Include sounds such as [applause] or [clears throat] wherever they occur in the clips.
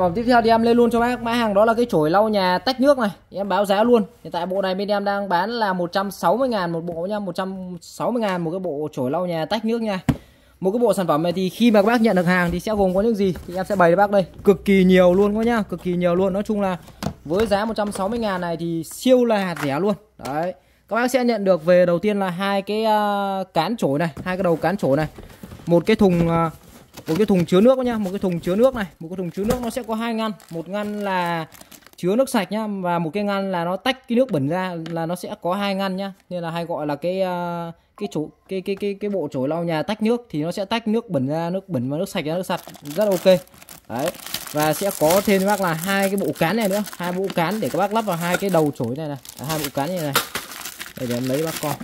Vòng tiếp theo thì em lên luôn cho bác. Mã hàng đó là cái chổi lau nhà tách nước này. Em báo giá luôn. Hiện tại bộ này bên em đang bán là 160 ngàn một bộ nha 160 ngàn một cái bộ chổi lau nhà tách nước nha. Một cái bộ sản phẩm này thì khi mà các bác nhận được hàng thì sẽ gồm có những gì? Thì em sẽ bày cho bác đây. Cực kỳ nhiều luôn các nhá. Cực kỳ nhiều luôn. Nói chung là với giá 160 ngàn này thì siêu là rẻ luôn. Đấy. Các bác sẽ nhận được về đầu tiên là hai cái uh, cán chổi này hai cái đầu cán chổi này. Một cái thùng uh, một cái thùng chứa nước nhá một cái thùng chứa nước này. Một cái thùng chứa nước nó sẽ có hai ngăn. Một ngăn là chứa nước sạch nhá và một cái ngăn là nó tách cái nước bẩn ra là nó sẽ có hai ngăn nhá. Nên là hay gọi là cái uh, cái chỗ cái cái cái cái bộ chổi lau nhà tách nước thì nó sẽ tách nước bẩn ra nước bẩn và nước sạch ra nước sạch. Rất ok. Đấy. Và sẽ có thêm cho bác là hai cái bộ cán này nữa. Hai bộ cán để các bác lắp vào hai cái đầu chổi này này. Hai bộ cán như này để em lấy bác con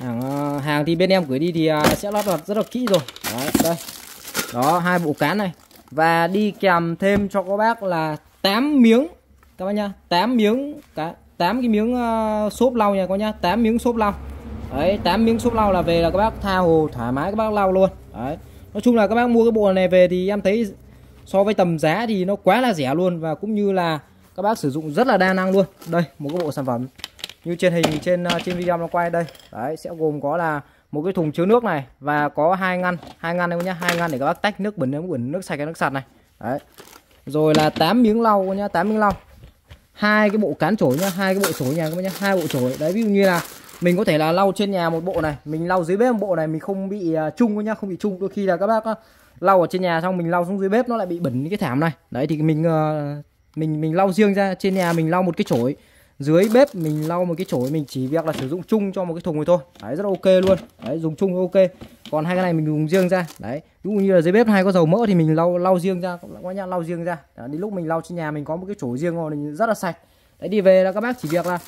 hàng ờ, hàng thì bên em gửi đi thì ờ, sẽ lắp đặt rất là kỹ rồi. Đấy đây. Đó hai bộ cán này. Và đi kèm thêm cho các bác là 8 miếng các bác nhá. 8 miếng cả 8 cái miếng uh, xốp lau nha các nhá. 8 miếng xốp lau. Đấy 8 miếng xốp lau là về là các bác tha hồ thoải mái các bác lau luôn. Đấy. Nói chung là các bác mua cái bộ này về thì em thấy so với tầm giá thì nó quá là rẻ luôn và cũng như là các bác sử dụng rất là đa năng luôn. Đây một cái bộ sản phẩm như trên hình trên à, trên video nó quay đây. Đấy sẽ gồm có là một cái thùng chứa nước này và có hai ngăn. Hai ngăn em nhá hai ngăn để các bác tách nước bẩn nước bẩn nước sạch cái nước sạch này. Đấy. Rồi là 8 miếng lau nhá 8 miếng lau. Hai cái bộ cán chổi nhá hai cái bộ chổi nhà các bác nhá hai bộ chổi. Đấy ví dụ như là mình có thể là lau trên nhà một bộ này mình lau dưới bếp một bộ này mình không bị uh, chung nhá không bị chung. Đôi khi là các bác uh, lau ở trên nhà xong mình lau xuống dưới bếp nó lại bị bẩn cái thảm này. Đấy thì mình uh, mình mình lau riêng ra trên nhà mình lau một cái chổi dưới bếp mình lau một cái chổi mình chỉ việc là sử dụng chung cho một cái thùng này thôi. Đấy rất ok luôn. Đấy dùng chung ok. Còn hai cái này mình dùng riêng ra. Đấy ví dụ như là dưới bếp hay có dầu mỡ thì mình lau lau riêng ra. Các nhá lau riêng ra. Đấy, đến lúc mình lau trên nhà mình có một cái chổi riêng rồi mình rất là sạch. Đấy đi về là các bác chỉ việc là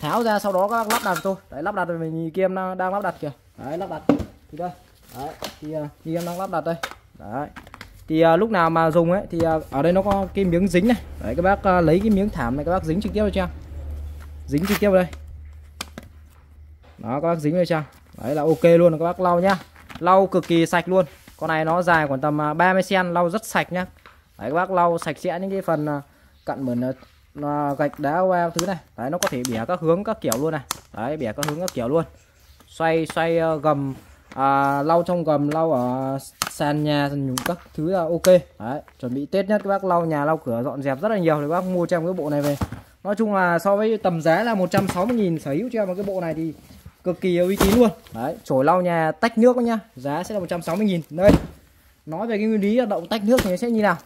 tháo ra sau đó các bác lắp đặt thôi. Đấy lắp đặt mình kia em đang, đang lắp đặt kìa. Đấy lắp đặt. Thì đây. Đấy thì uh, thì em đang lắp đặt đây. Đấy. Thì à, lúc nào mà dùng ấy thì à, ở đây nó có cái miếng dính này. Đấy các bác à, lấy cái miếng thảm này các bác dính trực tiếp vào em dính trực tiếp vào đây. Đó các bác dính vào cho. Đấy là ok luôn các bác lau nhá. Lau cực kỳ sạch luôn. Con này nó dài khoảng tầm à, 30 cm lau rất sạch nhá. Đấy các bác lau sạch sẽ những cái phần à, cặn bẩn à, gạch đá qua thứ này. Đấy nó có thể bẻ các hướng các kiểu luôn này. Đấy bẻ các hướng các kiểu luôn. Xoay xoay gầm à, lau trong gầm lau ở sàn nhà nhúng các thứ là ok. Đấy chuẩn bị tết nhất các bác lau nhà lau cửa dọn dẹp rất là nhiều. Thì các bác mua trong cái bộ này về nói chung là so với tầm giá là 160.000 sở hữu cho em một cái bộ này thì cực kỳ uy tín luôn. Đấy chổi lau nhà tách nước nhá. Giá sẽ là 160.000 đây nói về cái nguyên lý động tách nước thì nó sẽ như nào?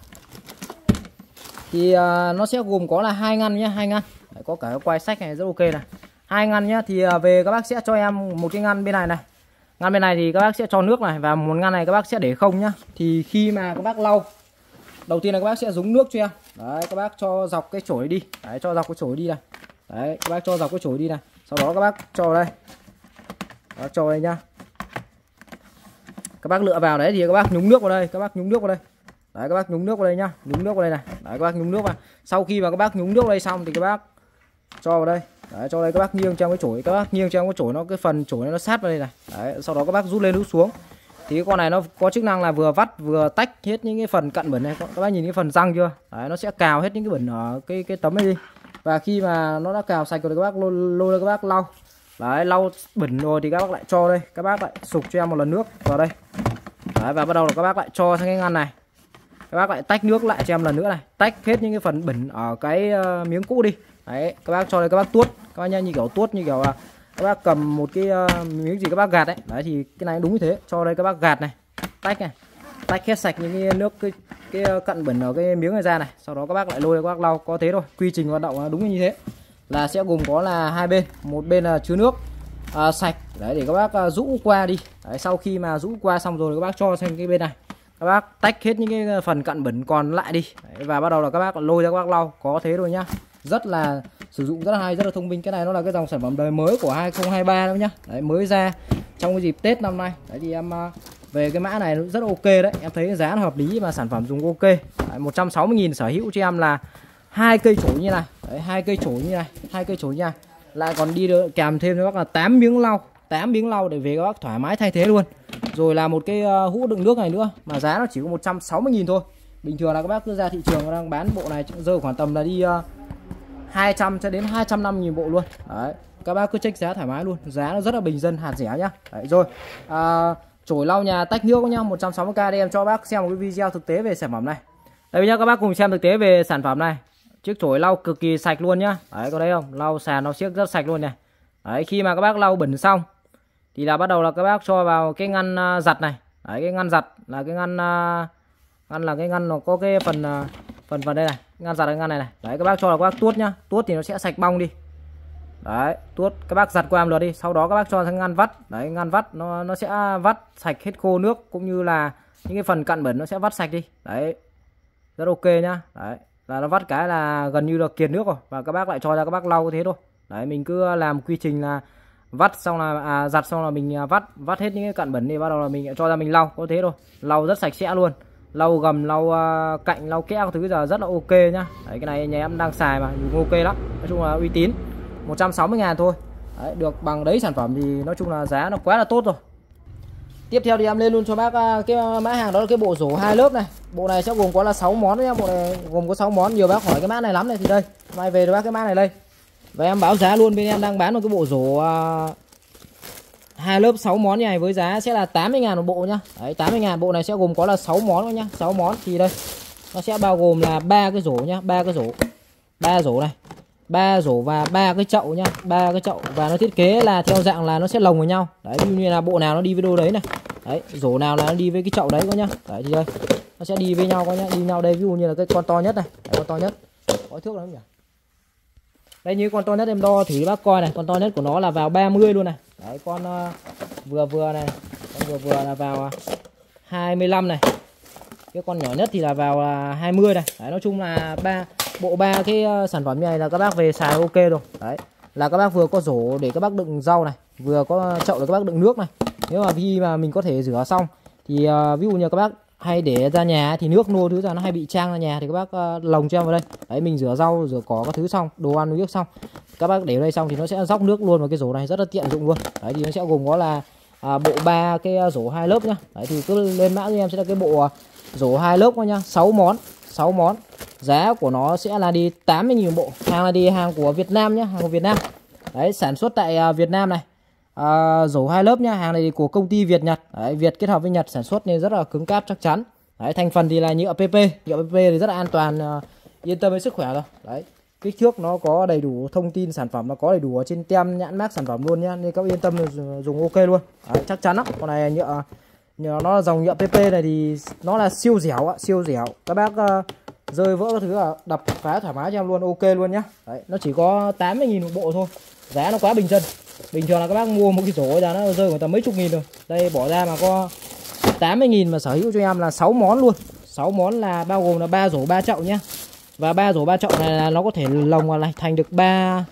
Thì uh, nó sẽ gồm có là hai ngăn nhé hai ngăn. Đấy, có cả cái quay sách này rất ok này. Hai ngăn nhé thì uh, về các bác sẽ cho em một cái ngăn bên này này. Ngăn bên này thì các bác sẽ cho nước này và một ngăn này các bác sẽ để không nhá. Thì khi mà các bác lau đầu tiên là các bác sẽ dùng nước cho em đấy các bác cho dọc cái chổi đi đấy cho dọc cái chổi đi này đấy các bác cho dọc cái chổi đi này sau đó các bác cho đây đó, cho đây nhá các bác lựa vào đấy thì các bác nhúng nước vào đây các bác nhúng nước vào đây đấy các bác nhúng nước vào đây nhá nhúng nước vào đây này đấy các bác nhúng nước vào sau khi mà các bác nhúng nước vào đây xong thì các bác cho vào đây đấy cho đây các bác nghiêng trong cái chổi các bác nghiêng trong cái chổi nó cái phần chổi nó sát vào đây này đấy sau đó các bác rút lên rút xuống thì cái con này nó có chức năng là vừa vắt vừa tách hết những cái phần cặn bẩn này. Các bác nhìn cái phần răng chưa? Đấy nó sẽ cào hết những cái bẩn ở cái cái tấm này đi. Và khi mà nó đã cào sạch rồi các bác lôi, lôi các bác lau. Đấy lau bẩn rồi thì các bác lại cho đây. Các bác lại sục cho em một lần nước vào đây. Đấy, và bắt đầu là các bác lại cho sang cái ngăn này. Các bác lại tách nước lại cho em lần nữa này. Tách hết những cái phần bẩn ở cái uh, miếng cũ đi. Đấy các bác cho đây các bác tuốt. Các bác nha như kiểu tuốt như kiểu là các bác cầm một cái uh, miếng gì các bác gạt đấy đấy thì cái này đúng như thế. Cho đây các bác gạt này. Tách này. Tách hết sạch những cái nước cái cái ờ, cặn bẩn ở cái miếng này ra này. Sau đó các bác lại lôi các bác lau. Có thế thôi. Quy trình hoạt động đúng như thế. Là sẽ gồm có là hai bên. Một bên là chứa nước à, sạch. Đấy để các bác à, rũ qua đi. Đấy, sau khi mà rũ qua xong rồi các bác cho sang cái bên này. Các bác tách hết những cái phần cặn bẩn còn lại đi. Đấy, và bắt đầu là các bác lôi ra các bác lau. Có thế thôi nhá rất là sử dụng rất là hay rất là thông minh. Cái này nó là cái dòng sản phẩm đời mới của 2023 đó nhá. Đấy mới ra trong cái dịp Tết năm nay. Đấy thì em à, về cái mã này rất ok đấy. Em thấy giá nó hợp lý và sản phẩm dùng ok. Đấy, 160.000 sở hữu cho em là hai cây chổi như này. Đấy, hai cây chổi như này hai cây chổi nha lại còn đi được kèm thêm cho bác là 8 miếng lau 8 miếng lau để về các bác thoải mái thay thế luôn. Rồi là một cái ờ, hũ đựng nước này nữa mà giá nó chỉ có 160.000 thôi. Bình thường là các bác cứ ra thị trường đang bán bộ này rơi khoảng tầm là đi uh, 200 cho đến 250 nghìn bộ luôn. Đấy các bác cứ check giá thoải mái luôn. Giá nó rất là bình dân hạt rẻ nhá. Đấy rồi à, chổi lau nhà tách nước nhá 160k đây em cho bác xem một cái video thực tế về sản phẩm này. Đây nhá các bác cùng xem thực tế về sản phẩm này. Chiếc chổi lau cực kỳ sạch luôn nhá. Đấy có thấy không? Lau sàn nó chiếc rất sạch luôn này. Đấy khi mà các bác lau bẩn xong thì là bắt đầu là các bác cho vào cái ngăn à, giặt này. Đấy cái ngăn giặt là cái ngăn à, ngăn là cái ngăn nó có cái phần à, phần phần đây này ngăn giặt cái ngăn này này. Đấy các bác cho là các bác tuốt nhá. Tuốt thì nó sẽ sạch bong đi. Đấy tuốt. Các bác giặt qua một lượt đi. Sau đó các bác cho sang ngăn vắt. Đấy ngăn vắt nó nó sẽ vắt sạch hết khô nước cũng như là những cái phần cặn bẩn nó sẽ vắt sạch đi. Đấy rất ok nhá. Đấy là nó vắt cái là gần như là kiệt nước rồi. Và các bác lại cho ra các bác lau thế thôi. Đấy mình cứ à, làm quy trình là vắt xong là à, giặt xong là mình à, vắt vắt hết những cái cặn bẩn đi, bắt đầu là mình cho ra mình lau. Có thế thôi. Lau rất sạch sẽ luôn lau gầm lau uh, cạnh lau kẽ thứ giờ rất là ok nhá. Đấy cái này nhà em đang xài mà dùng ok lắm. Nói chung là uy tín 160 ngàn thôi. Đấy, được bằng đấy sản phẩm thì nói chung là giá nó quá là tốt rồi. Tiếp theo thì em lên luôn cho bác ờ, cái mã hàng đó là cái bộ rổ hai lớp này. Bộ này sẽ gồm có là 6 món nhá bộ này gồm có 6 món. Nhiều bác hỏi cái mã này lắm này thì đây mai về cho bác cái mã này đây. Và em báo giá luôn bên em đang bán một cái bộ rổ uh, hai lớp 6 món như này với giá sẽ là 80 ngàn một bộ nhá. Đấy 80 ngàn bộ này sẽ gồm có là 6 món nhá. 6 món. Thì đây nó sẽ bao gồm là ba cái rổ nhá ba cái rổ. Ba rổ này ba rổ và ba cái chậu nhá ba cái chậu. Và nó thiết kế là theo dạng là nó sẽ lồng với nhau. Đấy ví dụ như là bộ nào nó đi với đô đấy này. Đấy rổ nào là nó đi với cái chậu đấy các nhá. Đấy thì đây nó sẽ đi với nhau các nhá đi nhau đây. Ví dụ như là cái con to nhất này. Đấy, con to nhất. Có thước lắm nhỉ? Đây như con to nhất em đo thử bác coi này. Con to nhất của nó là vào 30 luôn này. Đấy con uh, vừa vừa này. Con vừa vừa là vào à, uh, 25 này. Cái con nhỏ nhất thì là vào à, uh, 20 này. Đấy nói chung là ba bộ ba cái uh, sản phẩm này là các bác về xài ok rồi. Đấy là các bác vừa có rổ để các bác đựng rau này vừa có chậu để các bác đựng nước này. Nếu mà khi mà mình có thể rửa xong thì uh, ví dụ như các bác hay để ra nhà thì nước nô thứ ra nó hay bị trang ra nhà thì các bác uh, lồng cho em vào đây. Đấy mình rửa rau rửa cỏ các thứ xong đồ ăn nước xong. Các bác để đây xong thì nó sẽ dốc nước luôn vào cái rổ này rất là tiện dụng luôn. Đấy thì nó sẽ gồm có là à, bộ ba cái à, rổ hai lớp nhá. Đấy thì cứ lên mã cho em sẽ là cái bộ à, rổ hai lớp nhá. 6 món 6 món. Giá của nó sẽ là đi 80.000 bộ. Hàng là đi hàng của Việt Nam nhá hàng của Việt Nam. Đấy sản xuất tại à, Việt Nam này à, rổ hai lớp nhá hàng này của công ty Việt Nhật. Đấy, Việt kết hợp với Nhật sản xuất nên rất là cứng cáp chắc chắn. Đấy, thành phần thì là nhựa PP nhựa PP thì rất là an toàn à, yên tâm với sức khỏe rồi đấy kích thước nó có đầy đủ thông tin sản phẩm nó có đầy đủ ở trên tem nhãn mác sản phẩm luôn nhá nên các yên tâm dùng ok luôn. Đấy, chắc chắn lắm con này nhựa nhờ nó dòng nhựa PP này thì nó là siêu dẻo siêu dẻo. Các bác uh, rơi vỡ các thứ là đập phá thoải mái cho em luôn ok luôn nhá. Đấy, nó chỉ có 80.000 một bộ thôi giá nó quá bình dân. Bình thường là các bác mua một cái rổ giá nó rơi người tầm mấy chục nghìn rồi đây, bỏ ra mà có 80.000 mà sở hữu cho em là 6 món luôn. 6 món là bao gồm là ba rổ ba chậu nhá. Và ba rổ ba chậu này là nó có thể lồng vào này, thành được ba,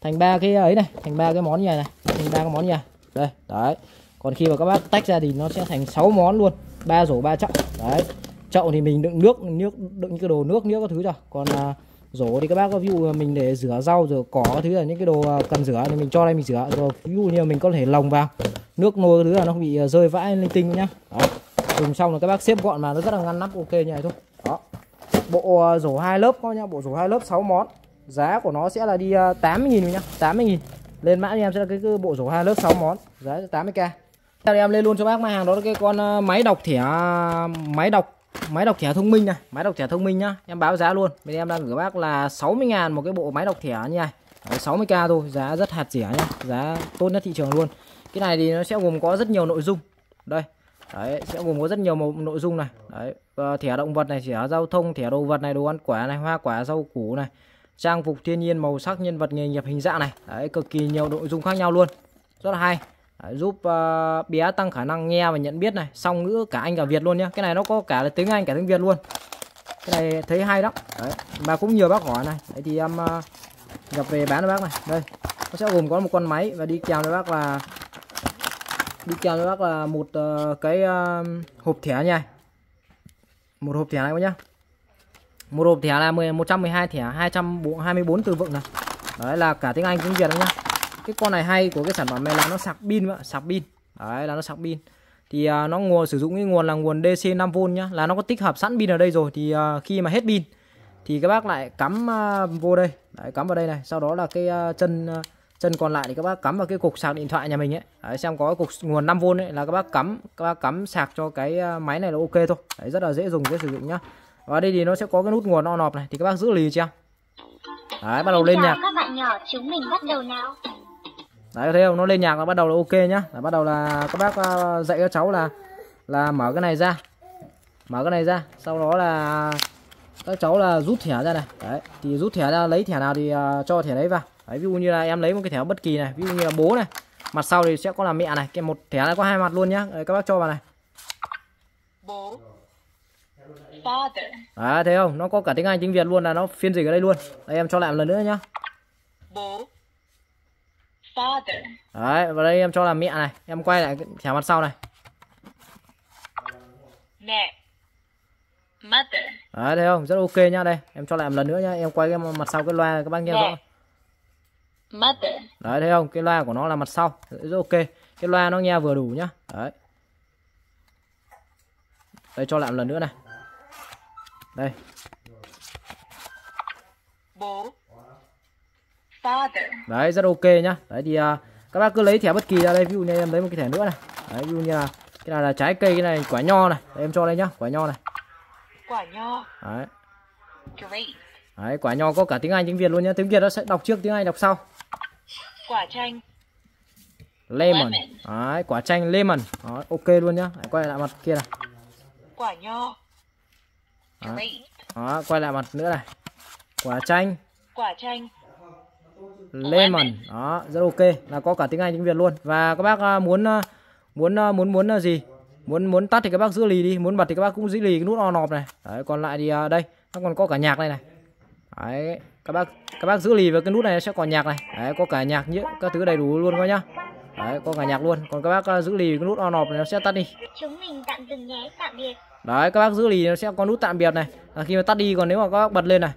thành ba cái ấy này, thành ba cái món như này này, thành ba cái món như này. Đây, đấy. Còn khi mà các bác tách ra thì nó sẽ thành 6 món luôn. Ba rổ ba chậu. Đấy. Chậu thì mình đựng nước nước, đựng cái đồ nước nước các thứ rồi còn à, rổ thì các bác có ví dụ à, mình để rửa rau rồi cỏ thứ là những cái đồ à, cần rửa thì mình cho đây mình rửa. Rồi ví dụ như mình có thể lồng vào. Nước nôi thứ là nó không bị à, rơi vãi linh tinh nhá. Đó. dùng xong rồi các bác xếp gọn mà nó rất là ngăn nắp ok như này thôi. Đó. Bộ rổ hai lớp coi nhá bộ rổ hai lớp 6 món. Giá của nó sẽ là đi 80 nghìn nhá 80 nghìn. Lên mã em sẽ là cái, cái bộ rổ hai lớp 6 món giá 80k Theo em lên luôn cho bác mang hàng đó là cái con máy đọc thẻ máy đọc máy đọc thẻ thông minh này máy đọc thẻ thông minh nhá. Em báo giá luôn. Bên em đang gửi bác là 60 ngàn một cái bộ máy đọc thẻ như này Đấy, 60k thôi giá rất hạt rẻ nhá. Giá tốt nhất thị trường luôn. Cái này thì nó sẽ gồm có rất nhiều nội dung. Đây Đấy, sẽ gồm có rất nhiều một nội dung này. Đấy, và thẻ động vật này thẻ giao thông thẻ đồ vật này đồ ăn quả này hoa quả rau củ này trang phục thiên nhiên màu sắc nhân vật nghề nghiệp hình dạng này. Đấy, cực kỳ nhiều nội dung khác nhau luôn. Rất là hay giúp uh, bé tăng khả năng nghe và nhận biết này song ngữ cả anh cả việt luôn nhé. cái này nó có cả là tiếng anh cả tiếng việt luôn. Cái này thấy hay lắm. Đấy mà cũng nhiều bác hỏi này. Đấy thì em uh, nhập về bán cho bác này. Đây nó sẽ gồm có một con máy và đi kèm cho bác là đi kèm cho bác là một uh, cái uh, hộp thẻ nha. Một hộp thẻ này nhá. Một hộp thẻ là 10 112 thẻ 224 từ vựng này. Đấy là cả tiếng anh tiếng việt đấy nhá cái con này hay của cái sản phẩm này là nó sạc pin sạc pin. Đấy là nó sạc pin. Thì à, nó nguồn sử dụng cái nguồn là nguồn DC 5V nhá là nó có tích hợp sẵn pin ở đây rồi. Thì à, khi mà hết pin thì các bác lại cắm à, vô đây. Đấy, cắm vào đây này sau đó là cái à, chân à, chân còn lại thì các bác cắm vào cái cục sạc điện thoại nhà mình ấy. Đấy, xem có cái cục nguồn 5V ấy là các bác cắm các bác cắm sạc cho cái à, máy này là ok thôi. Đấy, rất là dễ dùng dễ sử dụng nhá. Và đây thì nó sẽ có cái nút nguồn on off này thì các bác giữ lì chưa Đấy bắt đầu lên nhạc. các bạn nhỏ chúng mình bắt đầu nào Đấy thấy không? Nó lên nhạc là bắt đầu là ok nhá. Là bắt đầu là các bác uh, dạy các cháu là là mở cái này ra. Mở cái này ra, sau đó là các cháu là rút thẻ ra này. Đấy, thì rút thẻ ra lấy thẻ nào thì uh, cho thẻ đấy vào. Đấy, ví dụ như là em lấy một cái thẻ bất kỳ này, ví dụ như là bố này. Mặt sau thì sẽ có là mẹ này, cái một thẻ này có hai mặt luôn nhá. Đấy, các bác cho vào này. bố father Đấy, thấy không? Nó có cả tiếng Anh tiếng Việt luôn là nó phiên dịch ở đây luôn. Đây em cho lại một lần nữa nhá. bố Đấy, và đây em cho là mẹ này, em quay lại thẻ mặt sau này. mẹ mother Đấy thấy không? Rất ok nhá đây. Em cho lại một lần nữa nhá. Em quay cái mặt sau cái loa này, các bác nghe rõ. Mother Đấy thấy không? Cái loa của nó là mặt sau. Rất ok. Cái loa nó nghe vừa đủ nhá. Đấy. Đây cho lại một lần nữa này. Đây. bố Đấy rất ok nhá. Đấy thì à, các bác cứ lấy thẻ bất kỳ ra đây. Ví dụ như em lấy một cái thẻ nữa này. Đấy ví dụ như là cái này là trái cây, cái này quả nho này. Đấy, em cho đây nhá. Quả nho này. quả nho Đấy. grape Đấy quả nho có cả tiếng Anh tiếng Việt luôn nhá. Tiếng Việt nó sẽ đọc trước tiếng Anh đọc sau. quả chanh Lemon. Lemon. Đấy quả chanh lemon. Đó, ok luôn nhá. Đấy, quay lại mặt kia này. quả nho Đó, quay lại mặt nữa này. Quả chanh quả chanh lemon. Đó, rất ok. Là có cả tiếng Anh tiếng Việt luôn. Và các bác à, muốn à, muốn à, muốn muốn là gì? Muốn muốn tắt thì các bác giữ lì đi, muốn bật thì các bác cũng giữ lì cái nút on off này. Đấy, còn lại thì à, đây, nó còn có cả nhạc đây này. Đấy, các bác các bác giữ lì vào cái nút này sẽ còn nhạc này. Đấy, có cả nhạc nhớ các thứ đầy đủ luôn các nhá. Đấy, có cả nhạc luôn. Còn các bác à, giữ lì cái nút on off này nó sẽ tắt đi. chúng mình tạm dừng nhé tạm biệt Đấy các bác giữ lì nó sẽ có nút tạm biệt này là khi mà tắt đi còn nếu mà các bác bật lên này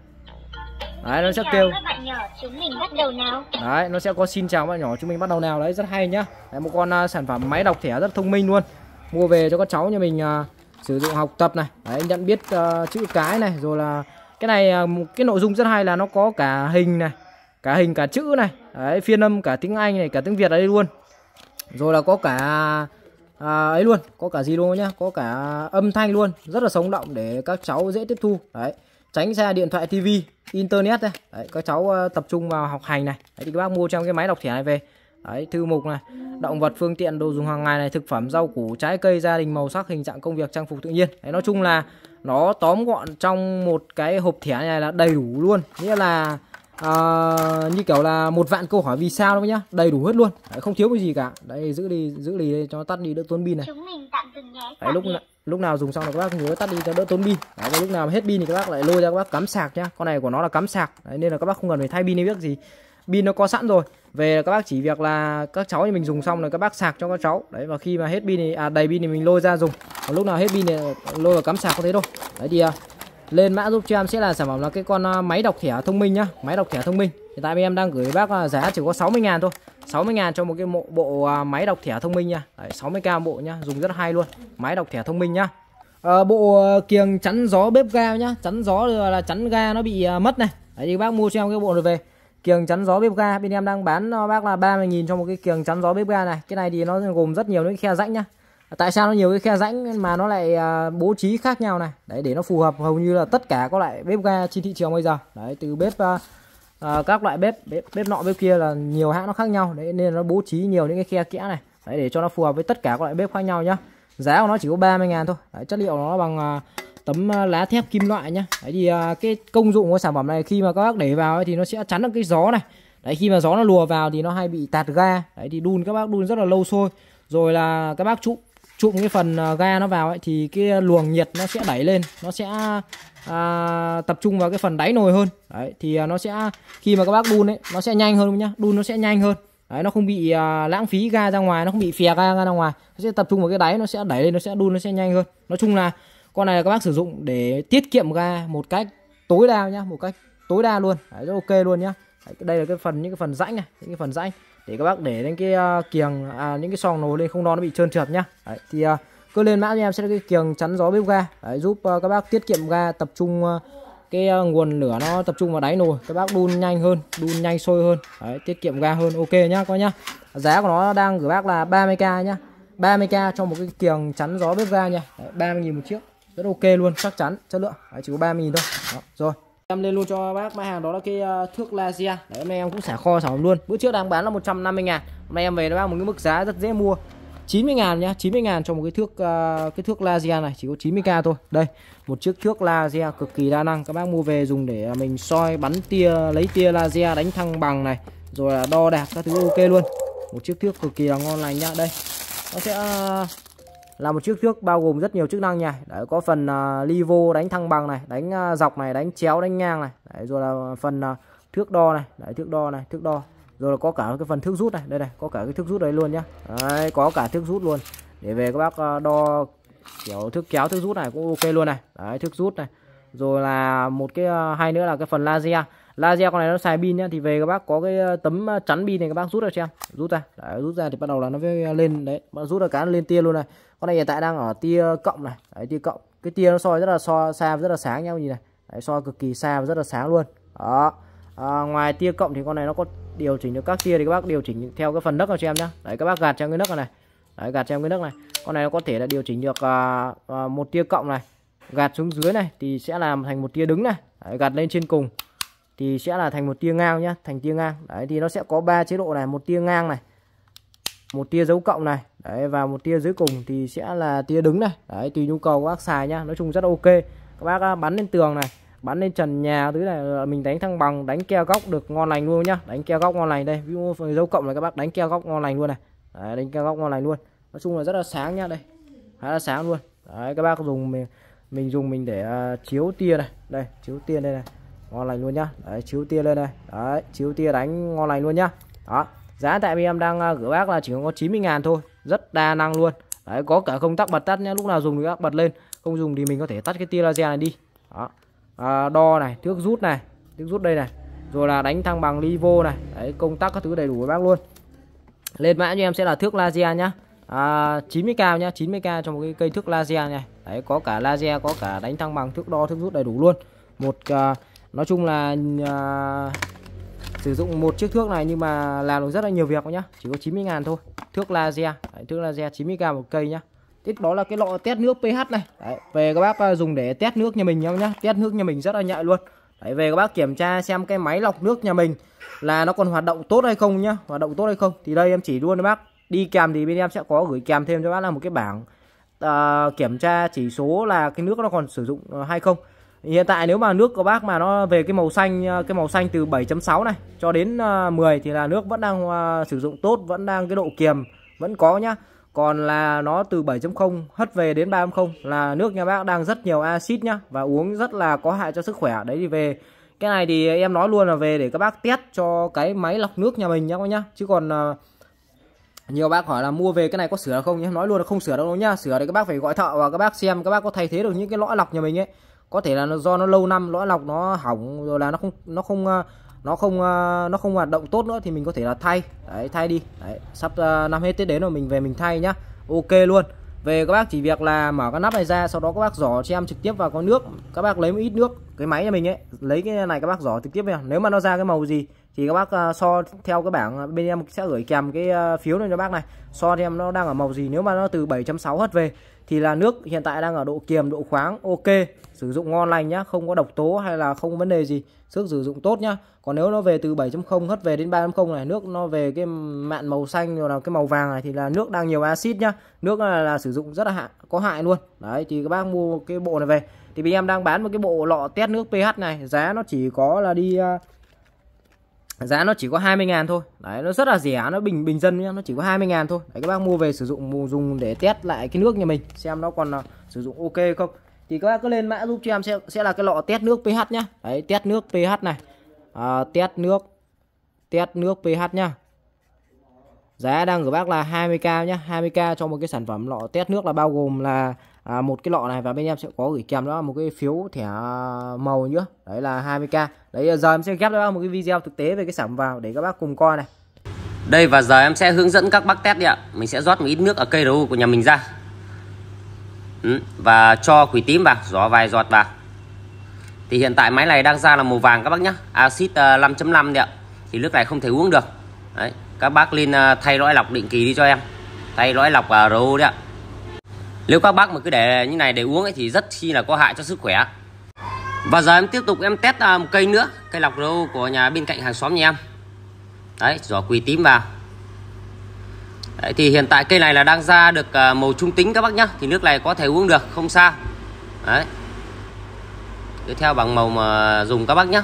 Đấy nó sẽ kêu. các bạn nhỏ chúng mình bắt đầu nào? Đấy nó sẽ có xin chào các bạn nhỏ chúng mình bắt đầu nào? Đấy rất hay nhá. Đấy, một con à, sản phẩm máy đọc thẻ rất thông minh luôn. Mua về cho các cháu nhà mình à, sử dụng học tập này. Đấy nhận biết à, chữ cái này rồi là cái này một cái nội dung rất hay là nó có cả hình này cả hình cả chữ này. Đấy phiên âm cả tiếng Anh này cả tiếng Việt ở đây luôn. Rồi là có cả à, ấy luôn có cả gì luôn nhá có cả âm thanh luôn. Rất là sống động để các cháu dễ tiếp thu. Đấy tránh xa điện thoại tivi internet đây. Đấy, các cháu ờ, tập trung vào học hành này. Đấy, thì các bác mua trong cái máy đọc thẻ này về. Đấy thư mục này động vật phương tiện đồ dùng hàng ngày này thực phẩm rau củ trái cây gia đình màu sắc hình dạng công việc trang phục tự nhiên. Đấy, nói chung là nó tóm gọn trong một cái hộp thẻ này là đầy đủ luôn. Nghĩa là à, như kiểu là một vạn câu hỏi vì sao đâu nhá. Đầy đủ hết luôn. Đấy, không thiếu cái gì cả. Đây giữ đi giữ lì đây cho nó tắt đi đỡ tốn pin này. Chúng mình tạm dừng nhé. Đấy, lúc nào, lúc nào dùng xong là các bác nhớ tắt đi cho đỡ tốn pin. Đấy, và lúc nào hết pin thì các bác lại lôi ra các bác cắm sạc nhá. Con này của nó là cắm sạc. Đấy, nên là các bác không cần phải thay pin hay biết gì. Pin nó có sẵn rồi. Về là các bác chỉ việc là các cháu thì mình dùng xong rồi các bác sạc cho các cháu. Đấy và khi mà hết pin thì à đầy pin thì mình lôi ra dùng. Còn lúc nào hết pin thì lôi vào cắm sạc có thế thôi. Đấy thì à, lên mã giúp cho em sẽ là sản phẩm là cái con à, máy đọc thẻ thông minh nhá. Máy đọc thẻ thông minh. Hiện tại bên em đang gửi bác à, giá chỉ có 60 ngàn thôi. 60 ngàn cho một cái bộ, bộ máy đọc thẻ thông minh nha. Đấy, 60k bộ nhá dùng rất hay luôn. Máy đọc thẻ thông minh nhá. Ờ, à, bộ kiềng chắn gió bếp ga nhá. Chắn gió là là chắn ga nó bị à, mất này. Đấy thì bác mua cho em cái bộ này về. Kiềng chắn gió bếp ga bên em đang bán à, bác là 30.000 cho một cái kiềng chắn gió bếp ga này. Cái này thì nó gồm rất nhiều những khe rãnh nhá. Tại sao nó nhiều cái khe rãnh mà nó lại bố trí khác nhau này? Đấy để nó phù hợp hầu như là tất cả các loại bếp ga trên thị trường bây giờ. Đấy từ bếp à, các loại bếp, bếp bếp nọ bếp kia là nhiều hãng nó khác nhau. Đấy nên nó bố trí nhiều những cái khe kẽ này. Đấy để cho nó phù hợp với tất cả các loại bếp khác nhau nhá. Giá của nó chỉ có 30 ngàn thôi. Đấy, chất liệu nó bằng à, tấm à, lá thép kim loại nhá. Đấy thì à, cái công dụng của sản phẩm này khi mà các bác để vào ấy, thì nó sẽ chắn được cái gió này. Đấy khi mà gió nó lùa vào thì nó hay bị tạt ga. Đấy thì đun các bác đun rất là lâu sôi. Rồi là các bác trụ chụm cái phần à, ga nó vào ấy thì cái luồng nhiệt nó sẽ đẩy lên. Nó sẽ à, tập trung vào cái phần đáy nồi hơn. Đấy thì à, nó sẽ khi mà các bác đun ấy nó sẽ nhanh hơn nhá? Đun nó sẽ nhanh hơn. Đấy nó không bị à, lãng phí ga ra ngoài nó không bị phè ga ra ngoài. Nó sẽ tập trung vào cái đáy nó sẽ đẩy lên nó sẽ đun nó sẽ nhanh hơn. Nói chung là con này là các bác sử dụng để tiết kiệm ga một cách tối đa nhá một cách tối đa luôn. Đấy, rất ok luôn nhá. Đấy, đây là cái phần những cái phần rãnh này những cái phần rãnh để các bác để lên cái uh, kiềng à, những cái sòng nồi lên không nó nó bị trơn trượt nhá. Đấy, thì uh, cứ lên mã cho em sẽ là cái kiềng chắn gió bếp ga. Đấy, giúp ờ, các bác tiết kiệm ga tập trung ờ, cái ờ, nguồn lửa nó tập trung vào đáy nồi. Các bác đun nhanh hơn đun nhanh sôi hơn. Đấy, tiết kiệm ga hơn ok nhá coi nhá. Giá của nó đang gửi bác là 30k nhá. 30k cho một cái kiềng chắn gió bếp ga nha. Đấy, 30.000 một chiếc. Rất ok luôn chắc chắn chất lượng. Đấy, chỉ có 30.000 thôi. Đó, rồi. Em lên luôn cho bác mã hàng đó là cái thước laser. Đấy hôm nay em cũng xả kho sản phẩm luôn. Bữa trước đang bán là 150 ngàn. Hôm nay em về nó bác một cái mức giá rất dễ mua. 90 ngàn nhá 90 ngàn cho một cái thước uh, cái thước laser này chỉ có 90k thôi. Đây một chiếc thước laser cực kỳ đa năng. Các bác mua về dùng để mình soi bắn tia lấy tia laser đánh thăng bằng này rồi là đo đạc các thứ ok luôn. Một chiếc thước cực kỳ là ngon lành nhá. Đây nó sẽ ờ, là một chiếc thước bao gồm rất nhiều chức năng nha. Đấy có phần uh, livo đánh thăng bằng này đánh uh, dọc này đánh chéo đánh ngang này. Đấy, rồi là phần uh, thước đo này. Đấy thước đo này thước đo rồi là có cả cái phần thước rút này. Đây này có cả cái thước rút đấy luôn nhá. Đấy, có cả thước rút luôn. Để về các bác ờ, đo kiểu thước kéo thước rút này cũng ok luôn này. Đấy thước rút này. Rồi là một cái ờ, hay nữa là cái phần laser. Laser con này nó xài pin nhá thì về các bác có cái ờ, tấm chắn pin này các bác rút ra cho em rút ra. Đấy, rút ra thì bắt đầu là nó mới lên. Đấy bắt rút ra cái lên tia luôn này. Con này hiện tại đang ở tia cộng này. Đấy, tia cộng. Cái tia nó soi rất là so xa rất là sáng nhau nhìn này. Đấy, soi cực kỳ xa và rất là sáng luôn. Đó. À, ngoài tia cộng thì con này nó có điều chỉnh được các tia thì các bác điều chỉnh theo cái phần nấc cho em nhá. Đấy các bác gạt trong cái nấc này đấy gạt em cái nấc này. Con này nó có thể là điều chỉnh được à, à, một tia cộng này. Gạt xuống dưới này thì sẽ làm thành một tia đứng này. Đấy, gạt lên trên cùng thì sẽ là thành một tia ngang nhá thành tia ngang. Đấy thì nó sẽ có ba chế độ này một tia ngang này một tia dấu cộng này. Đấy và một tia dưới cùng thì sẽ là tia đứng này. Đấy tùy nhu cầu của bác xài nhá. Nói chung rất ok. Các bác à, bắn lên tường này bắn lên trần nhà thứ này ờ, mình đánh thăng bằng đánh keo góc được ngon lành luôn nhá. Đánh keo góc ngon lành đây. Ví dụ dấu cộng là các bác đánh keo góc ngon lành luôn này. Đấy, đánh keo góc ngon lành luôn. Nói chung là rất là sáng nhá đây. Khá là sáng luôn. Đấy các bác dùng mình mình dùng mình để uh, chiếu tia này. Đây chiếu tia đây này. Ngon lành luôn nhá. Đấy chiếu tia lên đây đấy chiếu tia đánh ngon lành luôn nhá. Đó. Giá tại vì em đang ờ, gửi bác là chỉ có 90 ngàn thôi. Rất đa năng luôn. Đấy có cả công tắc bật tắt nhá. Lúc nào dùng thì bác bật lên. Không dùng thì mình có thể tắt cái tia laser này đi. Đó à, đo này thước rút này thước rút đây này rồi là đánh thăng bằng livo này. Đấy công tắc các thứ đầy đủ với bác luôn. Lên mã cho em sẽ là thước laser nhá. À, 90k nhá 90k cho một cái cây thước laser này đấy có cả laser có cả đánh thăng bằng thước đo thước rút đầy đủ luôn. Một à, nói chung là à, sử dụng một chiếc thước này nhưng mà làm được rất là nhiều việc nhá. Chỉ có 90 ngàn thôi thước laser. Đấy, thước laser 90k một cây nhá tiếp đó là cái lọ test nước pH này. Đấy, về các bác à, dùng để test nước nhà mình nhau nhá. Test nước nhà mình rất là nhạy luôn. Đấy, về các bác kiểm tra xem cái máy lọc nước nhà mình là nó còn hoạt động tốt hay không nhá. Hoạt động tốt hay không? Thì đây em chỉ luôn các bác. Đi kèm thì bên em sẽ có gửi kèm thêm cho bác là một cái bảng uh, kiểm tra chỉ số là cái nước nó còn sử dụng à, hay không. Hiện tại nếu mà nước của bác mà nó về cái màu xanh cái màu xanh từ 7.6 này cho đến 10 thì là nước vẫn đang sử dụng tốt vẫn đang cái độ kiềm vẫn có nhá còn là nó từ 7.0 hất về đến 3.0 là nước nhà bác đang rất nhiều axit nhá và uống rất là có hại cho sức khỏe. Đấy thì về, cái này thì em nói luôn là về để các bác test cho cái máy lọc nước nhà mình nhá các nhá. Chứ còn ờ, nhiều bác hỏi là mua về cái này có sửa không nhá. Nói luôn là không sửa đâu nhá. Sửa thì các bác phải gọi thợ và các bác xem các bác có thay thế được những cái lõi lọc nhà mình ấy. Có thể là do nó lâu năm, lõi lọc nó hỏng rồi là nó không nó không ờ, nó không ờ, nó không hoạt động tốt nữa thì mình có thể là thay. Đấy, thay đi. Đấy, sắp ờ, năm hết tết đến rồi mình về mình thay nhá. Ok luôn. Về các bác chỉ việc là mở cái nắp này ra, sau đó các bác giỏ cho em trực tiếp vào có nước. Các bác lấy một ít nước, cái máy nhà mình ấy, lấy cái này các bác giỏ trực tiếp vào. Nếu mà nó ra cái màu gì thì các bác ờ, so theo cái bảng bên em sẽ gửi kèm cái phiếu này cho bác này. So cho em nó đang ở màu gì. Nếu mà nó từ 7.6 hết về thì là nước hiện tại đang ở độ kiềm, độ khoáng, ok sử dụng ngon lành nhá không có độc tố hay là không có vấn đề gì sức sử dụng tốt nhá. Còn nếu nó về từ 7.0 hất về đến 3.0 này nước nó về cái mạn màu xanh rồi là cái màu vàng này thì là nước đang nhiều axit nhá. Nước là, là sử dụng rất là hại, có hại luôn. Đấy thì các bác mua cái bộ này về. Thì bên em đang bán một cái bộ lọ test nước pH này giá nó chỉ có là đi uh, giá nó chỉ có 20 ngàn thôi. Đấy nó rất là rẻ nó bình bình dân nhá nó chỉ có 20 ngàn thôi. Đấy các bác mua về sử dụng dùng để test lại cái nước nhà mình xem nó còn uh, sử dụng ok không thì các bác cứ lên mã giúp cho em sẽ sẽ là cái lọ test nước pH nhá. Đấy test nước pH này. À, test nước test nước pH nhá. Giá đang của bác là 20k nhá. 20k cho một cái sản phẩm lọ test nước là bao gồm là à, một cái lọ này và bên em sẽ có gửi kèm đó một cái phiếu thẻ à, màu nữa. Đấy là 20k đấy giờ em sẽ ghép cho bác một cái video thực tế về cái sản phẩm vào để các bác cùng coi này. Đây và giờ em sẽ hướng dẫn các bác test đi ạ. Mình sẽ rót một ít nước ở cây đầu của nhà mình ra ừ, và cho quỷ tím vào gió vài giọt vào. Thì hiện tại máy này đang ra là màu vàng các bác nhé axit ờ, 5.5 đấy ạ. Thì nước này không thể uống được. Đấy các bác lên ờ, thay lõi lọc định kỳ đi cho em. Thay lõi lọc ờ, uh, RO đấy ạ. Nếu các bác mà cứ để như này để uống ấy thì rất chi là có hại cho sức khỏe. Và giờ em tiếp tục em test một cây nữa cây lọc RO của nhà bên cạnh hàng xóm nhà em. Đấy giỏ quỳ tím vào đấy, thì hiện tại cây này là đang ra được à, màu trung tính các bác nhá thì nước này có thể uống được không sao đấy. Cứ theo bằng màu mà dùng các bác nhá.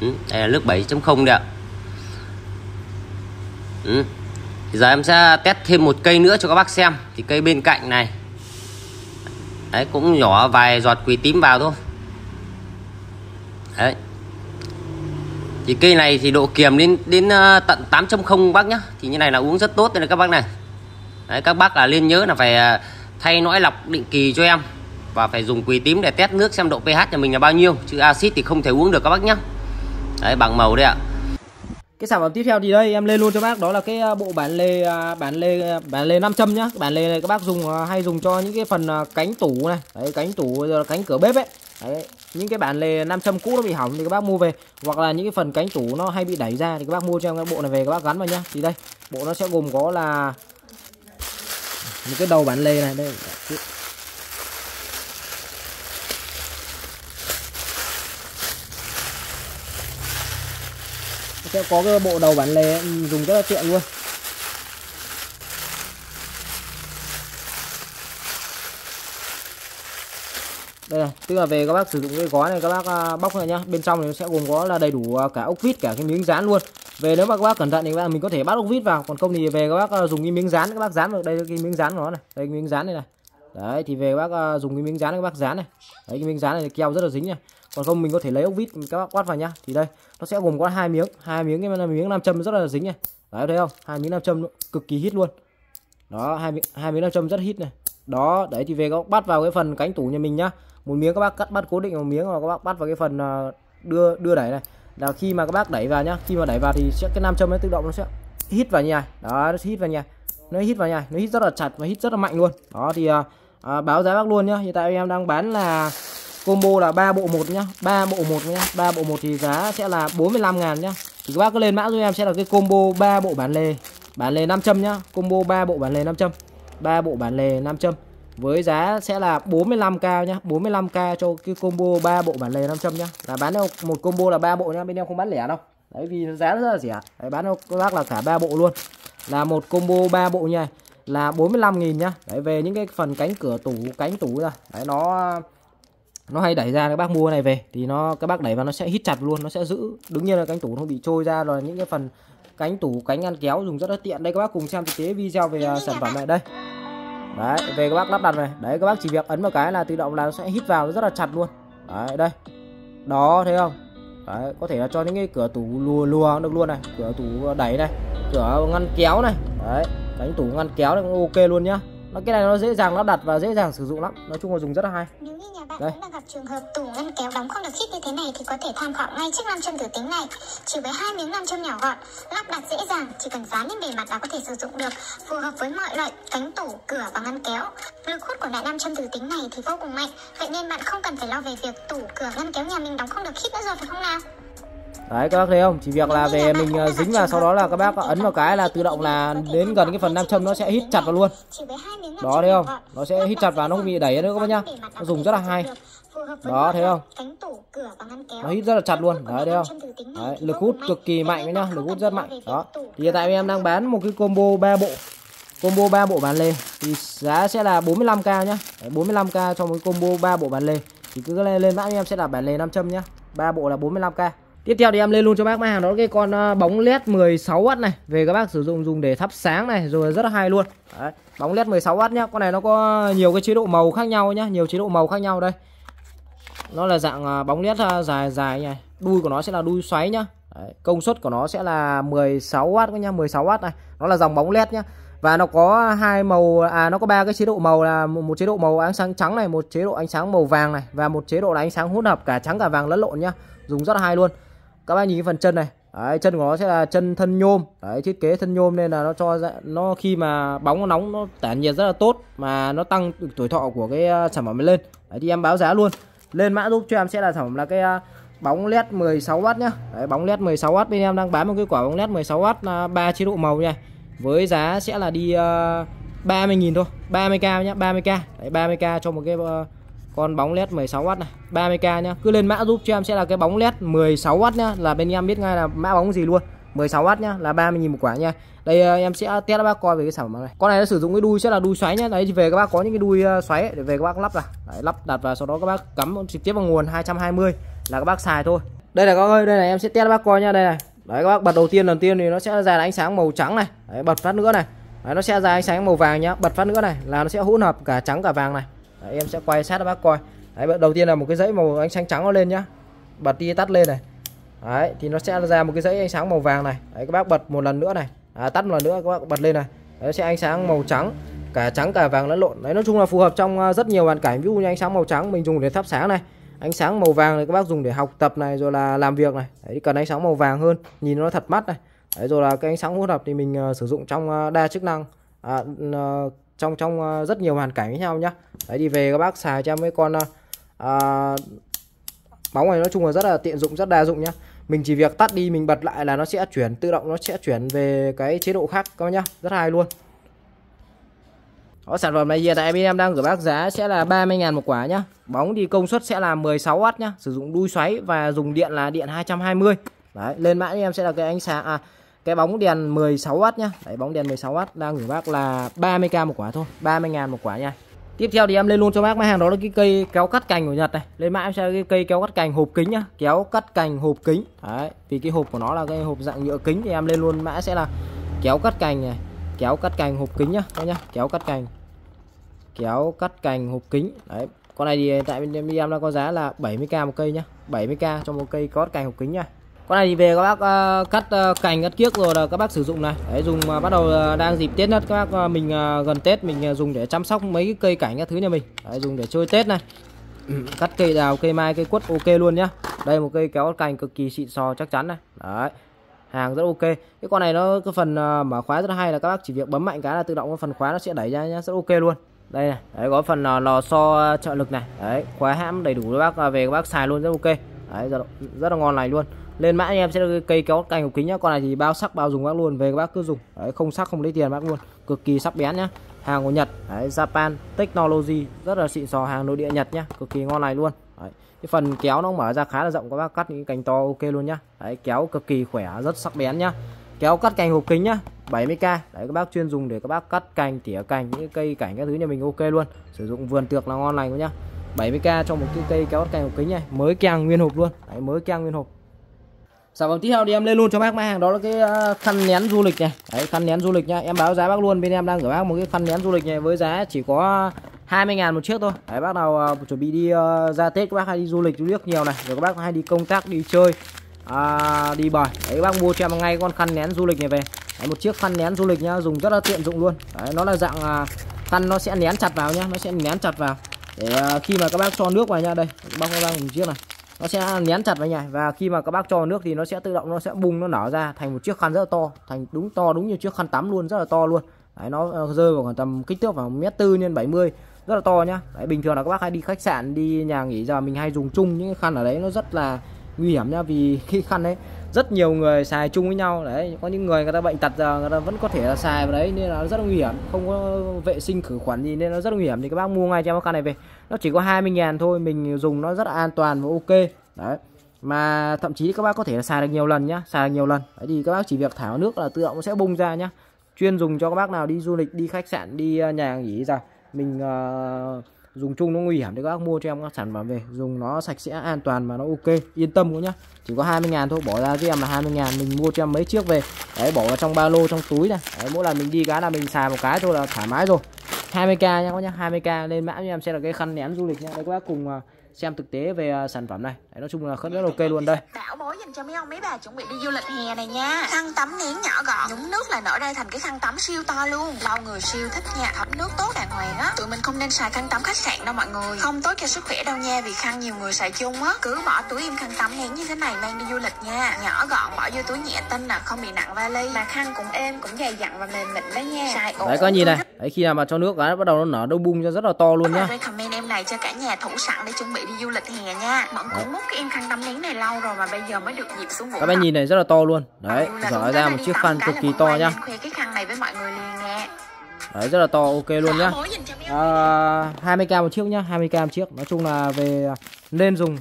Ừ, đây là nước 7.0 đấy ạ. Ừ. thì giờ em sẽ test thêm một cây nữa cho các bác xem thì cây bên cạnh này. Đấy cũng nhỏ vài giọt quỳ tím vào thôi. Đấy thì cây này thì độ kiềm đến đến ờ, tận 8.0 bác nhá. Thì như này là uống rất tốt đây là các bác này. Đấy, các bác là nên nhớ là phải ờ, thay lõi lọc định kỳ cho em và phải dùng quỳ tím để test nước xem độ pH nhà mình là bao nhiêu. Chứ axit thì không thể uống được các bác nhá. Đấy, bằng màu đấy ạ. Cái sản phẩm tiếp theo thì đây, em lên luôn cho bác. Đó là cái ờ, bộ bản lề bản lề bản lề 500 nhá. Bản lề này các bác dùng hay dùng cho những cái phần cánh tủ này. Đấy, cánh tủ cánh cửa bếp ấy. Đấy những cái bản lề nam châm cũ nó bị hỏng thì các bác mua về. Hoặc là những cái phần cánh tủ nó hay bị đẩy ra thì các bác mua cho em cái bộ này về, các bác gắn vào nhá. Thì đây, bộ nó sẽ gồm có là những cái đầu bản lề này, đây. Sẽ có cái bộ đầu bản lề ừ, dùng rất là tiện luôn. Đây này, tức là về các bác sử dụng cái gói này, các bác à, bóc này nhá. Bên trong thì sẽ gồm có là đầy đủ à, cả ốc vít, cả cái miếng dán luôn. Về nếu mà các bác cẩn thận thì các bác, mình có thể bắt ốc vít vào. Còn không thì về các bác à, dùng cái miếng dán, các bác dán vào đây, cái miếng dán của nó này. Đây, cái miếng dán này này. Đấy, thì về các bác dùng cái miếng dán các bác dán này. Đấy, cái miếng dán này keo rất là dính này còn không, mình có thể lấy ốc vít, các bác quát vào nhá. Thì đây, nó sẽ gồm có hai miếng. Hai miếng cái miếng nam châm rất là dính này đấy, thấy không? Hai miếng nam châm cực kỳ hít luôn. Đó, hai miếng hai miếng nam châm rất hít này. Đó, đấy, thì về các bác bắt vào cái phần cánh tủ nhà mình nhá một miếng các bác cắt bắt cố định một miếng và các bác bắt vào cái phần à, đưa đưa đẩy này. Là khi mà các bác đẩy vào nhá khi mà đẩy vào thì sẽ cái nam châm nó tự động nó sẽ hít vào nhà đó nó hít vào nhà nó hít vào nhà nó hít rất là chặt và hít rất là mạnh luôn. Đó thì à, à, báo giá bác luôn nhá. Hiện tại em đang bán là combo là 3 bộ 1 nhá. 3 bộ 1 nhá. 3 bộ 1 thì giá sẽ là 45 ngàn nhá. Thì các bác cứ lên mã cho em sẽ là cái combo 3 bộ bản lề. Bản lề 500 nhá. Combo 3 bộ bản lề 500 3 bộ bản lề 500 với giá sẽ là 45k nhá 45k cho cái combo 3 bộ bản lề 500 nhá. Là bán đâu một combo là ba bộ nhá bên em không bán lẻ đâu. Đấy vì giá rất là rẻ. Đấy, bán đâu các bác là cả ba bộ luôn. Là một combo 3 bộ nha là 45.000 nhá. Đấy về những cái phần cánh cửa tủ cánh tủ ra. Đấy nó nó hay đẩy ra các bác mua này về. Thì nó các bác đẩy vào nó sẽ hít chặt luôn nó sẽ giữ. Đứng nhiên là cánh tủ nó bị trôi ra rồi những cái phần cánh tủ cánh ngăn kéo dùng rất là tiện. Đây các bác cùng xem thực tế video về uh, sản phẩm này. Đây đấy, về các bác lắp đặt này. Đấy các bác chỉ việc ấn vào cái là tự động là nó sẽ hít vào rất là chặt luôn. Đấy, đây. Đó, thấy không? Đấy, có thể là cho những cái cửa tủ lùa lùa được luôn này. Cửa tủ đẩy này. Cửa ngăn kéo này. Đấy, cánh tủ ngăn kéo này cũng ok luôn nhá nó cái này nó dễ dàng lắp đặt và dễ dàng sử dụng lắm. Nói chung là dùng rất là hay. Nếu như nhà bạn Đây. cũng đang gặp trường hợp tủ ngăn kéo đóng không được khít như thế này thì có thể tham khảo ngay chiếc nam châm thử tính này. Chỉ với hai miếng nam châm nhỏ gọn lắp đặt dễ dàng chỉ cần dán lên bề mặt là có thể sử dụng được. Phù hợp với mọi loại cánh tủ cửa và ngăn kéo. Lực hút của loại nam châm thử tính này thì vô cùng mạnh vậy nên bạn không cần phải lo về việc tủ cửa ngăn kéo nhà mình đóng không được khít nữa rồi phải không nào đấy các bác thấy không? Chỉ việc là về mình ờ, dính vào sau đó là các bác ấn vào cái là tự động là đến gần cái phần nam châm nó sẽ hít chặt vào luôn. Đó thấy không? nó sẽ hít chặt vào nó không bị đẩy nữa các bác nhá. nó dùng rất là hay. đó thấy không? Nó hít rất là chặt luôn. Đấy thấy không? đấy, lực hút cực kỳ mạnh đấy nhá. lực hút rất mạnh. đó. thì hiện tại em đang bán một cái combo 3 bộ. Combo 3 bộ bản lề. Thì giá sẽ là 45k nhá. Đấy, 45k cho một combo 3 bộ bản lề. Thì cứ lên lên mã em sẽ là bản lề 500 nhá. Ba bộ là 45k Tiếp theo thì em lên luôn cho bác mã hàng đó cái con à, bóng led 16W này Về các bác sử dụng dùng để thắp sáng này Rồi rất là hay luôn. Đấy, Bóng led 16W nhá Con này nó có nhiều cái chế độ màu khác nhau nhá Nhiều chế độ màu khác nhau đây. Nó là dạng à, bóng led à, dài dài này Đuôi của nó sẽ là đuôi xoáy nhá. Đấy, Công suất của nó sẽ là 16W nhá 16W này Nó là dòng bóng led nhá. Và nó có hai màu à nó có ba cái chế độ màu là một, một chế độ màu ánh sáng trắng này một chế độ ánh sáng màu vàng này và một chế độ là ánh sáng hỗn hợp cả trắng cả vàng lẫn lộn nhá. Dùng rất là hay luôn các bác nhìn cái phần chân này. Đấy, chân của nó sẽ là chân thân nhôm. Đấy, thiết kế thân nhôm nên là nó cho nó khi mà bóng nó nóng nó tản nhiệt rất là tốt mà nó tăng tuổi thọ của cái à, sản phẩm lên. Đấy, thì em báo giá luôn. Lên mã giúp cho em sẽ là sản phẩm là cái à, bóng led 16W nhá. Đấy, bóng led 16W bên em đang bán một cái quả bóng led 16W là ba chế độ màu nha. Với giá sẽ là đi à, uh, 30.000 thôi 30k nhá 30k Đấy, 30k cho một cái uh, con bóng led 16W này 30k nhá. Cứ lên mã giúp cho em sẽ là cái bóng led 16W nhá. Là bên em biết ngay là mã bóng gì luôn. 16W nhá là 30.000 một quả nha. Đây ờ, em sẽ test các bác coi về cái sản phẩm này. Con này nó sử dụng cái đuôi sẽ là đuôi xoáy nhá. Đấy thì về các bác có những cái đuôi ờ, xoáy để về các bác lắp là đấy, lắp đặt vào sau đó các bác cắm trực tiếp vào nguồn 220 là các bác xài thôi. Đây là các ơi đây này em sẽ test các bác coi nha đây này. Đấy các bác bật đầu tiên lần tiên thì nó sẽ ra ánh sáng màu trắng này. Đấy, bật phát nữa này. Đấy, nó sẽ ra ánh sáng màu vàng nhá bật phát nữa này là nó sẽ hỗn hợp cả trắng cả vàng này đấy, em sẽ quay sát cho bác coi. Đấy, đầu tiên là một cái dãy màu ánh sáng trắng nó lên nhá. Bật đi tắt lên này. Đấy thì nó sẽ ra một cái dãy ánh sáng màu vàng này. Đấy các bác bật một lần nữa này. À, tắt một lần nữa các bác bật lên này. Đấy sẽ ánh sáng màu trắng. Cả trắng cả vàng lẫn lộn. Đấy nói chung là phù hợp trong à, rất nhiều hoàn cảnh. Ví dụ như ánh sáng màu trắng mình dùng để thắp sáng này. Ánh sáng màu vàng này các bác dùng để học tập này rồi là làm việc này. Đấy cần ánh sáng màu vàng hơn nhìn nó thật mắt này. Đấy rồi là cái ánh sáng hỗn hợp thì mình uh, sử dụng trong uh, đa chức năng. À, uh, trong trong uh, rất nhiều hoàn cảnh với nhau nhá. Đấy đi về các bác xài cho mấy con uh, bóng này nói chung là rất là tiện dụng rất đa dụng nhá. Mình chỉ việc tắt đi mình bật lại là nó sẽ chuyển tự động nó sẽ chuyển về cái chế độ khác các bác nhá. Rất hay luôn. Đó, sản phẩm này hiện tại bên em đang gửi bác giá sẽ là 30.000 một quả nhá. Bóng thì công suất sẽ là 16W nhá, sử dụng đuôi xoáy và dùng điện là điện 220. Đấy, lên mã em sẽ là cái ánh sáng à cái bóng đèn 16W nhá. Đấy bóng đèn 16W đang gửi bác là 30k một quả thôi, 30.000 một quả nha. Tiếp theo thì em lên luôn cho bác máy hàng đó là cái cây kéo cắt cành của Nhật này. Lên mã em sẽ cái cây kéo cắt cành hộp kính nhá, kéo cắt cành hộp kính. Đấy, vì cái hộp của nó là cái hộp dạng nhựa kính thì em lên luôn mã sẽ là kéo cắt cành này, kéo cắt cành hộp kính nhá, các nhá, kéo cắt cành kéo cắt cành hộp kính đấy con này thì tại bên em đang có giá là 70k một cây nhá 70k cho một cây có cành hộp kính nha con này thì về các bác uh, cắt uh, cành cắt kiếc rồi là các bác sử dụng này. Đấy dùng uh, bắt đầu uh, đang dịp tết nhất các bác uh, mình uh, gần tết mình uh, dùng để chăm sóc mấy cái cây cảnh các thứ nhà mình. Đấy, dùng để chơi tết này. [clears throat] Cắt cây đào cây mai cây quất ok luôn nhá. Đây một cây kéo cành cực kỳ xịn sò chắc chắn này. Đấy hàng rất ok. Cái con này nó cái phần uh, mở khóa rất hay là các bác chỉ việc bấm mạnh cái là tự động cái phần khóa nó sẽ đẩy ra nhá rất ok luôn. Đây này đấy có phần uh, lò xo trợ lực này. Đấy khóa hãm đầy đủ các bác uh, về các bác xài luôn rất ok. Đấy rất, rất là ngon này luôn lên mã em sẽ cây kéo cành hộp kính nhá. Con này thì bao sắc, bao dùng bác luôn. Về các bác cứ dùng. Đấy, không sắc, không lấy tiền bác luôn. Cực kỳ sắc bén nhá. Hàng của Nhật, đấy, Japan Technology, rất là xịn sò hàng nội địa Nhật nhá. Cực kỳ ngon này luôn. Đấy. cái phần kéo nó mở ra khá là rộng. Các bác cắt những cành to ok luôn nhá. Đấy, kéo cực kỳ khỏe, rất sắc bén nhá. Kéo cắt cành hộp kính nhá 70k đấy, các bác chuyên dùng để các bác cắt cành, tỉa cành, những cây cảnh các thứ nhà mình ok luôn. Sử dụng vườn tược là ngon lành luôn nhá. 70k cho một cái cây kéo cắt cành hộp kính này. Mới keng nguyên hộp luôn. Đấy, mới keng nguyên hộp sản phẩm tiếp theo thì em lên luôn cho bác máy hàng. Đó là cái à, khăn nén du lịch này. Đấy khăn nén du lịch nha. Em báo giá bác luôn bên em đang gửi bác một cái khăn nén du lịch này với giá chỉ có 20.000 một chiếc thôi. Đấy bác nào uh, chuẩn bị đi uh, ra Tết các bác hay đi du lịch du lịch nhiều này rồi các bác hay đi công tác đi chơi à, đi bời. Đấy các bác mua cho em ngay con khăn nén du lịch này về. Đấy, một chiếc khăn nén du lịch nhá dùng rất là tiện dụng luôn. Đấy, nó là dạng uh, khăn nó sẽ nén chặt vào nhá nó sẽ nén chặt vào. Để uh, khi mà các bác cho nước vào nha đây bác các bác một chiếc này nó sẽ nén chặt vào nhỉ và khi mà các bác cho nước thì nó sẽ tự động nó sẽ bung nó nở ra thành một chiếc khăn rất là to. Thành đúng to đúng như chiếc khăn tắm luôn rất là to luôn. Đấy, nó ờ, rơi vào khoảng tầm kích thước vào mét tư nhân 70 rất là to nhá. Đấy, bình thường là các bác hay đi khách sạn đi nhà nghỉ giờ mình hay dùng chung những cái khăn ở đấy. Nó rất là nguy hiểm nhá. Vì khi khăn đấy rất nhiều người xài chung với nhau đấy. Có những người người ta bệnh tật giờ người ta vẫn có thể là xài vào đấy nên là rất là nguy hiểm. Không có vệ sinh khử khuẩn gì nên nó rất là nguy hiểm. Thì các bác mua ngay cho khăn này về. Nó chỉ có 20 ngàn thôi mình dùng nó rất là an toàn và ok. Đấy. Mà thậm chí các bác có thể là xài được nhiều lần nhá xài được nhiều lần. Đấy thì các bác chỉ việc thảo nước là tự động nó sẽ bung ra nhá. Chuyên dùng cho các bác nào đi du lịch đi khách sạn đi ờ, nhà nghỉ ra mình uh, dùng chung nó nguy hiểm thì các bác mua cho em các sản phẩm về. Dùng nó sạch sẽ an toàn mà nó ok. Yên tâm cũng nhá. Chỉ có 20 ngàn thôi bỏ ra cho em là 20 ngàn. Mình mua cho em mấy chiếc về. Đấy bỏ vào trong ba lô trong túi này. Đấy, mỗi lần mình đi cái là mình xài một cái thôi là thoải mái rồi. 20k nha các nhá. 20k lên mã cho em sẽ là cái khăn nén du lịch nhá. Đây các bác cùng uh, xem thực tế về uh, sản phẩm này. Đấy, nói chung là rất là ok luôn đây. Bảo bối dành cho mấy ông mấy bà chuẩn bị đi du lịch hè này nha. Khăn tắm nén nhỏ gọn nhúng nước là nở ra thành cái khăn tắm siêu to luôn. Lau người siêu thích nha thấm nước tốt đàng hoàng á. Tụi mình không nên xài khăn tắm khách sạn đâu mọi người. Không tốt cho sức khỏe đâu nha vì khăn nhiều người xài chung á. Cứ bỏ túi im khăn tắm nén như thế này mang đi du lịch nha. Nhỏ gọn bỏ vô túi nhẹ tinh nè không bị nặng vali. Mà khăn cũng êm cũng dày dặn và mềm mịn đó nha. Xài đấy có nhìn này. đấy khi nào mà cho nước cái bắt đầu nó nở đâu bung ra rất là to luôn nhá. Recommend em này cho cả nhà thủ sẵn để chuẩn bị đi du lịch hè nha. Mẫn cũng múc cái em khăn tắm nén này lâu rồi mà bây giờ mới được dịp xuống các bạn nhìn này rất là to luôn. Đấy dở ra một chiếc khăn cực kỳ to nhá. khoe cái khăn này với mọi người liền nè. Đấy rất là to ok luôn nhá. À, 20k một chiếc nhá 20k một chiếc. Nói chung là về nên dùng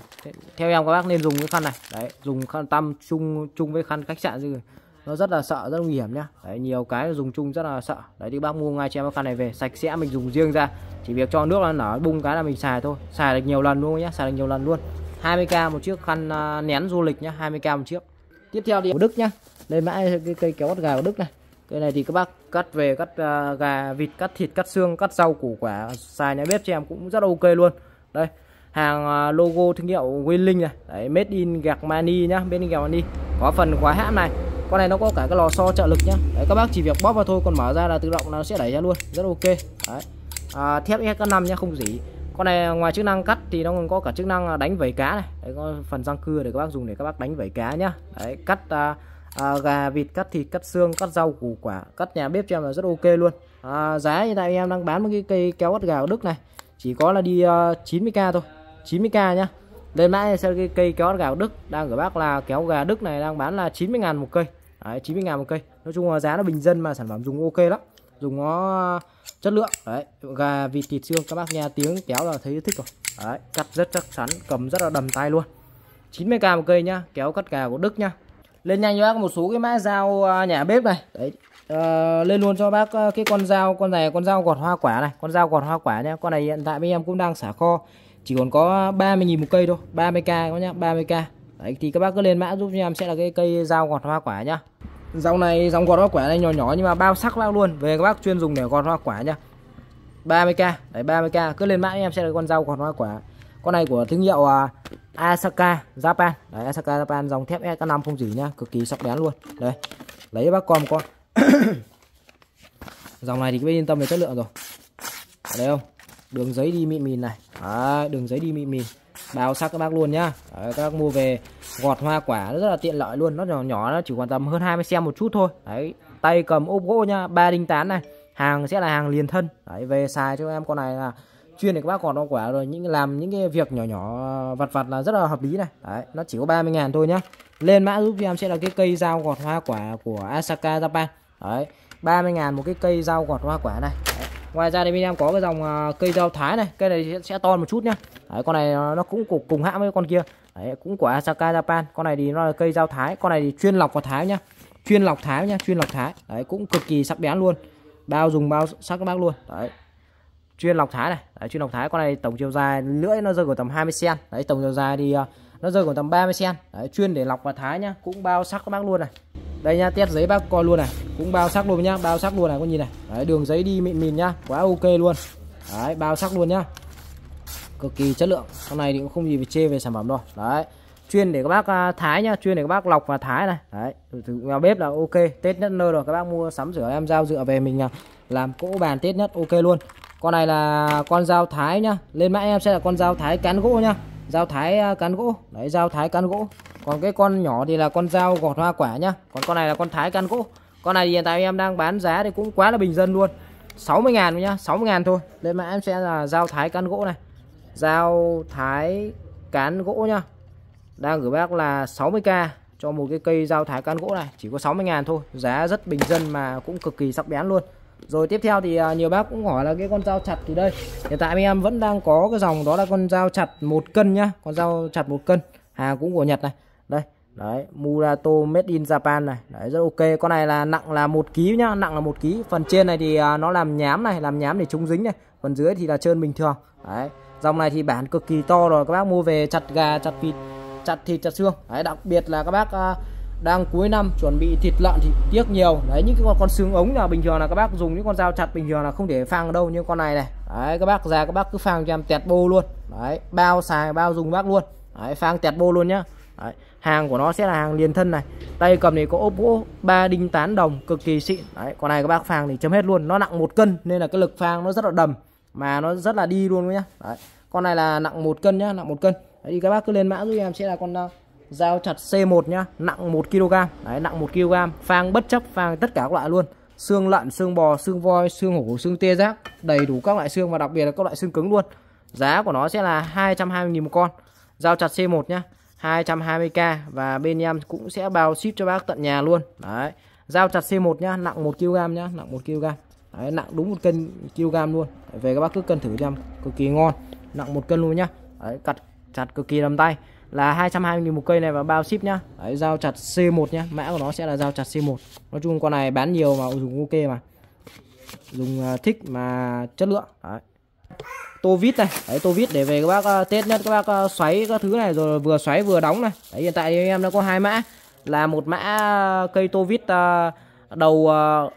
theo em các bác nên dùng cái khăn này. Đấy dùng khăn tăm chung chung với khăn khách sạn gì nó rất là sợ rất nguy hiểm nhá. Đấy nhiều cái dùng chung rất là sợ. Đấy thì bác mua ngay cho em cái khăn này về sạch sẽ mình dùng riêng ra chỉ việc cho nước là nở bung cái là mình xài thôi. Xài được nhiều lần luôn nhé xài được nhiều lần luôn. 20k một chiếc khăn à, nén du lịch nhá 20k một chiếc. Tiếp theo đi của Đức nhá. Đây mãi cái cây kéo gà của Đức này. Cái này thì các bác cắt về cắt uh, gà vịt cắt thịt cắt xương cắt rau củ quả xài nhà bếp cho em cũng rất ok luôn. Đây hàng uh, logo thương hiệu Winling này. Đấy made in mani nhá bên in mani. Có phần khóa hãm này. Con này nó có cả cái lò xo trợ lực nhá. Đấy các bác chỉ việc bóp vào thôi còn mở ra là tự động nó sẽ đẩy ra luôn. Rất ok. Đấy à, thép s 5 nhé không gì con này ngoài chức năng cắt thì nó còn có cả chức năng à, đánh vẩy cá này. Đấy có phần răng cưa để các bác dùng để các bác đánh vẩy cá nhá. Đấy cắt à, à, gà vịt cắt thịt cắt xương cắt rau củ quả cắt nhà bếp cho em là rất ok luôn. À, giá hiện tại em đang bán một cái cây kéo cắt gà của Đức này chỉ có là đi à, uh, 90k thôi 90k nhá. Lên mã sẽ cái cây kéo gà của Đức đang gửi bác là kéo gà Đức này đang bán là 90.000 một cây. Đấy 90.000 một cây. Nói chung là giá nó bình dân mà sản phẩm dùng ok lắm dùng nó ờ, chất lượng. Đấy gà vịt thịt xương các bác nghe tiếng kéo là thấy thích rồi. Đấy cắt rất chắc chắn cầm rất là đầm tay luôn. 90k một cây nhá kéo cắt gà của Đức nhá. Lên nhanh cho bác một số cái mã dao ờ, nhà bếp này. Đấy uh, lên luôn cho bác cái con dao con này con dao gọt hoa quả này con dao gọt hoa quả nhá. Con này hiện tại bên em cũng đang xả kho chỉ còn có 30.000 một cây thôi 30k các nhá 30k đấy thì các bác cứ lên mã giúp cho em sẽ là cái cây dao gọt hoa quả nhá dòng này dòng gọt hoa quả này nhỏ nhỏ nhưng mà bao sắc bác luôn. Về các bác chuyên dùng để gọt hoa quả nhá 30k đấy 30k cứ lên mã em sẽ được con dao gọt hoa quả. Con này của thương hiệu uh, Asaka Japan. Đấy Asaka Japan dòng thép S5 không gì nhá cực kỳ sắc bén luôn. Đây lấy bác con một con. [coughs] Dòng này thì các bác yên tâm về chất lượng rồi. Ở đây không? Đường giấy đi mịn mịn này. Đấy, đường giấy đi mịn mịn bao sắc các bác luôn nhá. Đấy, các bác mua về gọt hoa quả rất là tiện lợi luôn nó nhỏ nhỏ nó chỉ quan tâm hơn 20 cm một chút thôi. Đấy tay cầm ốp gỗ nhá ba đinh tán này hàng sẽ là hàng liền thân. Đấy về xài cho em con này là chuyên để các bác gọt hoa quả rồi những làm những cái việc nhỏ nhỏ vặt vặt là rất là hợp lý này. Đấy nó chỉ có 30 ngàn thôi nhá. Lên mã giúp cho em sẽ là cái cây dao gọt hoa quả của Asaka Japan. Đấy 30 ngàn một cái cây dao gọt hoa quả này. Đấy ngoài ra thì bên em có cái dòng uh, cây dao thái này cây này sẽ, to một chút nhá. Đấy, con này à, nó cũng cùng, cùng hãng với con kia. Đấy, cũng của Asaka Japan. Con này thì nó là cây dao thái con này thì chuyên lọc vào thái nhá. Chuyên lọc thái nhá chuyên lọc thái. Đấy cũng cực kỳ sắc bén luôn. Bao dùng bao sắc các bác luôn. Đấy chuyên lọc thái này. Đấy, chuyên lọc thái con này tổng chiều dài lưỡi nó rơi vào tầm 20 cm đấy tổng chiều dài thì uh, nó rơi khoảng tầm 30 cm đấy, chuyên để lọc và thái nhá. Cũng bao sắc các bác luôn này. Đây nha test giấy bác coi luôn này. Cũng bao sắc luôn nhá bao sắc luôn này có nhìn này. Đấy, đường giấy đi mịn mịn nhá quá ok luôn. Đấy bao sắc luôn nhá. Cực kỳ chất lượng. Con này thì cũng không gì phải chê về sản phẩm đâu. Đấy chuyên để các bác à, thái nhá chuyên để các bác lọc và thái này. Đấy từ vào bếp là ok tết nhất nơi rồi. Các bác mua sắm rửa em dao dựa về mình à, làm cỗ bàn tết nhất ok luôn. Con này là con dao thái nhá. Lên mã em sẽ là con dao thái cán gỗ nhá dao thái à, cán gỗ. Đấy dao thái, cán gỗ. Còn cái con nhỏ thì là con dao gọt hoa quả nhá. Còn con này là con thái, cán gỗ. Con này hiện tại em đang bán giá thì cũng quá là bình dân luôn. 60 ngàn nhá 60 ngàn thôi. Lên mã em sẽ là dao thái, cán gỗ này. Dao thái, cán gỗ nhá. Đang gửi bác là 60k cho một cái cây dao thái, cán gỗ này. Chỉ có 60 ngàn thôi. Giá rất bình dân mà cũng cực kỳ sắc bén luôn rồi tiếp theo thì à, nhiều bác cũng hỏi là cái con dao chặt thì đây. Hiện tại em vẫn đang có cái dòng đó là con dao chặt một cân nhá. Con dao chặt một cân. Hàng cũng của Nhật này. Đây đấy Murato made in Japan này. Đấy rất ok. Con này là nặng là một ký nhá nặng là một ký. Phần trên này thì à, nó làm nhám này làm nhám để chống dính này. Phần dưới thì là trơn bình thường. Đấy dòng này thì bản cực kỳ to rồi. Các bác mua về chặt gà chặt vịt chặt thịt chặt xương. Đấy đặc biệt là các bác uh, đang cuối năm chuẩn bị thịt lợn thì tiếc nhiều. Đấy những cái con con xương ống là bình thường là các bác dùng những con dao chặt bình thường là không để phang ở đâu nhưng con này này. Đấy các bác ra các bác cứ phang cho em tẹt bô luôn. Đấy bao xài bao dùng bác luôn. Đấy phang tẹt bô luôn nhá. Đấy. hàng của nó sẽ là hàng liền thân này. Tay cầm này có ốp gỗ ba đinh tán đồng cực kỳ xịn. Đấy con này các bác phang thì chấm hết luôn. Nó nặng một cân nên là cái lực phang nó rất là đầm mà nó rất là đi luôn nhá. Đấy. con này là nặng một cân nhá nặng một cân. Đấy, thì các bác cứ lên mã giúp em sẽ là con uh, dao chặt C1 nhá nặng 1 kg. Đấy nặng 1 kg. Phang bất chấp phang tất cả các loại luôn. Xương lợn xương bò xương voi xương hổ xương tê giác. Đầy đủ các loại xương và đặc biệt là các loại xương cứng luôn. Giá của nó sẽ là 220.000 một con. Dao chặt C1 nhá 220k và bên em cũng sẽ bao ship cho bác tận nhà luôn. Đấy dao chặt C1 nhá nặng 1 kg nhá nặng 1 kg. Đấy, nặng đúng một cân kg luôn. Về các bác cứ cân thử cho em cực kỳ ngon. Nặng một cân luôn nhá. Đấy, cắt chặt cực kỳ đầm tay là 220 một cây này và bao ship nhá. Đấy, dao chặt C1 nhá. Mã của nó sẽ là dao chặt C1 nói chung con này bán nhiều mà dùng ok mà. Dùng à, thích mà chất lượng. Đấy. tô vít này. Đấy tô vít để về các bác à, tết nhất các bác à, xoáy các thứ này rồi vừa xoáy vừa đóng này. Đấy, hiện tại em đã có hai mã. Là một mã cây tô vít đầu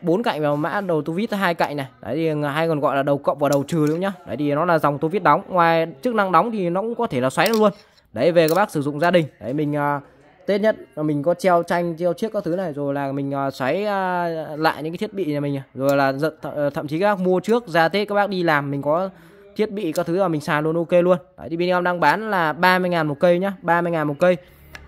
bốn cạnh và mã đầu tô vít hai cạnh này. Đấy thì hay còn gọi là đầu cộng và đầu trừ nữa nhá. Đấy thì nó là dòng tô vít đóng. Ngoài chức năng đóng thì nó cũng có thể là xoáy được luôn đấy về các bác sử dụng gia đình. Đấy mình uh, tết nhất mình có treo tranh treo chiếc các thứ này rồi là mình uh, xoáy uh, lại những cái thiết bị nhà mình rồi là th ờ, thậm chí các bác mua trước ra tết các bác đi làm mình có thiết bị các thứ là mình xài luôn ok luôn. Đấy thì bên em đang bán là 30.000 một cây nhá 30.000 một cây.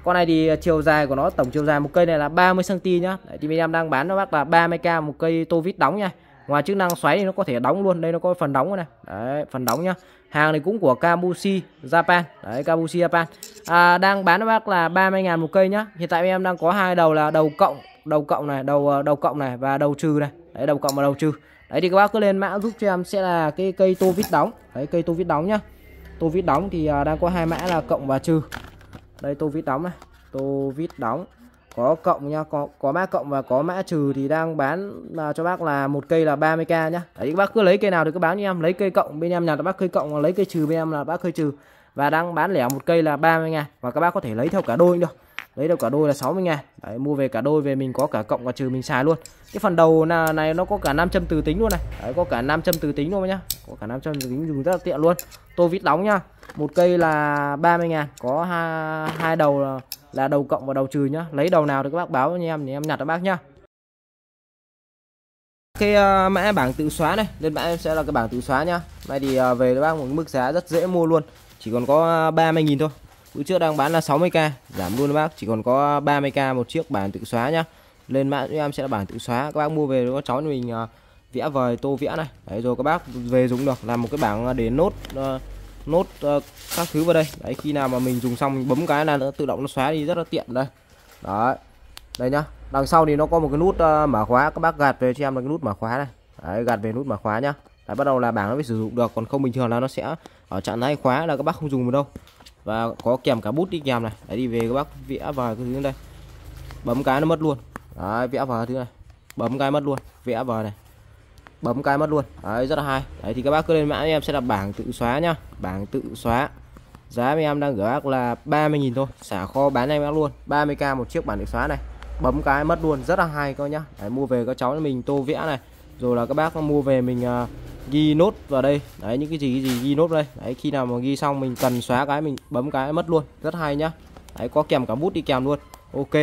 Con này thì chiều dài của nó tổng chiều dài một cây này là 30 cm nhá. Đấy, thì bên em đang bán nó bác là 30k một cây tô vít đóng nha. Ngoài chức năng xoáy thì nó có thể đóng luôn đây nó có phần đóng này. Đấy phần đóng nhá hàng này cũng của Kabushi Japan. Đấy Kabushi Japan. À, đang bán cho bác là 30.000 một cây nhá. Hiện tại em đang có hai đầu là đầu cộng đầu cộng này đầu ờ, đầu cộng này và đầu trừ này. Đấy đầu cộng và đầu trừ. Đấy thì các bác cứ lên mã giúp cho em sẽ là cái cây tô vít đóng. Đấy cây tô vít đóng nhá. Tô vít đóng thì à, đang có hai mã là cộng và trừ. Đây tô vít đóng này. Tô vít đóng có cộng nha có có mã cộng và có mã trừ thì đang bán à, cho bác là một cây là 30k nhá. Đấy các bác cứ lấy cây nào thì cứ bán cho em lấy cây cộng bên em nhà các bác cây cộng lấy cây trừ bên em là bác cây trừ. Và đang bán lẻ một cây là 30 ngàn và các bác có thể lấy theo cả đôi được. Lấy được cả đôi là 60 ngàn. Đấy, mua về cả đôi về mình có cả cộng và trừ mình xài luôn. Cái phần đầu là này nó có cả nam châm từ tính luôn này. Đấy, có cả nam châm từ tính luôn nhá. Có cả nam châm từ tính dùng rất là tiện luôn. Tô vít đóng nhá một cây là 30 ngàn có hai, hai đầu là, là đầu cộng và đầu trừ nhá. Lấy đầu nào thì các bác báo với em thì em nhặt cho bác nhá. Cái uh, mã bảng tự xóa này lên mã em sẽ là cái bảng tự xóa nhá. Này thì uh, về các bác một mức giá rất dễ mua luôn. Chỉ còn có ờ, 30.000 thôi. Bữa trước đang bán là 60k giảm luôn các bác. Chỉ còn có 30k một chiếc bảng tự xóa nhá. Lên mã em sẽ là bảng tự xóa. Các bác mua về có cháu mình uh, vẽ vời tô vẽ này. Đấy rồi các bác về dùng được. Làm một cái bảng để nốt uh, nốt uh, các thứ vào đây. Đấy khi nào mà mình dùng xong mình bấm cái là nó tự động nó xóa đi rất là tiện đây. Đấy. Đây nhá. Đằng sau thì nó có một cái nút uh, mở khóa. Các bác gạt về cho em là cái nút mở khóa này. Đấy, gạt về nút mở khóa nhá. Đấy, bắt đầu là bảng nó mới sử dụng được. Còn không bình thường là nó sẽ ở trạng thái khóa là các bác không dùng được đâu. Và có kèm cả bút đi kèm này. Đấy đi về các bác vẽ vào cái thứ đây. Bấm cái nó mất luôn. Đấy, vẽ vào thứ này. Bấm cái mất luôn. Vẽ vào này bấm cái mất luôn. Đấy rất là hay. Đấy thì các bác cứ lên mã em sẽ là bảng tự xóa nhá. Bảng tự xóa. Giá em đang gửi bác là 30.000 thôi. Xả kho bán em bác luôn 30k một chiếc bảng tự xóa này. Bấm cái mất luôn rất là hay coi nhá. Đấy, mua về các cháu mình tô vẽ này. Rồi là các bác mua về mình uh, ghi nốt vào đây. Đấy những cái gì cái gì ghi nốt đây. Đấy khi nào mà ghi xong mình cần xóa cái mình bấm cái mất luôn. Rất hay nhá. Đấy có kèm cả bút đi kèm luôn. Ok.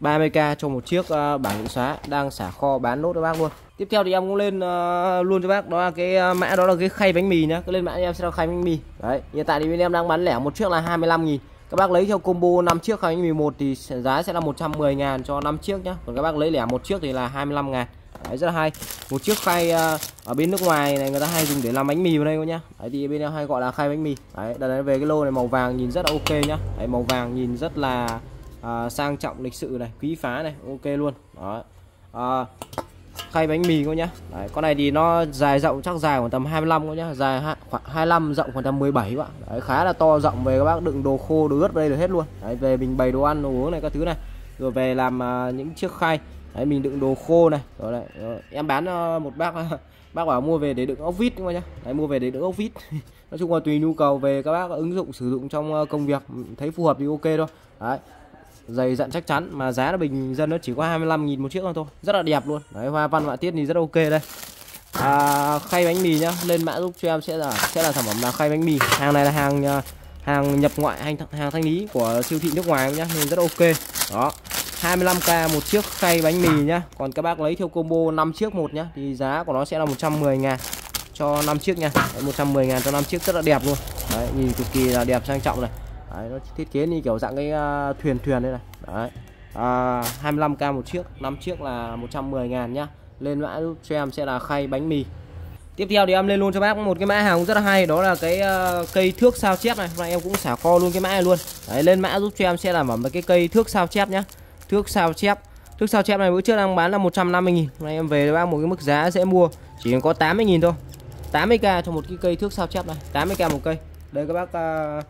30k cho một chiếc uh, bảng xóa đang xả kho bán nốt cho bác luôn. Tiếp theo thì em cũng lên uh, luôn cho bác đó là cái uh, mã đó là cái khay bánh mì nhá. Cứ lên mã em sẽ là khay bánh mì. Đấy hiện tại thì bên em đang bán lẻ một chiếc là 25 nghìn. Các bác lấy theo combo 5 chiếc khay bánh mì một thì giá sẽ là 110 ngàn cho 5 chiếc nhá. Còn các bác lấy lẻ một chiếc thì là 25 ngàn. Đấy rất là hay. Một chiếc khay uh, ở bên nước ngoài này người ta hay dùng để làm bánh mì vào đây các nhá. Đấy thì bên em hay gọi là khay bánh mì. Đấy đợt về cái lô này màu vàng nhìn rất là ok nhá. Đấy màu vàng nhìn rất là à, sang trọng lịch sự này quý phá này ok luôn. Đó. À, khay bánh mì các nhá. Đấy, con này thì nó dài rộng chắc dài khoảng tầm 25 các nhá. Dài khoảng 25 rộng khoảng tầm 17 bạn đấy, khá là to rộng về các bác đựng đồ khô đồ ướt vào đây được hết luôn. Đấy, về mình bày đồ ăn đồ uống này các thứ này. Rồi về làm à, những chiếc khay. Đấy mình đựng đồ khô này. Rồi đấy, rồi. em bán uh, một bác à, [laughs] bác bảo mua về để đựng ốc vít các nhá. Đấy mua về để đựng ốc vít. [laughs] Nói chung là tùy nhu cầu về các bác ứng dụng sử dụng trong à, công việc thấy phù hợp thì ok thôi. Đấy dày dặn chắc chắn. Mà giá là bình dân nó chỉ có 25.000 một chiếc thôi rất là đẹp luôn. Đấy hoa văn họa tiết thì rất ok đây. À, khay bánh mì nhá lên mã giúp cho em sẽ là sẽ là sản phẩm là khay bánh mì. Hàng này là hàng à, hàng nhập ngoại hàng hàng thanh lý của siêu thị nước ngoài nhá nên rất ok. Đó 25k một chiếc khay bánh mì nhá. Còn các bác lấy theo combo 5 chiếc một nhá thì giá của nó sẽ là 110 ngàn cho 5 chiếc nha. Đấy, 110 ngàn cho 5 chiếc rất là đẹp luôn. Đấy, nhìn cực kỳ là đẹp sang trọng này. Đấy, nó thiết kế như kiểu dạng cái uh, thuyền thuyền đây này. Đấy. À, 25k một chiếc 5 chiếc là 110 ngàn nhá. Lên mã giúp cho em sẽ là khay bánh mì. Tiếp theo thì em lên luôn cho bác một cái mã hàng rất là hay đó là cái uh, cây thước sao chép này. Hôm nay em cũng xả kho luôn cái mã này luôn. Đấy, lên mã giúp cho em sẽ là một cái cây thước sao chép nhá. Thước sao chép. Thước sao chép này bữa trước đang bán là 150 nghìn. Hôm nay em về cho bác một cái mức giá sẽ mua chỉ có 80 nghìn thôi. 80k cho một cái cây thước sao chép này. 80k một cây. Đây các bác uh,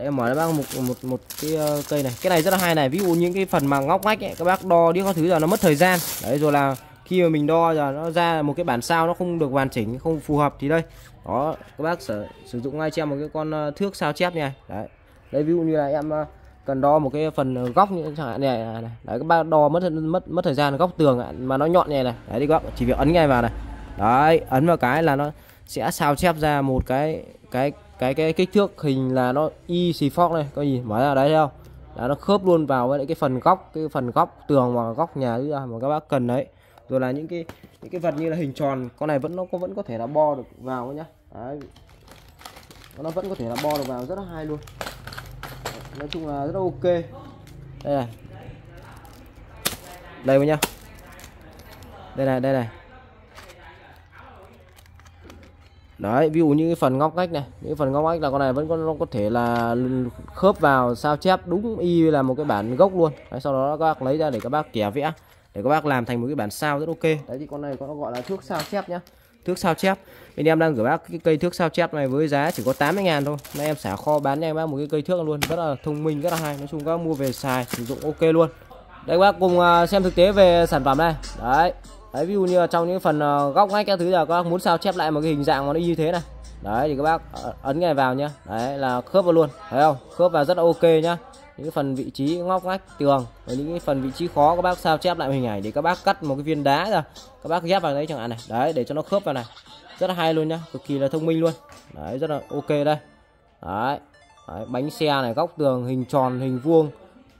Đấy em mở cho bác một một một cái uh, cây này. Cái này rất là hay này ví dụ những cái phần mà ngóc ngách ấy, các bác đo đi các thứ là nó mất thời gian. Đấy rồi là khi mà mình đo giờ nó ra một cái bản sao nó không được hoàn chỉnh không phù hợp thì đây. Đó các bác sử, sử dụng ngay cho em một cái con uh, thước sao chép này. Đấy. Đây ví dụ như là em uh, cần đo một cái phần góc như chẳng hạn này, này, này. đấy các bác đo mất mất mất thời gian góc tường mà nó nhọn này này. Đấy đi các bác chỉ việc ấn ngay vào này. Đấy ấn vào cái là nó sẽ sao chép ra một cái cái cái cái kích thước hình là nó y xì phóc này có gì, mở ra đấy thấy không? Là nó khớp luôn vào với cái phần góc, cái phần góc tường hoặc góc nhà mà các bác cần đấy. Rồi là những cái những cái vật như là hình tròn, con này vẫn nó có, vẫn có thể là bo được vào nhá. Đấy. nó vẫn có thể là bo được vào, rất là hay luôn. Nói chung là rất là ok. Đây này. Đây nhá. Đây này đây này. Đấy ví dụ như cái phần ngóc ngách này. Những phần ngóc ngách là con này vẫn có nó có thể là khớp vào sao chép đúng y là một cái bản gốc luôn. Đấy, sau đó các bác lấy ra để các bác kẻ vẽ để các bác làm thành một cái bản sao rất ok. Đấy thì con này có gọi là thước sao chép nhá. Thước sao chép. Bên em đang gửi bác cái cây thước sao chép này với giá chỉ có 80 ngàn thôi. Nay em xả kho bán cho em bác một cái cây thước luôn rất là thông minh rất là hay. Nói chung các bác mua về xài sử dụng ok luôn. Đây các bác cùng à, xem thực tế về sản phẩm này. Đấy đấy ví dụ như trong những phần ờ, góc ngách các thứ là các bác muốn sao chép lại một cái hình dạng mà nó như thế này. Đấy thì các bác ờ, ấn ngay vào nhá. Đấy là khớp vào luôn thấy không? Khớp vào rất là ok nhá. Những cái phần vị trí ngóc ngách tường và những cái phần vị trí khó các bác sao chép lại hình ảnh để các bác cắt một cái viên đá ra. Các bác ghép vào đấy chẳng hạn này. Đấy để cho nó khớp vào này. Rất là hay luôn nhá cực kỳ là thông minh luôn. Đấy rất là ok đây. Đấy, đấy bánh xe này góc tường hình tròn hình vuông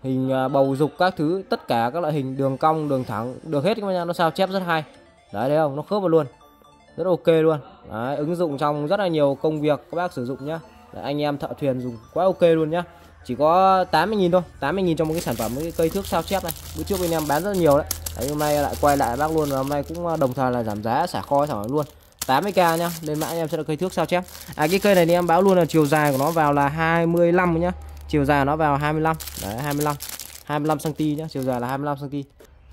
hình à, bầu dục các thứ tất cả các loại hình đường cong đường thẳng được hết các bạn nó sao chép rất hay. Đấy thấy không? Nó khớp vào luôn. Rất ok luôn. Đấy, ứng dụng trong rất là nhiều công việc các bác sử dụng nhá. Đấy, anh em thợ thuyền dùng quá ok luôn nhá. Chỉ có 80.000 thôi 80.000 cho một cái sản phẩm cái cây thước sao chép này. Bữa trước bên em bán rất nhiều đấy. đấy hôm nay lại quay lại bác luôn và hôm nay cũng à, đồng thời là giảm giá xả kho sản phẩm luôn 80k nhá lên mã em sẽ là cây thước sao chép. À cái cây này thì em báo luôn là chiều dài của nó vào là 25 nhá chiều dài nó vào 25 đấy 25 25 cm nhá chiều dài là 25 cm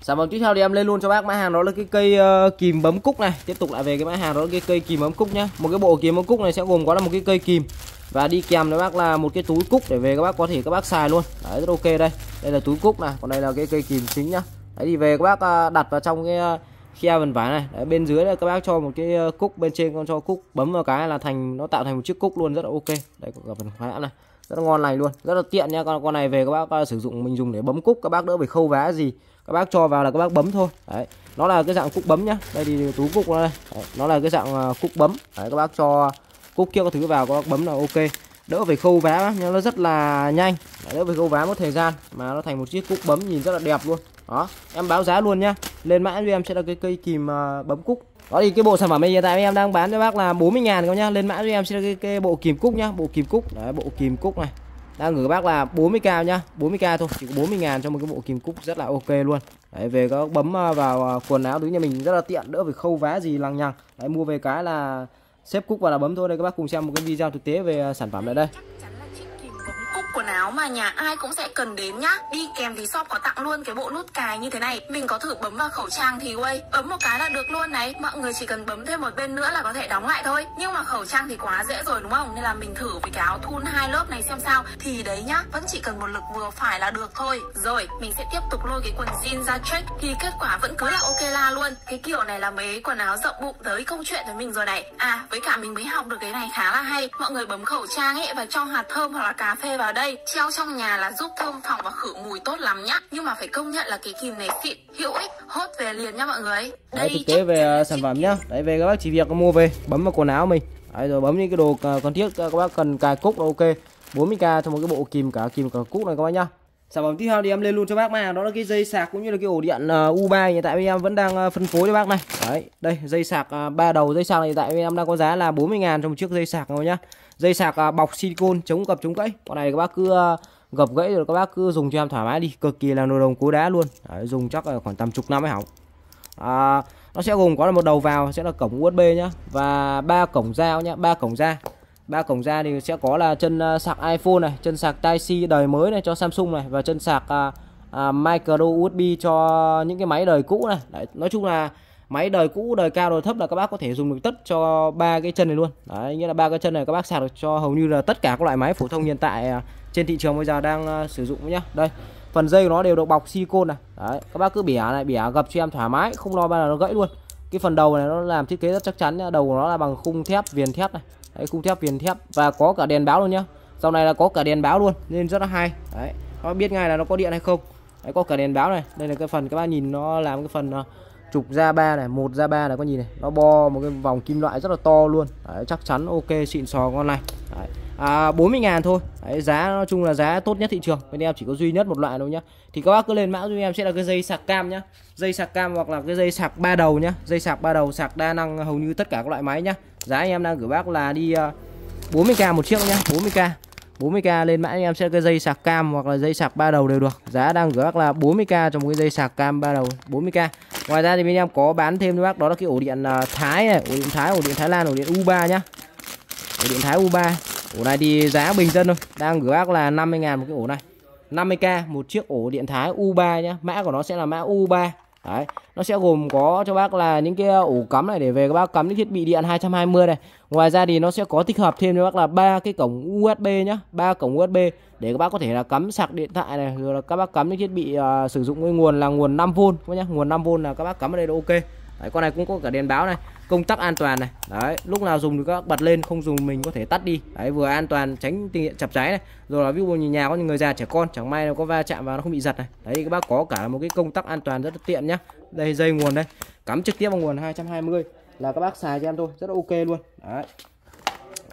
sản phẩm tiếp theo thì em lên luôn cho bác mã hàng đó là cái cây uh, kìm bấm cúc này. Tiếp tục lại về cái mã hàng đó là cái cây kìm bấm cúc nhá. Một cái bộ kìm bấm cúc này sẽ gồm có là một cái cây kìm. Và đi kèm với bác là một cái túi cúc để về các bác có thể các bác xài luôn. Đấy rất ok đây. Đây là túi cúc này còn đây là cái cây kìm chính nhá. Đấy thì về các bác uh, đặt vào trong cái uh, khe vần vải này. Đấy, bên dưới là các bác cho một cái cúc bên trên con cho cúc bấm vào cái là thành nó tạo thành một chiếc cúc luôn rất là ok. Đây có cả phần khóa này rất là ngon lành luôn. Rất là tiện nha. Con con này về các bác sử dụng mình dùng để bấm cúc. Các bác đỡ phải khâu vá gì các bác cho vào là các bác bấm thôi. Đấy. Nó là cái dạng cúc bấm nhá. Đây thì tú cúc đây. Đấy, nó là cái dạng à, cúc bấm. Đấy các bác cho cúc kia có thứ vào các bác bấm là ok. Đỡ phải khâu vá nhưng nó rất là nhanh. Đấy, đỡ phải khâu vá một thời gian mà nó thành một chiếc cúc bấm nhìn rất là đẹp luôn. Đó. Em báo giá luôn nhá. Lên mã cho em sẽ là cái cây kìm à, bấm cúc đó thì cái bộ sản phẩm này hiện tại em đang bán cho bác là 40 ngàn các nhá. Lên mã cho em sẽ cái, cái bộ kìm cúc nhá. Bộ kìm cúc. Đấy bộ kìm cúc này. Đang gửi bác là 40k nhá. 40k thôi. Chỉ có 40 ngàn cho một cái bộ kìm cúc rất là ok luôn. Đấy về có bấm à, vào à, quần áo thứ nhà mình rất là tiện. Đỡ phải khâu vá gì lằng nhằng. Đấy mua về cái là xếp cúc vào là bấm thôi. Đây các bác cùng xem một cái video thực tế về à, sản phẩm này đây quần áo mà nhà ai cũng sẽ cần đến nhá. Đi kèm thì shop có tặng luôn cái bộ nút cài như thế này. Mình có thử bấm vào khẩu trang thì quay, Bấm một cái là được luôn đấy Mọi người chỉ cần bấm thêm một bên nữa là có thể đóng lại thôi. Nhưng mà khẩu trang thì quá dễ rồi đúng không? Nên là mình thử với cái áo thun hai lớp này xem sao. Thì đấy nhá Vẫn chỉ cần một lực vừa phải là được thôi. Rồi mình sẽ tiếp tục lôi cái quần jean ra check. Thì kết quả vẫn cứ là ok la luôn. Cái kiểu này là mấy quần áo rộng bụng tới công chuyện với mình rồi này. À với cả mình mới học được cái này khá là hay. Mọi người bấm khẩu trang ấy và cho hạt thơm hoặc là cà phê vào đây đây treo trong nhà là giúp thơm phòng và khử mùi tốt lắm nhá. Nhưng mà phải công nhận là cái kìm này xịn hữu ích hốt về liền nha mọi người. Đấy thực tế về uh, sản phẩm nhá. Đấy về các bác chỉ việc mua về bấm vào quần áo mình. Đấy, rồi bấm những cái đồ uh, cần thiết các bác cần cài cúc ok. 40k cho một cái bộ kìm cả kìm cả cúc này các bác nhá. Sản phẩm tiếp theo thì em lên luôn cho bác mà đó là cái dây sạc cũng như là cái ổ điện uh, U3 hiện tại bên em vẫn đang uh, phân phối cho bác này. Đấy đây dây sạc uh, ba đầu dây sạc này tại bên em đang có giá là 40 ngàn trong một chiếc dây sạc rồi nhá dây sạc à, bọc silicon chống gập chống gãy. Con này các bác cứ à, gập gãy rồi các bác cứ dùng cho em thoải mái đi. Cực kỳ là nồi đồng cố đá luôn. Đấy, dùng chắc là khoảng tầm chục năm mới hỏng. À, nó sẽ gồm có là một đầu vào sẽ là cổng USB nhá và ba cổng ra nhá ba cổng ra ba cổng ra thì sẽ có là chân uh, sạc iPhone này chân sạc Type C đời mới này cho Samsung này và chân sạc uh, uh, micro USB cho những cái máy đời cũ này. Đấy, nói chung là máy đời cũ đời cao đời thấp là các bác có thể dùng được tất cho ba cái chân này luôn. Đấy, nghĩa là ba cái chân này các bác sạc được cho hầu như là tất cả các loại máy phổ thông hiện tại à, trên thị trường bây giờ đang à, sử dụng nhá. Đây phần dây của nó đều được bọc silicon này. Đấy, các bác cứ bỉa này bỉa gập cho em thoải mái không lo bao giờ nó gãy luôn. Cái phần đầu này nó làm thiết kế rất chắc chắn nhá. đầu của nó là bằng khung thép viền thép này. Đấy, khung thép viền thép và có cả đèn báo luôn nhá. Sau này là có cả đèn báo luôn nên rất là hay. Đấy nó biết ngay là nó có điện hay không. Đấy có cả đèn báo này. Đây là cái phần các bác nhìn nó làm cái phần uh, trục ra ba này một ra ba này có nhìn này. Nó bo một cái vòng kim loại rất là to luôn. Đấy, chắc chắn ok xịn sò con này đấy. À, 40 ngàn thôi. Đấy, giá nói chung là giá tốt nhất thị trường. Bên em chỉ có duy nhất một loại thôi nhá. Thì các bác cứ lên mã giúp em sẽ là cái dây sạc cam nhá. Dây sạc cam hoặc là cái dây sạc ba đầu nhá. Dây sạc ba đầu sạc đa năng hầu như tất cả các loại máy nhá. Giá anh em đang gửi bác là đi à, 40k một chiếc nhá 40k 40k lên mã anh em sẽ cái dây sạc cam hoặc là dây sạc ba đầu đều được. Giá đang gửi bác là 40k cho một cái dây sạc cam ba đầu 40k ngoài ra thì bên em có bán thêm cho bác, đó là cái ổ điện à, Thái này, ổ điện Thái, ổ điện Thái Lan, ổ điện U3 nhá. Ổ điện Thái U3 ổ này thì giá bình dân thôi, đang gửi bác là 50 ngàn một cái ổ này. 50k một chiếc ổ điện Thái U3 nhá, mã của nó sẽ là mã U3 Đấy, nó sẽ gồm có cho bác là những cái ờ, ổ cắm này để về các bác cắm những thiết bị điện 220 này. Ngoài ra thì nó sẽ có tích hợp thêm cho bác là ba cái cổng USB nhá, ba cổng USB để các bác có thể là cắm sạc điện thoại này, rồi là các bác cắm những thiết bị uh, sử dụng cái nguồn là nguồn 5V nhá, nguồn 5V là các bác cắm ở đây là ok. Đấy, con này cũng có cả đèn báo này công tắc an toàn này. Đấy, lúc nào dùng thì các bật lên, không dùng mình có thể tắt đi. Đấy, vừa an toàn, tránh tình hiện chập cháy này. Rồi là ví dụ như nhà có những người già trẻ con, chẳng may nó có va chạm vào nó không bị giật này. Đấy, các bác có cả một cái công tắc an toàn rất là tiện nhá. Đây, dây nguồn đây. Cắm trực tiếp vào nguồn 220 là các bác xài cho em thôi, rất là ok luôn. Đấy.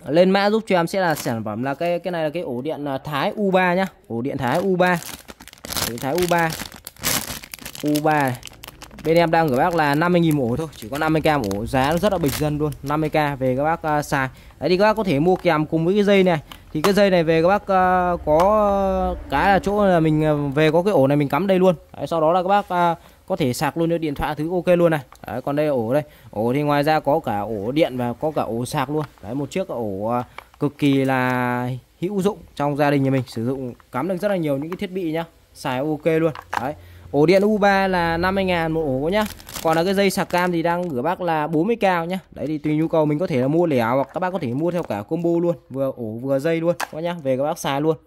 Lên mã giúp cho em sẽ là sản phẩm là cái cái này là cái ổ điện à, Thái U3 nhá. Ổ điện Thái U3 ổ điện Thái U3 U3 này bên em đang gửi bác là 50.000 ổ thôi chỉ có 50k ổ giá nó rất là bình dân luôn 50k về các bác uh, xài. Đấy thì các bác có thể mua kèm cùng với cái dây này. Thì cái dây này về các bác uh, có cái là chỗ là mình à, về có cái ổ này mình cắm đây luôn. Đấy, sau đó là các bác uh, có thể sạc luôn cho điện thoại thứ ok luôn này. Đấy, còn đây ổ đây. Ổ thì ngoài ra có cả ổ điện và có cả ổ sạc luôn. Đấy một chiếc ổ uh, cực kỳ là hữu dụng trong gia đình nhà mình sử dụng cắm được rất là nhiều những cái thiết bị nhá xài ok luôn. Đấy. Ổ điện U3 là 50 ngàn một ổ nhá. Còn là cái dây sạc cam thì đang gửi bác là 40 cao nhá. Đấy thì tùy nhu cầu mình có thể là mua lẻ hoặc các bác có thể mua theo cả combo luôn Vừa ổ vừa dây luôn các nhá. Về các bác xài luôn.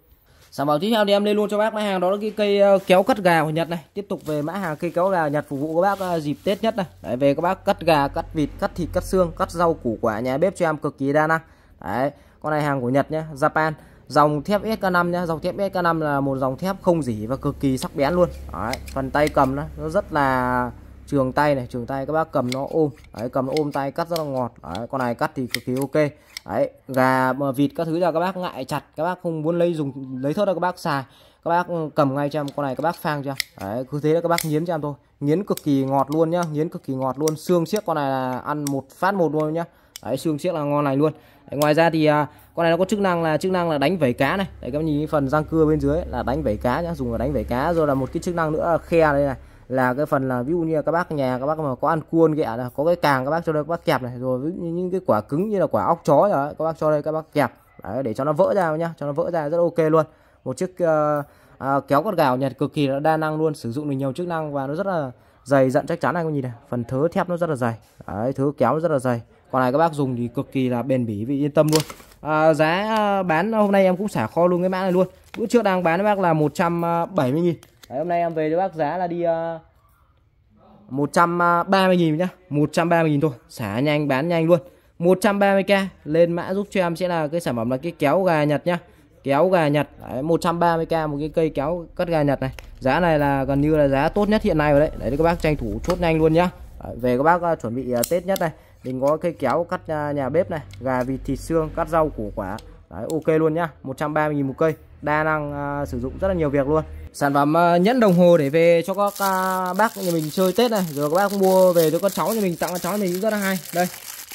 Sản phẩm tiếp theo thì em lên luôn cho bác mã hàng đó là cái cây ờ, kéo cắt gà của Nhật này. Tiếp tục về mã hàng cây kéo gà Nhật phục vụ các bác ờ, dịp Tết nhất này. Đấy về các bác cắt gà, cắt vịt, cắt thịt, cắt xương, cắt rau củ quả nhà bếp cho em cực kỳ đa năng. Đấy con này hàng của Nhật nhá Japan dòng thép SK5 nhá. Dòng thép SK5 là một dòng thép không dỉ và cực kỳ sắc bén luôn. Đấy, phần tay cầm nó nó rất là trường tay này trường tay các bác cầm nó ôm. Đấy, cầm nó ôm tay cắt rất là ngọt. Đấy, con này cắt thì cực kỳ ok. Đấy, gà vịt các thứ là các bác ngại chặt các bác không muốn lấy dùng lấy thớt là các bác xài. Các bác ừ, cầm ngay cho em con này các bác phang cho Đấy, cứ thế là các bác nghiến cho em thôi. Nghiến cực kỳ ngọt luôn nhá nghiến cực kỳ ngọt luôn. Xương xiếc con này là ăn một phát một luôn nhá. Đấy, xương xiếc là ngon này luôn. Đấy, ngoài ra thì à, con này nó có chức năng là chức năng là đánh vẩy cá này. Đấy các bạn nhìn phần răng cưa bên dưới là đánh vẩy cá nhá dùng là đánh vẩy cá. Rồi là một cái chức năng nữa là khe đây này là cái phần là ví dụ như các bác nhà các bác mà có ăn cuôn ghẹ là có cái càng các bác cho đây các bác kẹp này. Rồi ví như những cái quả cứng như là quả óc chó rồi các bác cho đây các bác kẹp. Đấy, để cho nó vỡ ra nhá cho nó vỡ ra rất ok luôn. Một chiếc uh, uh, kéo con gạo nhật cực kỳ là đa năng luôn sử dụng được nhiều chức năng và nó rất là dày dặn chắc chắn này các nhìn này. Phần thớ thép nó rất là dày. Đấy, thớ kéo nó rất là dày còn này các bác dùng thì cực kỳ là bền bỉ vì yên tâm luôn. À, giá à, bán hôm nay em cũng xả kho luôn cái mã này luôn. Bữa trước đang bán với bác là 170 nghìn. Đấy, hôm nay em về cho bác giá là đi à, uh, 130 nghìn nhá. 130 nghìn thôi. Xả nhanh bán nhanh luôn. 130k lên mã giúp cho em sẽ là cái sản phẩm là cái kéo gà Nhật nhá. Kéo gà Nhật đấy, 130k một cái cây kéo cắt gà Nhật này. Giá này là gần như là giá tốt nhất hiện nay rồi đấy. Đấy các bác tranh thủ chốt nhanh luôn nhá. Đấy, về các bác uh, chuẩn bị uh, Tết nhất này mình có cây kéo cắt à, nhà bếp này gà vịt thịt xương cắt rau củ quả. Đấy, ok luôn nhá 130.000 một cây. Đa năng uh, sử dụng rất là nhiều việc luôn. Sản phẩm uh, nhẫn đồng hồ để về cho các uh, bác nhà mình chơi Tết này. Rồi các bác mua về cho con cháu nhà mình tặng con cháu mình cũng rất là hay. Đây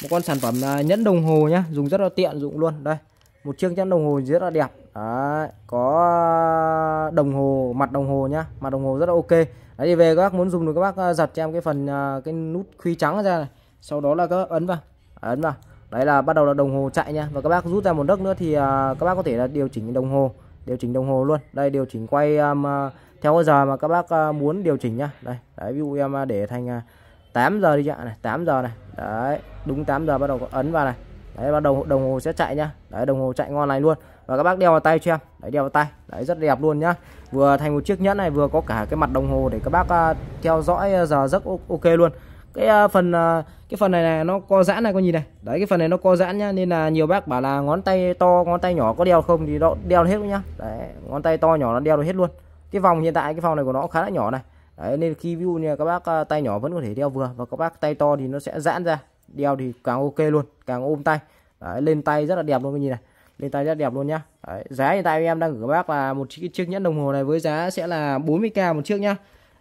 một con sản phẩm uh, nhẫn đồng hồ nhá dùng rất là tiện dụng luôn. Đây một chiếc nhẫn đồng hồ rất là đẹp. Đấy, có đồng hồ mặt đồng hồ nhá mặt đồng hồ rất là ok. Đấy thì về các bác muốn dùng được các bác giật cho em cái phần cái nút khuy trắng ra này sau đó là các bác ấn vào. À, ấn vào. Đấy là bắt đầu là đồng hồ chạy nha. Và các bác rút ra một đất nữa thì à, các bác có thể là điều chỉnh đồng hồ. Điều chỉnh đồng hồ luôn. Đây điều chỉnh quay um, à, theo cái giờ mà các bác uh, muốn điều chỉnh nhá đây đấy ví dụ em để thành uh, 8 giờ đi ạ. Này 8 giờ này. Đấy đúng 8 giờ bắt đầu ấn vào này. Đấy bắt đầu đồng hồ sẽ chạy nhá đấy đồng hồ chạy ngon này luôn. Và các bác đeo vào tay cho em. Đấy đeo vào tay. Đấy rất đẹp luôn nhá. Vừa thành một chiếc nhẫn này vừa có cả cái mặt đồng hồ để các bác uh, theo dõi giờ giấc ok luôn. Cái uh, phần uh, cái phần này, là nó co giãn này có nhìn này. Đấy cái phần này nó co giãn nhá nên là nhiều bác bảo là ngón tay to ngón tay nhỏ có đeo không thì nó đeo hết luôn nhá. Đấy ngón tay to nhỏ nó đeo được hết luôn. Cái vòng hiện tại cái vòng này của nó khá là nhỏ này. Đấy nên khi view như các bác à, tay nhỏ vẫn có thể đeo vừa và các bác tay to thì nó sẽ giãn ra. Đeo thì càng ok luôn càng ôm tay. Đấy, lên tay rất là đẹp luôn cái nhìn này. Lên tay rất đẹp luôn nhá. Đấy, giá hiện tại em đang gửi các bác là một chiếc, chiếc nhẫn đồng hồ này với giá sẽ là 40k một chiếc nhá.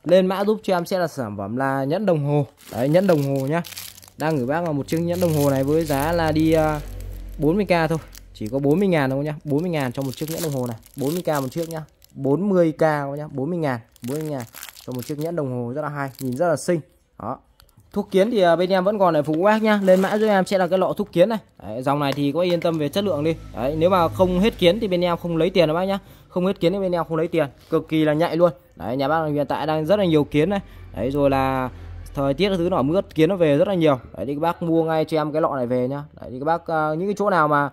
Lên mã giúp cho em sẽ là sản phẩm là nhẫn đồng hồ. Đấy nhẫn đồng hồ nhá đang gửi bác là một chiếc nhẫn đồng hồ này với giá là đi à, uh, 40k thôi. Chỉ có 40 ngàn thôi nhá. 40 ngàn cho một chiếc nhẫn đồng hồ này. 40k một chiếc nhá. 40k nhá. 40 ngàn. 40 ngàn cho một chiếc nhẫn đồng hồ rất là hay. Nhìn rất là xinh. Đó. Thuốc kiến thì à, bên em vẫn còn để phục bác nhá. Lên mã giúp em sẽ là cái lọ thuốc kiến này. Đấy, dòng này thì có yên tâm về chất lượng đi. Đấy, nếu mà không hết kiến thì bên em không lấy tiền đâu bác nhá. Không hết kiến thì bên em không lấy tiền. Cực kỳ là nhạy luôn. Đấy nhà bác hiện tại đang rất là nhiều kiến này. Đấy rồi là thời tiết thứ nó mướt kiến nó về rất là nhiều. Đấy thì các bác mua ngay cho em cái lọ này về nhá. Đấy thì các bác uh, những cái chỗ nào mà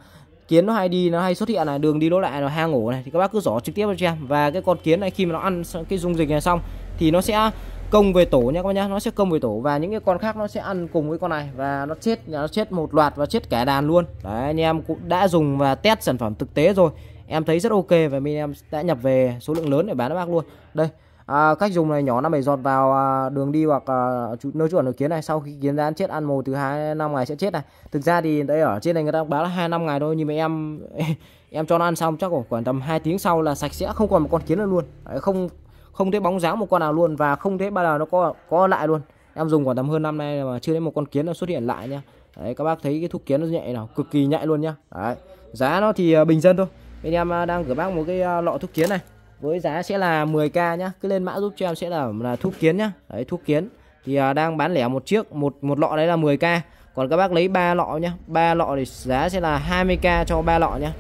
kiến nó hay đi nó hay xuất hiện này đường đi lối lại là hang ổ này thì các bác cứ rõ trực tiếp cho em. Và cái con kiến này khi mà nó ăn cái dung dịch này xong thì nó sẽ công về tổ nha các bác nhá. Nó sẽ công về tổ và những cái con khác nó sẽ ăn cùng với con này và nó chết nó chết một loạt và chết cả đàn luôn. Đấy anh em cũng đã dùng và test sản phẩm thực tế rồi. Em thấy rất ok và mình em đã nhập về số lượng lớn để bán các bác luôn. Đây à, cách dùng này nhỏ năm bảy giọt vào à, đường đi hoặc à, nơi chuẩn ở kiến này. Sau khi kiến rán chết ăn mồi từ hai năm ngày sẽ chết này. Thực ra thì đây ở trên này người ta báo là hai năm ngày thôi nhưng mà em [laughs] em cho nó ăn xong chắc khoảng tầm 2 tiếng sau là sạch sẽ không còn một con kiến nữa luôn. Đấy, không không thấy bóng dáng một con nào luôn và không thấy bao giờ nó có có lại luôn. Em dùng khoảng tầm hơn năm nay mà chưa thấy một con kiến nào xuất hiện lại nha. Đấy các bác thấy cái thuốc kiến nó nhạy nào cực kỳ nhạy luôn nhá. Đấy giá nó thì à, bình dân thôi. Bên em à, đang gửi bác một cái à, lọ thuốc kiến này với giá sẽ là 10k nhá. Cứ lên mã giúp cho em sẽ là là thuốc kiến nhá. Đấy thuốc kiến. Thì à, đang bán lẻ một chiếc một một lọ đấy là 10k còn các bác lấy ba lọ nhá. Ba lọ thì giá sẽ là 20k cho ba lọ nhá.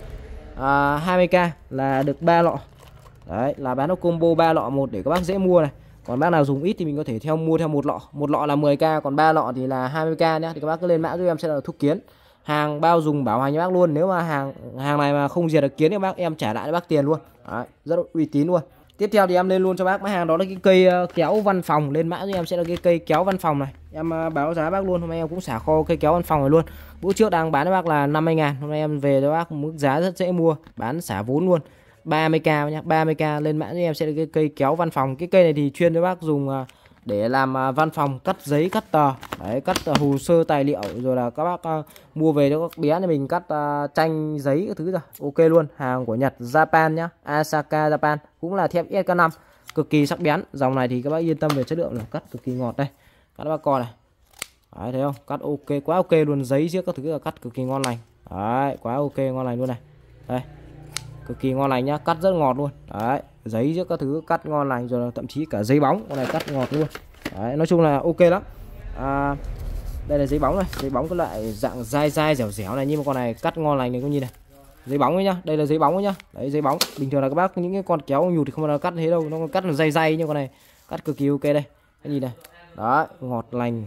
À, 20k là được ba lọ. Đấy là bán nó combo ba lọ một để các bác dễ mua này. Còn bác nào dùng ít thì mình có thể theo mua theo một lọ. Một lọ là 10k còn ba lọ thì là 20k nhá. Thì các bác cứ lên mã giúp em sẽ là thuốc kiến hàng bao dùng bảo hành cho bác luôn nếu mà hàng hàng này mà không diệt được kiến thì bác em trả lại cho bác tiền luôn. Đấy, rất uy tín luôn. Tiếp theo thì em lên luôn cho bác mã hàng đó là cái cây ờ, kéo văn phòng lên mã cho em sẽ là cái cây kéo văn phòng này. Em ờ, báo giá bác luôn hôm nay em cũng xả kho cây kéo văn phòng này luôn. Bữa trước đang bán cho bác là 50 ngàn hôm nay em về cho bác mức giá rất dễ mua bán xả vốn luôn. 30k nhá 30k lên mã cho em sẽ là cái cây kéo văn phòng. Cái cây này thì chuyên cho bác dùng uh, để làm à, văn phòng, cắt giấy, cắt tờ. Đấy, cắt hồ sơ tài liệu, rồi là các bác à, mua về cho các bé thì mình cắt à, tranh giấy các thứ rồi ok luôn, hàng của Nhật, Japan nhá, Asaka, Japan, cũng là thép SK5 cực kỳ sắc bén. Dòng này thì các bác yên tâm về chất lượng là cắt cực kỳ ngọt đây. Các bác coi này. Đấy, thấy không? Cắt ok, quá ok luôn, giấy trước các thứ là cắt cực kỳ ngon lành. Đấy, quá ok, ngon lành luôn này. Đây cực kỳ ngon lành nhá cắt rất ngọt luôn. Đấy giấy giữa các thứ cắt ngon lành rồi thậm chí cả giấy bóng con này cắt ngọt luôn. Đấy nói chung là ok lắm. À, đây là giấy bóng này giấy bóng có loại dạng dai dai dẻo dẻo này nhưng mà con này cắt ngon lành này có nhìn này. Giấy bóng ấy nhá đây là giấy bóng ấy nhá. Đấy giấy bóng bình thường là các bác những cái con kéo nhụt thì không bao giờ cắt thế đâu nó cắt là dai dai nhưng con này cắt cực kỳ ok đây. Cái nhìn này. Đó ngọt lành.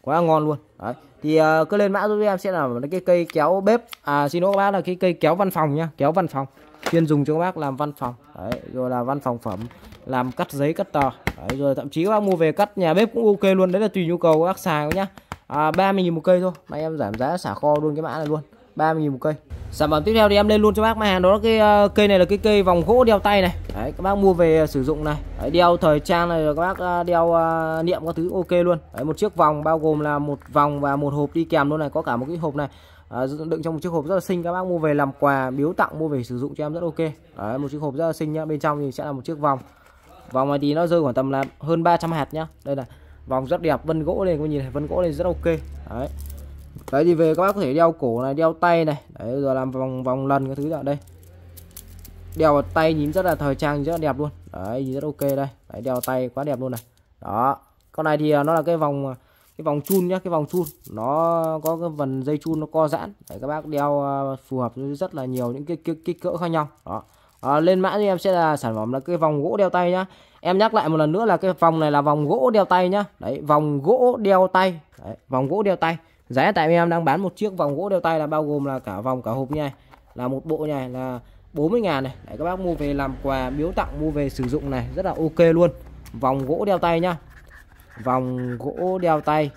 Quá ngon luôn. Đấy thì uh, cứ lên mã giúp em sẽ là cái cây kéo bếp. À xin lỗi các bác là cái cây kéo văn phòng nhá kéo văn phòng. Chuyên dùng cho các bác làm văn phòng. Đấy rồi là văn phòng phẩm làm cắt giấy cắt tờ. Đấy, rồi thậm chí các bác mua về cắt nhà bếp cũng ok luôn. Đấy là tùy nhu cầu các bác xài nhá. À, 30 000 một cây thôi. Mà em giảm giá xả kho luôn cái mã này luôn. 30.000 một cây. Sản phẩm tiếp theo thì em lên luôn cho bác mặt hàng đó là cái uh, cây này là cái cây vòng gỗ đeo tay này. Đấy các bác mua về ờ, sử dụng này. Đấy, đeo thời trang này các bác uh, đeo uh, niệm các thứ ok luôn. Đấy, một chiếc vòng bao gồm là một vòng và một hộp đi kèm luôn này có cả một cái hộp này. À, đựng trong một chiếc hộp rất là xinh các bác mua về làm quà biếu tặng mua về sử dụng cho em rất ok. Đấy, một chiếc hộp rất là xinh nhá bên trong thì sẽ là một chiếc vòng. Vòng này thì nó rơi khoảng tầm là hơn 300 hạt nhá. Đây là vòng rất đẹp vân gỗ này các nhìn này vân gỗ này rất ok. Đấy đấy thì về các bác có thể đeo cổ này đeo tay này. Đấy rồi làm vòng vòng lần cái thứ ở đây. Đeo vào tay nhìn rất là thời trang rất là đẹp luôn. Đấy nhìn rất ok đây. Đấy, đeo tay quá đẹp luôn này. Đó. Con này thì à, nó là cái vòng à, cái vòng chun nhá cái vòng chun. Nó có cái phần dây chun nó co giãn. Để các bác đeo à, phù hợp với rất là nhiều những cái kích, kích cỡ khác nhau. Đó. À, lên mã thì em sẽ là sản phẩm là cái vòng gỗ đeo tay nhá. Em nhắc lại một lần nữa là cái vòng này là vòng gỗ đeo tay nhá. Đấy vòng gỗ đeo tay. Đấy, vòng gỗ đeo tay giá tại em đang bán một chiếc vòng gỗ đeo tay là bao gồm là cả vòng, cả hộp như này là một bộ này là 40 ngàn này. Để các bác mua về làm quà, biếu tặng, mua về sử dụng này, rất là ok luôn. Vòng gỗ đeo tay nhá. Vòng gỗ đeo tay.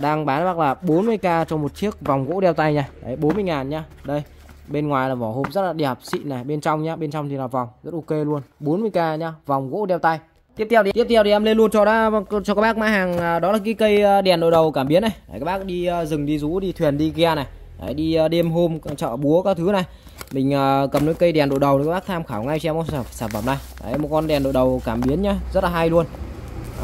Đang bán bác là 40k cho một chiếc vòng gỗ đeo tay nha đấy 40 ngàn nhá. Đây, bên ngoài là vỏ hộp rất là đẹp, xịn này. Bên trong nhá, bên trong thì là vòng, rất ok luôn. 40k nhá, vòng gỗ đeo tay tiếp theo thì tiếp theo thì em lên luôn cho đã cho các bác mã hàng à, đó là cái cây à, đèn đội đầu cảm biến này. Đấy, các bác đi à, rừng đi rú đi thuyền đi ghe này. Đấy, đi đêm hôm chợ búa các thứ này. Mình cầm cái cây đèn đội đầu thì các bác tham khảo ngay cho em sản, sản phẩm này đấy một con đèn đội đầu cảm biến nhá rất là hay luôn.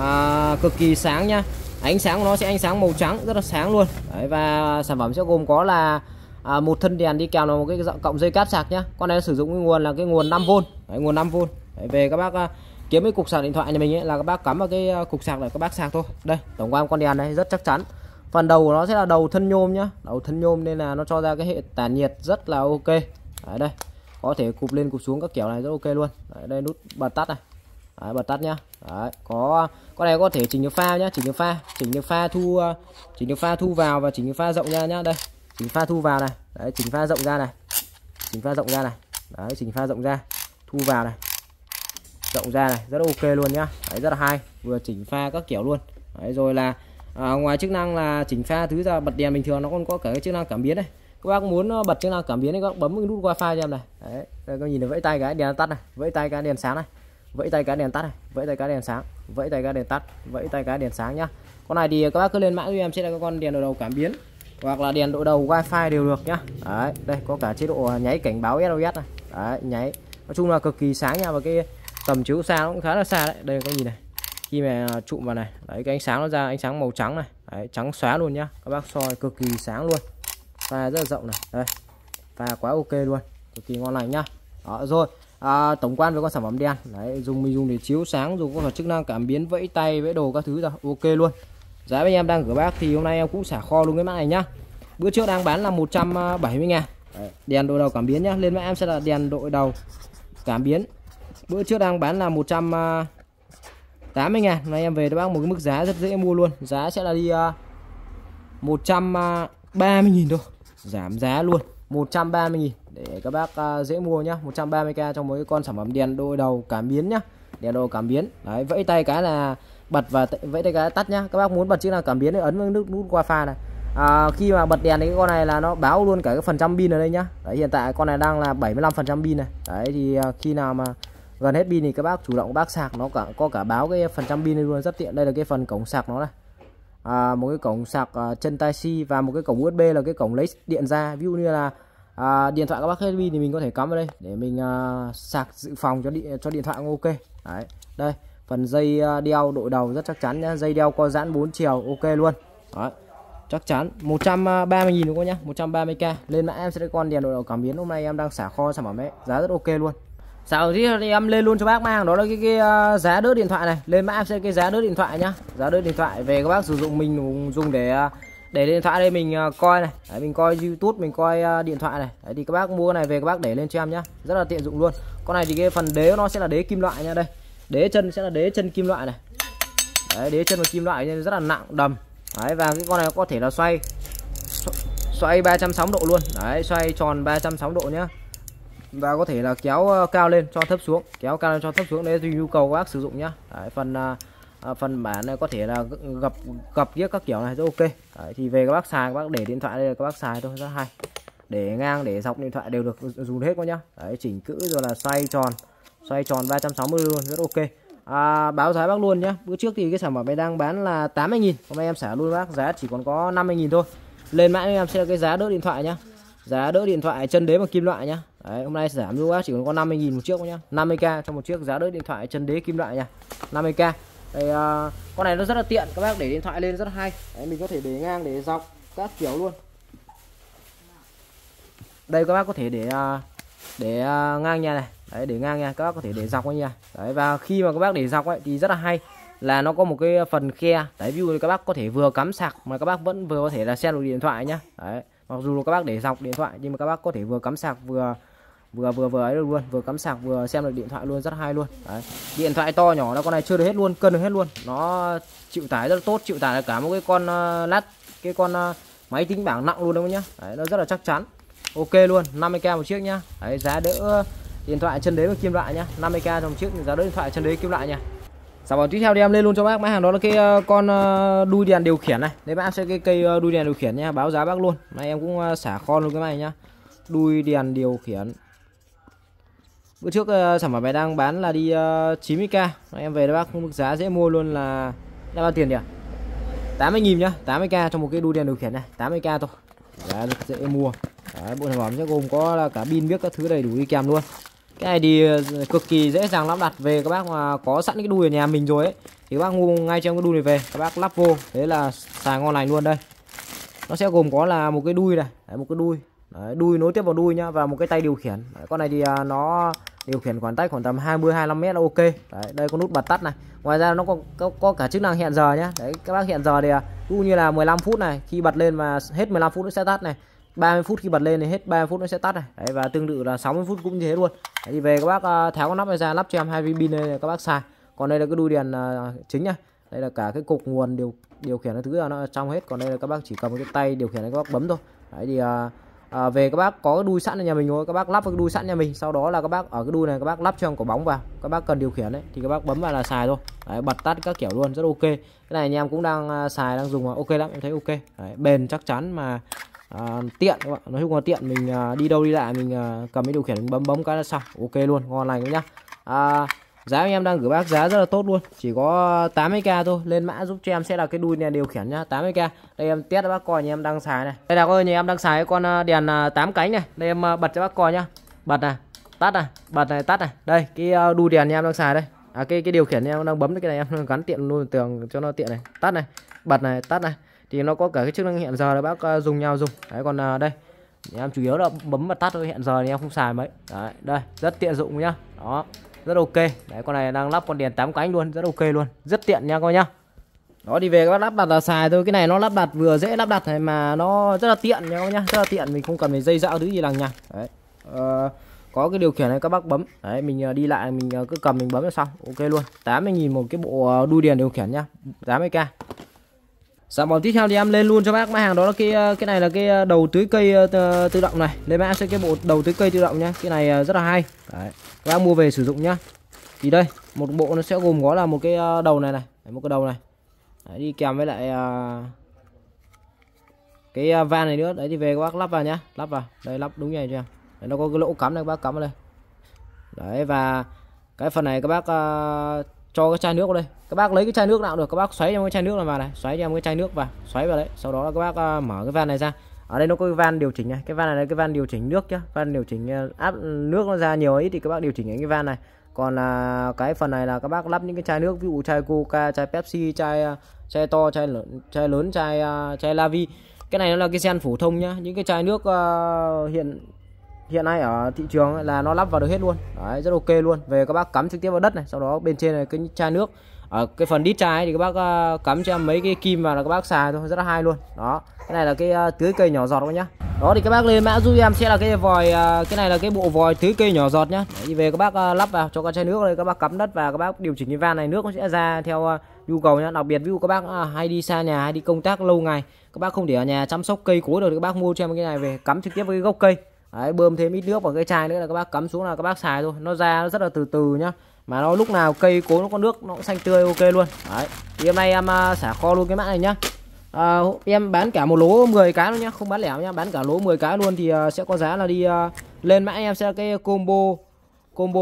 À, cực kỳ sáng nhá. Ánh sáng của nó sẽ ánh sáng màu trắng rất là sáng luôn. Đấy, và sản phẩm sẽ gồm có là à, một thân đèn đi kèm là một cái cộng dây cáp sạc nhá. Con này sử dụng cái nguồn là cái nguồn 5V đấy, nguồn 5V đấy, về các bác kiếm cái cục sạc điện thoại này mình ấy là các bác cắm vào cái ờ, cục sạc này các bác sạc thôi. Đây tổng quan con đèn này rất chắc chắn. Phần đầu của nó sẽ là đầu thân nhôm nhá. Đầu thân nhôm nên là nó cho ra cái hệ tản nhiệt rất là ok. Đấy đây có thể cụp lên cụp xuống các kiểu này rất ok luôn. Đấy, đây nút bật tắt này. Đấy, bật tắt nhá. Đấy, có con này có thể chỉnh được pha nhá chỉnh được pha chỉnh được pha thu ờ, chỉnh được pha thu vào và chỉnh được pha rộng ra nhá. Đây chỉnh pha thu vào này. Đấy chỉnh pha rộng ra này. Chỉnh pha rộng ra này. Đấy chỉnh pha rộng ra thu vào này rộng ra này rất ok luôn nhá. Đấy, rất là hay. Vừa chỉnh pha các kiểu luôn. Đấy, rồi là à, ngoài chức năng là chỉnh pha thứ ra bật đèn bình thường nó còn có cả cái chức năng cảm biến này. Các bác muốn ờ, bật chức năng cảm biến thì các bác bấm cái nút wifi cho em này. Đấy các nhìn thấy vẫy tay cái đèn tắt này vẫy tay cái đèn sáng này vẫy tay cái đèn tắt này vẫy tay cái đèn sáng vẫy tay cái đèn tắt vẫy tay cái đèn sáng nhá. Con này thì các bác cứ lên mã cho em sẽ là con đèn đội đầu cảm biến hoặc là đèn độ đầu wifi đều được nhá. Đấy đây có cả chế độ nháy cảnh báo SOS này. Đấy nháy. Nói chung là cực kỳ sáng nha và cái tầm chiếu xa nó cũng khá là xa đấy. Đây có nhìn này. Khi mà trụm vào này đấy cái ánh sáng nó ra ánh sáng màu trắng này. Đấy, trắng xóa luôn nhá. Các bác soi cực kỳ sáng luôn. Pha rất là rộng này. Đây pha quá ok luôn. Cực kỳ ngon lành nhá. Đó rồi à, tổng quan với con sản phẩm đen. Đấy dùng mình dùng để chiếu sáng dùng có cả chức năng cảm biến vẫy tay vẫy đồ các thứ rồi. Ok luôn. Giá bên em đang gửi bác thì hôm nay em cũng xả kho luôn cái mã này nhá. Bữa trước đang bán là 170 ngàn. Đấy, đèn đội đầu cảm biến nhá. Lên mã em sẽ là đèn đội đầu cảm biến bữa trước đang bán là 180 à, ngàn. Nay em về cho bác một cái mức giá rất dễ mua luôn. Giá sẽ là đi à, uh, 130 à, nghìn thôi. Giảm giá luôn. 130 nghìn để các bác uh, dễ mua nhá. 130k trong mỗi con sản phẩm đèn đôi đầu cảm biến nhá. Đèn đôi cảm biến. Đấy vẫy tay cái là bật và vẫy tay cái tắt nhá. Các bác muốn bật chức năng cảm biến thì ấn nút nút qua pha này. À, khi mà bật đèn thì cái con này là nó báo luôn cả cái phần trăm pin ở đây nhá. Đấy, hiện tại con này đang là 75 phần trăm pin này. Đấy thì khi nào mà gần hết pin thì các bác chủ động bác sạc nó cả có cả báo cái phần trăm pin luôn rất tiện. Đây là cái phần cổng sạc nó này à, một cái cổng sạc à, chân tai si và một cái cổng USB là cái cổng lấy điện ra. Ví dụ như là à, điện thoại các bác hết pin thì mình có thể cắm vào đây để mình à, sạc dự phòng cho điện cho điện thoại ok. Đấy đây phần dây à, đeo đội đầu rất chắc chắn nhá. Dây đeo co giãn 4 chiều ok luôn. Đấy chắc chắn. 130.000 đúng không nhá? 130k lên mã em sẽ lấy con đèn đội đầu cảm biến. Hôm nay em đang xả kho sản phẩm ấy giá rất ok luôn. Sao thì em lên luôn cho bác mang. Đó là cái, cái uh, giá đỡ điện thoại này. Lên mã em sẽ cái giá đỡ điện thoại nhá. Giá đỡ điện thoại về các bác sử dụng mình dùng để uh, để điện thoại đây mình uh, coi này. Đấy, mình coi youtube mình coi uh, điện thoại này. Đấy, thì các bác mua này về các bác để lên cho em nhá. Rất là tiện dụng luôn. Con này thì cái phần đế nó sẽ là đế kim loại nha. Đây đế chân sẽ là đế chân kim loại này. Đấy, đế chân và kim loại nên rất là nặng đầm. Đấy, và cái con này có thể là xoay xoay 360 độ luôn. Đấy xoay tròn 360 độ nhá và có thể là kéo ờ, cao lên cho thấp xuống. Kéo cao lên cho thấp xuống đấy tùy nhu cầu của bác sử dụng nhá. Đấy, phần à, à phần bản này có thể là gập gập giữa các kiểu này rất ok. Đấy, thì về các bác xài các bác để điện thoại đây là các bác xài thôi rất hay. Để ngang để dọc điện thoại đều được dùng hết quá nhá. Đấy chỉnh cữ rồi là xoay tròn xoay tròn 360 luôn rất ok. À, báo giá bác luôn nhá. Bữa trước thì cái sản phẩm này đang bán là 80.000 hôm nay em xả luôn bác giá chỉ còn có 50.000 thôi. Lên mãi em sẽ cái giá đỡ điện thoại nhá. Giá đỡ điện thoại chân đế bằng kim loại nhá. Đấy, hôm nay giảm luôn chỉ còn có 50.000 một chiếc nhá. 50k cho một chiếc giá đỡ điện thoại chân đế kim loại nha. 50k đây uh, con này nó rất là tiện các bác để điện thoại lên rất hay. Đấy, mình có thể để ngang để dọc các kiểu luôn. Đây các bác có thể để uh, để uh, ngang nha này. Đấy để ngang nha các bác có thể để dọc nha. Đấy và khi mà các bác để dọc ấy thì rất là hay là nó có một cái phần khe. Đấy ví dụ các bác có thể vừa cắm sạc mà các bác vẫn vừa có thể là xem được điện thoại nhá. Đấy mặc dù các bác để dọc điện thoại nhưng mà các bác có thể vừa cắm sạc vừa vừa vừa vừa ấy được luôn. Vừa cắm sạc vừa xem được điện thoại luôn rất hay luôn. Đấy. điện thoại to nhỏ nó con này chưa được hết luôn cân được hết luôn. Nó chịu tải rất là tốt chịu tải là cả một cái con uh, lát cái con uh, máy tính bảng nặng luôn đấy nhá. Đấy, nó rất là chắc chắn. Ok luôn 50k một chiếc nhá. Đấy, giá đỡ điện thoại chân đế và kim loại nhá. 50k trong chiếc giá đỡ điện thoại chân đế kim loại nha sản phẩm tiếp theo thì em lên luôn cho bác. Máy hàng đó là cái uh, con uh, đuôi đèn điều khiển này. Đấy bác sẽ cái cây uh, đuôi đèn điều khiển nha báo giá bác luôn. Nay em cũng uh, xả kho luôn cái này nhá. Đuôi đèn điều khiển bữa trước uh, sản phẩm này đang bán là đi ờ, uh, 90k Đấy, em về đó bác mức giá dễ mua luôn là đã bao tiền nhỉ? 80.000 nhá 80k cho một cái đu đèn điều khiển này 80k thôi. Giá rất dễ mua. Đấy, bộ sản phẩm sẽ gồm có là cả pin biết các thứ đầy đủ đi kèm luôn. Cái này thì ờ, cực kỳ dễ dàng lắp đặt về các bác mà có sẵn cái đuôi ở nhà mình rồi ấy. Thì các bác mua ngay trong cái đuôi này về các bác lắp vô thế là xài ngon lành luôn đây. Nó sẽ gồm có là một cái đuôi này. Đấy, một cái đuôi. Đấy, đuôi nối tiếp vào đuôi nhá và một cái tay điều khiển. Đấy, con này thì à, nó điều khiển khoảng tay khoảng tầm 20 25 mét là ok. Đấy, đây có nút bật tắt này. Ngoài ra nó có, có có cả chức năng hẹn giờ nhá. Đấy các bác hẹn giờ thì à, ví như là 15 phút này khi bật lên mà hết 15 phút nó sẽ tắt này. 30 phút khi bật lên thì hết 30 phút nó sẽ tắt này. Đấy và tương tự là 60 phút cũng như thế luôn. Đấy, thì về các bác à, tháo con nắp này ra lắp cho em hai viên pin này các bác xài. Còn đây là cái đuôi đèn à, chính nhá. Đây là cả cái cục nguồn điều điều khiển cái thứ là nó trong hết. Còn đây là các bác chỉ cầm cái tay điều khiển này các bác bấm thôi. Đấy thì uh, à, về các bác có cái đuôi sẵn ở nhà mình rồi các bác lắp cái đuôi sẵn nhà mình sau đó là các bác ở cái đuôi này các bác lắp cho cổ bóng vào. Các bác cần điều khiển đấy thì các bác bấm vào là xài thôi. Đấy, bật tắt các kiểu luôn rất ok. Cái này anh em cũng đang à, xài đang dùng ok lắm em thấy ok. Đấy, bền chắc chắn mà à, tiện các bạn. Nói chung là tiện mình à, đi đâu đi lại mình à, cầm cái điều khiển mình bấm bấm cái là xong. Ok luôn ngon lành nhá. À, giá em đang gửi bác giá rất là tốt luôn. Chỉ có 80k thôi. Lên mã giúp cho em sẽ là cái đuôi này điều khiển nhá. 80k đây em test cho bác coi nhà em đang xài này. Đây là coi nhà em đang xài con à, đèn à, 8 cánh này. Đây em à, bật cho bác coi nhá. Bật này tắt này bật này tắt này. Đây cái đuôi đèn nhà em đang xài đây. À, cái cái điều khiển em đang bấm cái này em gắn tiện luôn tường cho nó tiện này. Tắt này bật này tắt này. Thì nó có cả cái chức năng hẹn giờ để bác dùng nhau dùng. Đấy còn đây. Em chủ yếu là bấm và tắt thôi hẹn giờ thì em không xài mấy. Đấy đây rất tiện dụng nhá. Đó rất ok. Đấy con này đang lắp con đèn 8 cánh luôn. Rất ok luôn. Rất tiện nha coi nhá. Đó đi về các bác lắp đặt là xài thôi. Cái này nó lắp đặt vừa dễ lắp đặt này mà nó rất là tiện nha các nhá. Rất là tiện. Mình không cần phải dây dạo thứ gì lằng nhằng. Đấy. Ờ, có cái điều khiển này các bác bấm. Đấy mình ờ, đi lại mình ờ, cứ cầm mình bấm là xong. Ok luôn. 80.000 một cái bộ ờ, đuôi đèn điều khiển nhá. 80k Dạ, Sản phẩm tiếp theo thì em lên luôn cho bác mã hàng đó là cái cái này là cái ờ, đầu tưới cây ờ, tự động này. Lên mã sẽ cái bộ đầu tưới cây tự động nhá. Cái này ờ, rất là hay. Đấy. Các bác mua về sử dụng nhá. Thì đây, một bộ nó sẽ gồm có là một cái đầu này này, một cái đầu này. Đấy, đi kèm với lại cái van này nữa. Đấy thì về các bác lắp vào nhá, lắp vào. Đây lắp đúng như này chưa? Đấy, nó có cái lỗ cắm này các bác cắm vào đây. Đấy và cái phần này các bác cho cái chai nước vào đây. Các bác lấy cái chai nước nào được các bác xoáy cho cái chai nước này vào này xoáy cho cái chai nước vào xoáy vào đấy sau đó là các bác uh, mở cái van này ra. Ở đây nó có cái van điều chỉnh này cái van này là cái van điều chỉnh nước chứ van điều chỉnh uh, áp nước nó ra nhiều ít thì các bác điều chỉnh cái van này. Còn là uh, cái phần này là các bác lắp những cái chai nước ví dụ chai coca chai pepsi chai uh, chai to chai lớn chai lớn chai uh, chai lavi. Cái này nó là cái gen phổ thông nhá những cái chai nước uh, hiện hiện nay ở thị trường là nó lắp vào được hết luôn. Đấy rất ok luôn. Về các bác cắm trực tiếp vào đất này sau đó bên trên này cái chai nước. Ở cái phần đít chai thì các bác ờ, cắm cho mấy cái kim vào là các bác xài thôi rất là hay luôn. Đó cái này là cái ờ, tưới cây nhỏ giọt các nhá. Đó thì các bác lên mã giúp em sẽ là cái vòi ờ, cái này là cái bộ vòi tưới cây nhỏ giọt nhá. Đấy, thì về các bác lắp vào cho cái chai nước đây các bác cắm đất và các bác điều chỉnh cái van này nước nó sẽ ra theo nhu cầu nhá. Đặc biệt ví dụ các bác hay đi xa nhà hay đi công tác lâu ngày các bác không để ở nhà chăm sóc cây cối được thì các bác mua cho em cái này về cắm trực tiếp với cái gốc cây. Đấy, bơm thêm ít nước vào cái chai nữa là các bác cắm xuống là các bác xài thôi. Nó ra nó rất là từ từ nhá. Mà nó lúc nào cây cố nó có nước nó cũng xanh tươi ok luôn. Đấy. Thì hôm nay em uh, xả kho luôn cái mã này nhá. À, em bán cả một lố 10 cái luôn nhá không bán lẻ nhá. Bán cả lố 10 cái luôn thì uh, sẽ có giá là đi uh, lên mã em sẽ cái combo combo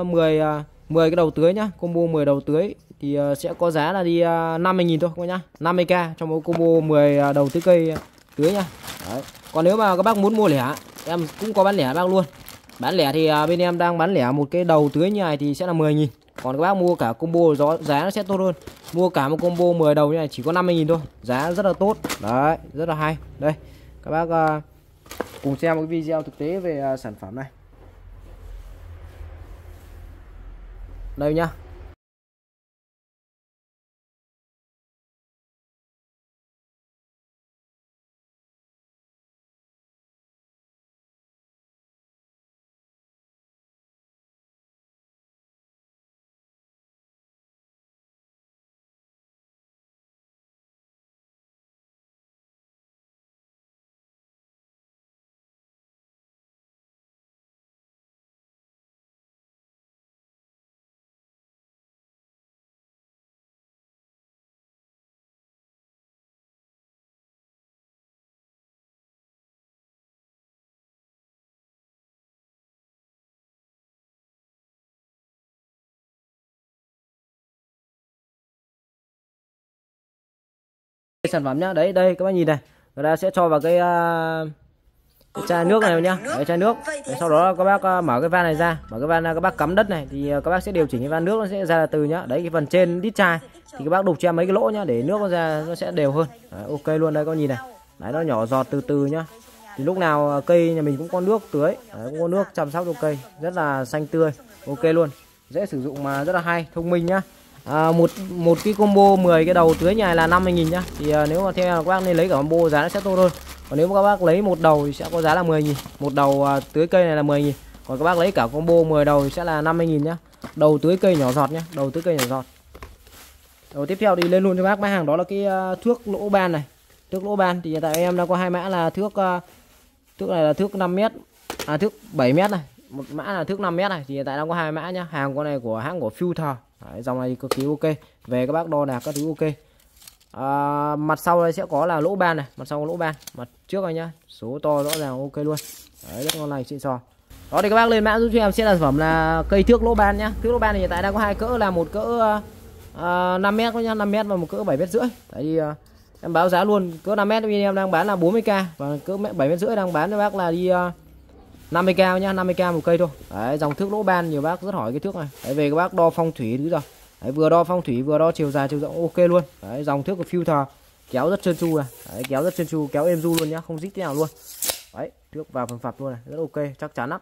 uh, 10 uh, 10 cái đầu tưới nhá. Combo 10 đầu tưới thì uh, sẽ có giá là đi uh, 50.000 thôi các nhá. 50k trong một combo 10 uh, đầu tưới cây tưới nhá. Đấy còn nếu mà các bác muốn mua lẻ, em cũng có bán lẻ bác luôn. Bán lẻ thì à, bên em đang bán lẻ một cái đầu tưới như này thì sẽ là 10.000 còn các bác mua cả combo gió, giá nó sẽ tốt hơn. Mua cả một combo 10 đầu như này chỉ có 50.000 thôi. Giá rất là tốt. Đấy, rất là hay. Đây, các bác à, cùng xem một video thực tế về à, sản phẩm này. Đây nhá. Sản phẩm nhá. Đấy đây các bác nhìn này. Người ta sẽ cho vào cái, uh, cái chai nước này nhá. Đấy, chai nước. Đấy, sau đó các bác uh, mở cái van này ra. Mở cái van các bác cắm đất này thì uh, các bác sẽ điều chỉnh cái van nước nó sẽ ra từ nhá. Đấy cái phần trên đít chai thì các bác đục cho mấy cái lỗ nhá để nước nó ra nó sẽ đều hơn. Đấy, ok luôn đây các nhìn này. Đấy nó nhỏ giọt từ từ nhá. Thì lúc nào cây nhà mình cũng có nước tưới. Đấy, cũng có nước chăm sóc cho cây. Rất là xanh tươi. Ok luôn. Dễ sử dụng mà rất là hay thông minh nhá à, một một cái combo 10 cái đầu tưới nhà là 50.000 nhá. Thì à, nếu mà theo các bác nên lấy cả combo giá nó sẽ tốt hơn. Còn nếu mà các bác lấy một đầu thì sẽ có giá là 10.000 một đầu à, tưới cây này là 10.000 còn các bác lấy cả combo 10 đầu thì sẽ là 50.000 nhá. Đầu tưới cây nhỏ giọt nhá. Đầu tưới cây nhỏ giọt. Đầu tiếp theo thì lên luôn cho bác. Mã hàng đó là cái uh, thước lỗ ban này. Thước lỗ ban thì hiện tại em đang có hai mã là thước uh, thước này là thước 5 m à thước 7 m này. Một mã là thước 5 m này. Thì hiện tại đang có hai mã nhá. Hàng con này của hãng của Filter Đấy, dòng này cực kỳ ok. Về các bác đo đạc các thứ ok. À, mặt sau đây sẽ có là lỗ ban này. Mặt sau có lỗ ban. Mặt trước anh nhá. Số to rõ ràng ok luôn. Đấy, rất ngon này xịn sò. Đó thì các bác lên mã giúp cho em sẽ là sản phẩm là cây thước lỗ ban nhá. Thước lỗ ban thì hiện tại đang có hai cỡ là một cỡ à, uh, 5 mét nhá. 5 mét và một cỡ 7 mét rưỡi. Tại vì uh, em báo giá luôn. Cỡ 5 mét em đang bán là 40k và cỡ 7 mét rưỡi đang bán cho bác là đi uh, 50k nhá 50k một cây thôi. Đấy dòng thước lỗ ban nhiều bác rất hỏi cái thước này. Đấy về các bác đo phong thủy thứ rồi đấy, vừa đo phong thủy vừa đo chiều dài chiều rộng ok luôn. Đấy dòng thước của filter kéo rất trơn tru này. Đấy, kéo rất trơn tru kéo êm du luôn nhá không dít thế nào luôn. Đấy thước vào phần phập luôn này rất ok chắc chắn lắm.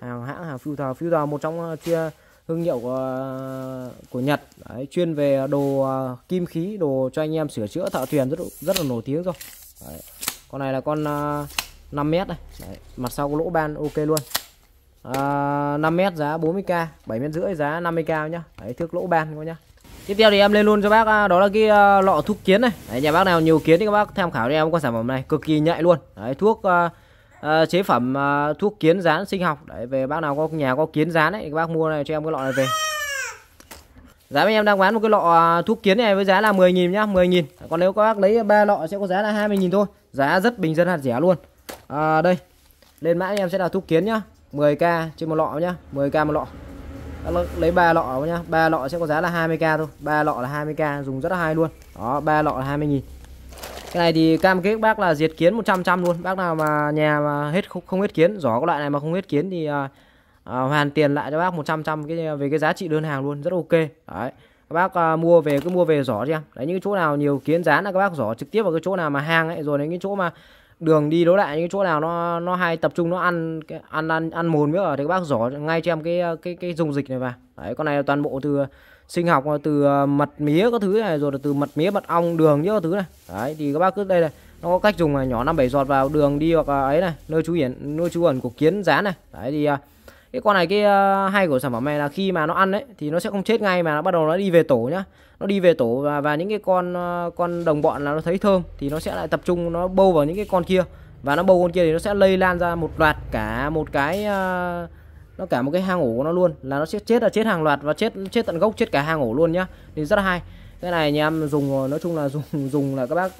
Hàng hãng hàng filter filter một trong uh, chia thương hiệu của uh, của Nhật. Đấy, chuyên về đồ uh, kim khí đồ cho anh em sửa chữa thợ thuyền rất rất là nổi tiếng rồi. Đấy. con này là con 5 mét đây. Đấy, mặt sau có lỗ ban ok luôn. À, 5 mét giá 40k 7 mét rưỡi giá 50k nhá. Đấy, thước lỗ ban các nhá. Tiếp theo thì em lên luôn cho bác à, đó là cái uh, lọ thuốc kiến này. Đấy, nhà bác nào nhiều kiến thì các bác tham khảo cho em con sản phẩm này cực kỳ nhạy luôn. Đấy, thuốc uh, uh, chế phẩm uh, thuốc kiến rán sinh học. Đấy, về bác nào có nhà có kiến rán ấy thì các bác mua này cho em cái lọ này về. Giá bên em đang bán một cái lọ thuốc kiến này với giá là 10.000 nhá 10.000 còn nếu các bác lấy ba lọ sẽ có giá là 20.000 thôi. Giá rất bình dân hạt rẻ luôn à, đây. Lên mã em sẽ là thuốc kiến nhá. 10k trên một lọ nhá. 10k một lọ. Lấy ba lọ nhá. Ba lọ sẽ có giá là 20k thôi. Ba lọ là 20k dùng rất là hay luôn. Đó ba lọ là 20 nghìn. Cái này thì cam kết bác là diệt kiến 100 trăm luôn. Bác nào mà nhà mà hết không, không hết kiến giỏ có loại này mà không hết kiến thì à, à, hoàn tiền lại cho bác 100 trăm cái à, về cái giá trị đơn hàng luôn. Rất ok. Đấy. Các bác à, mua về cứ mua về giỏ cho em. Đấy những chỗ nào nhiều kiến dán là các bác giỏ trực tiếp vào cái chỗ nào mà hang ấy rồi đến cái chỗ mà đường đi đối lại, những chỗ nào nó nó hay, tập trung, nó ăn ăn ăn ăn mồn với ở thì các bác giỏ ngay cho em cái cái cái dùng dịch này vào. Đấy, con này là toàn bộ từ sinh học, từ ờ, mật mía các thứ này, rồi là từ mật mía, mật ong, đường những thứ này. Đấy, thì các bác cứ, đây này, nó có cách dùng này nhỏ năm bảy giọt vào đường đi hoặc ấy này, nơi trú hiển, nơi trú ẩn của kiến rán này. Đấy, thì ờ, cái con này cái uh, hay của sản phẩm này là khi mà nó ăn đấy thì nó sẽ không chết ngay mà nó bắt đầu nó đi về tổ nhá. Nó đi về tổ và và những cái con uh, con đồng bọn là nó thấy thơm thì nó sẽ lại tập trung nó bâu vào những cái con kia. Và nó bâu con kia thì nó sẽ lây lan ra một loạt cả một cái uh, nó cả một cái hang ổ của nó luôn. Là nó sẽ chết là chết hàng loạt và chết chết tận gốc chết cả hang ổ luôn nhá. Thì rất là hay cái này nhà em dùng nói chung là [laughs] dùng dùng là các bác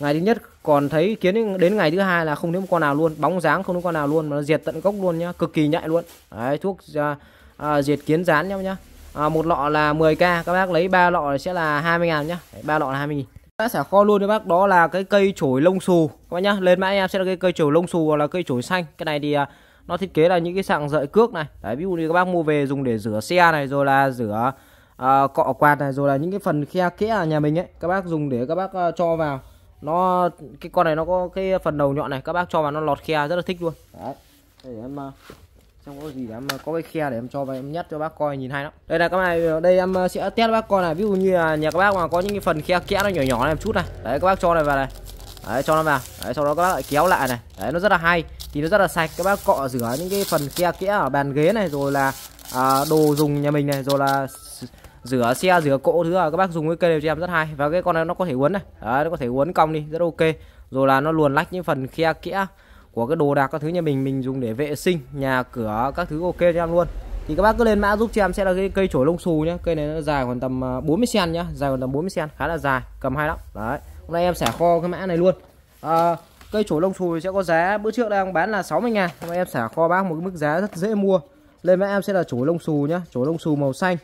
ngày thứ nhất còn thấy kiến đến ngày thứ hai là không thấy một con nào luôn bóng dáng không thấy con nào luôn mà nó diệt tận gốc luôn nhá cực kỳ nhạy luôn. Đấy thuốc à, à, diệt kiến rán nhau nhá. À, một lọ là 10k các bác lấy ba lọ sẽ là 20 ngàn nhá. Ba lọ là 20 nghìn. Đã xả kho luôn các bác đó là cái cây chổi lông xù các bác nhá. Lên mã em sẽ là cái cây chổi lông xù hoặc là cây chổi xanh. Cái này thì à, nó thiết kế là những cái sạng dợi cước này. Đấy ví dụ như các bác mua về dùng để rửa xe này rồi là rửa à, cọ quạt này rồi là những cái phần khe kẽ ở nhà mình ấy các bác dùng để các bác uh, cho vào. Nó cái con này nó có cái phần đầu nhọn này các bác cho vào nó lọt khe rất là thích luôn. Đấy để em ờ, uh, trong có gì để em có cái khe để em cho vào em nhét cho bác coi nhìn hay lắm. Đây là các bạn đây em sẽ test bác coi này. Ví dụ như là nhà các bác mà có những cái phần khe kẽ nó nhỏ nhỏ này một chút này. Đấy các bác cho này vào này. Đấy cho nó vào. Đấy sau đó các bác lại kéo lại này. Đấy nó rất là hay. Thì nó rất là sạch. Các bác cọ rửa những cái phần khe kẽ ở bàn ghế này rồi là à, đồ dùng nhà mình này rồi là rửa xe rửa cỗ thứ là các bác dùng cái cây này cho em rất hay. Và cái con này nó có thể uốn này. Đấy, nó có thể uốn cong đi rất ok. Rồi là nó luồn lách những phần khe kẽ của cái đồ đạc các thứ nhà mình mình dùng để vệ sinh nhà cửa các thứ ok cho em luôn. Thì các bác cứ lên mã giúp cho em sẽ là cái cây chổi lông xù nhá. Cây này nó dài khoảng tầm à, 40 cm nhá. Dài khoảng tầm 40 cm khá là dài cầm hay lắm. Đấy hôm nay em xả kho cái mã này luôn. À, cây chổi lông xù sẽ có giá bữa trước đang bán là 60 ngàn hôm nay em xả kho bác một cái mức giá rất dễ mua. Lên mã em sẽ là chổi lông xù nhá chổi lông xù màu xanh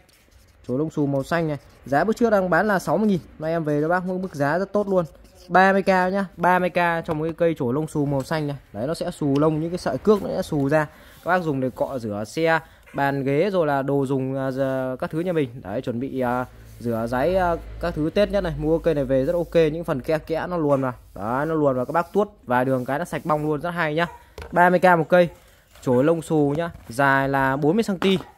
chổi lông xù màu xanh này. Giá bữa trước đang bán là 60 nghìn. Nay em về cho bác một mức giá rất tốt luôn. 30k nhá 30k trong cái cây chổi lông xù màu xanh này. Đấy nó sẽ xù lông những cái sợi cước nó sẽ xù ra. Các bác dùng để cọ rửa xe bàn ghế rồi là đồ dùng uh, các thứ nhà mình. Đấy chuẩn bị uh, rửa giấy uh, các thứ tết nhất này. Mua cây này về rất ok những phần kẽ kẽ nó luồn vào. Đấy nó luồn vào các bác tuốt vài đường cái nó sạch bong luôn rất hay nhá. 30k một cây. Chổi lông xù nhá dài là 40 cm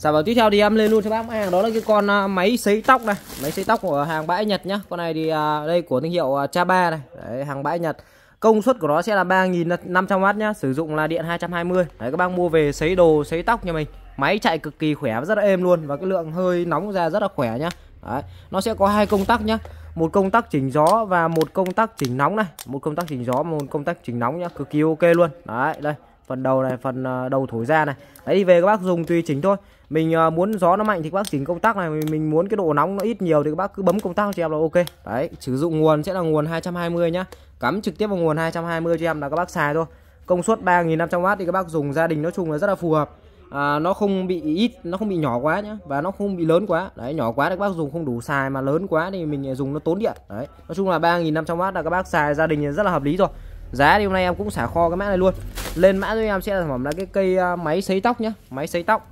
Sản phẩm tiếp theo thì em lên luôn cho bác hàng đó là cái con à, máy sấy tóc này, máy sấy tóc của hàng bãi Nhật nhá. Con này thì à, đây của thương hiệu à, cha Chaba này, đấy, hàng bãi Nhật. Công suất của nó sẽ là 3500W nhá, sử dụng là điện 220. Đấy các bác mua về sấy đồ, sấy tóc nhà mình. Máy chạy cực kỳ khỏe rất là êm luôn và cái lượng hơi nóng ra rất là khỏe nhá. Đấy, nó sẽ có hai công tắc nhá. Một công tắc chỉnh gió và một công tắc chỉnh nóng này, một công tắc chỉnh gió một công tắc chỉnh nóng nhá, cực kỳ ok luôn. Đấy, đây, phần đầu này, phần ờ, đầu thổi ra này. Đấy đi về các bác dùng tùy chỉnh thôi. Mình ờ, muốn gió nó mạnh thì các bác chỉnh công tắc này. Mình muốn cái độ nóng nó ít nhiều thì các bác cứ bấm công tắc cho em là ok. Đấy sử dụng nguồn sẽ là nguồn 220 nhá. Cắm trực tiếp vào nguồn 220 cho em là các bác xài thôi. Công suất 3.500W thì các bác dùng gia đình nói chung là rất là phù hợp. À, nó không bị ít nó không bị nhỏ quá nhá. Và nó không bị lớn quá. Đấy nhỏ quá thì các bác dùng không đủ xài mà lớn quá thì mình dùng nó tốn điện. Đấy nói chung là 3.500W là các bác xài gia đình rất là hợp lý rồi giá thì hôm nay em cũng xả kho cái mã này luôn. Lên mã cho em sẽ là sản phẩm là cái cây à, máy sấy tóc nhá. Máy sấy tóc.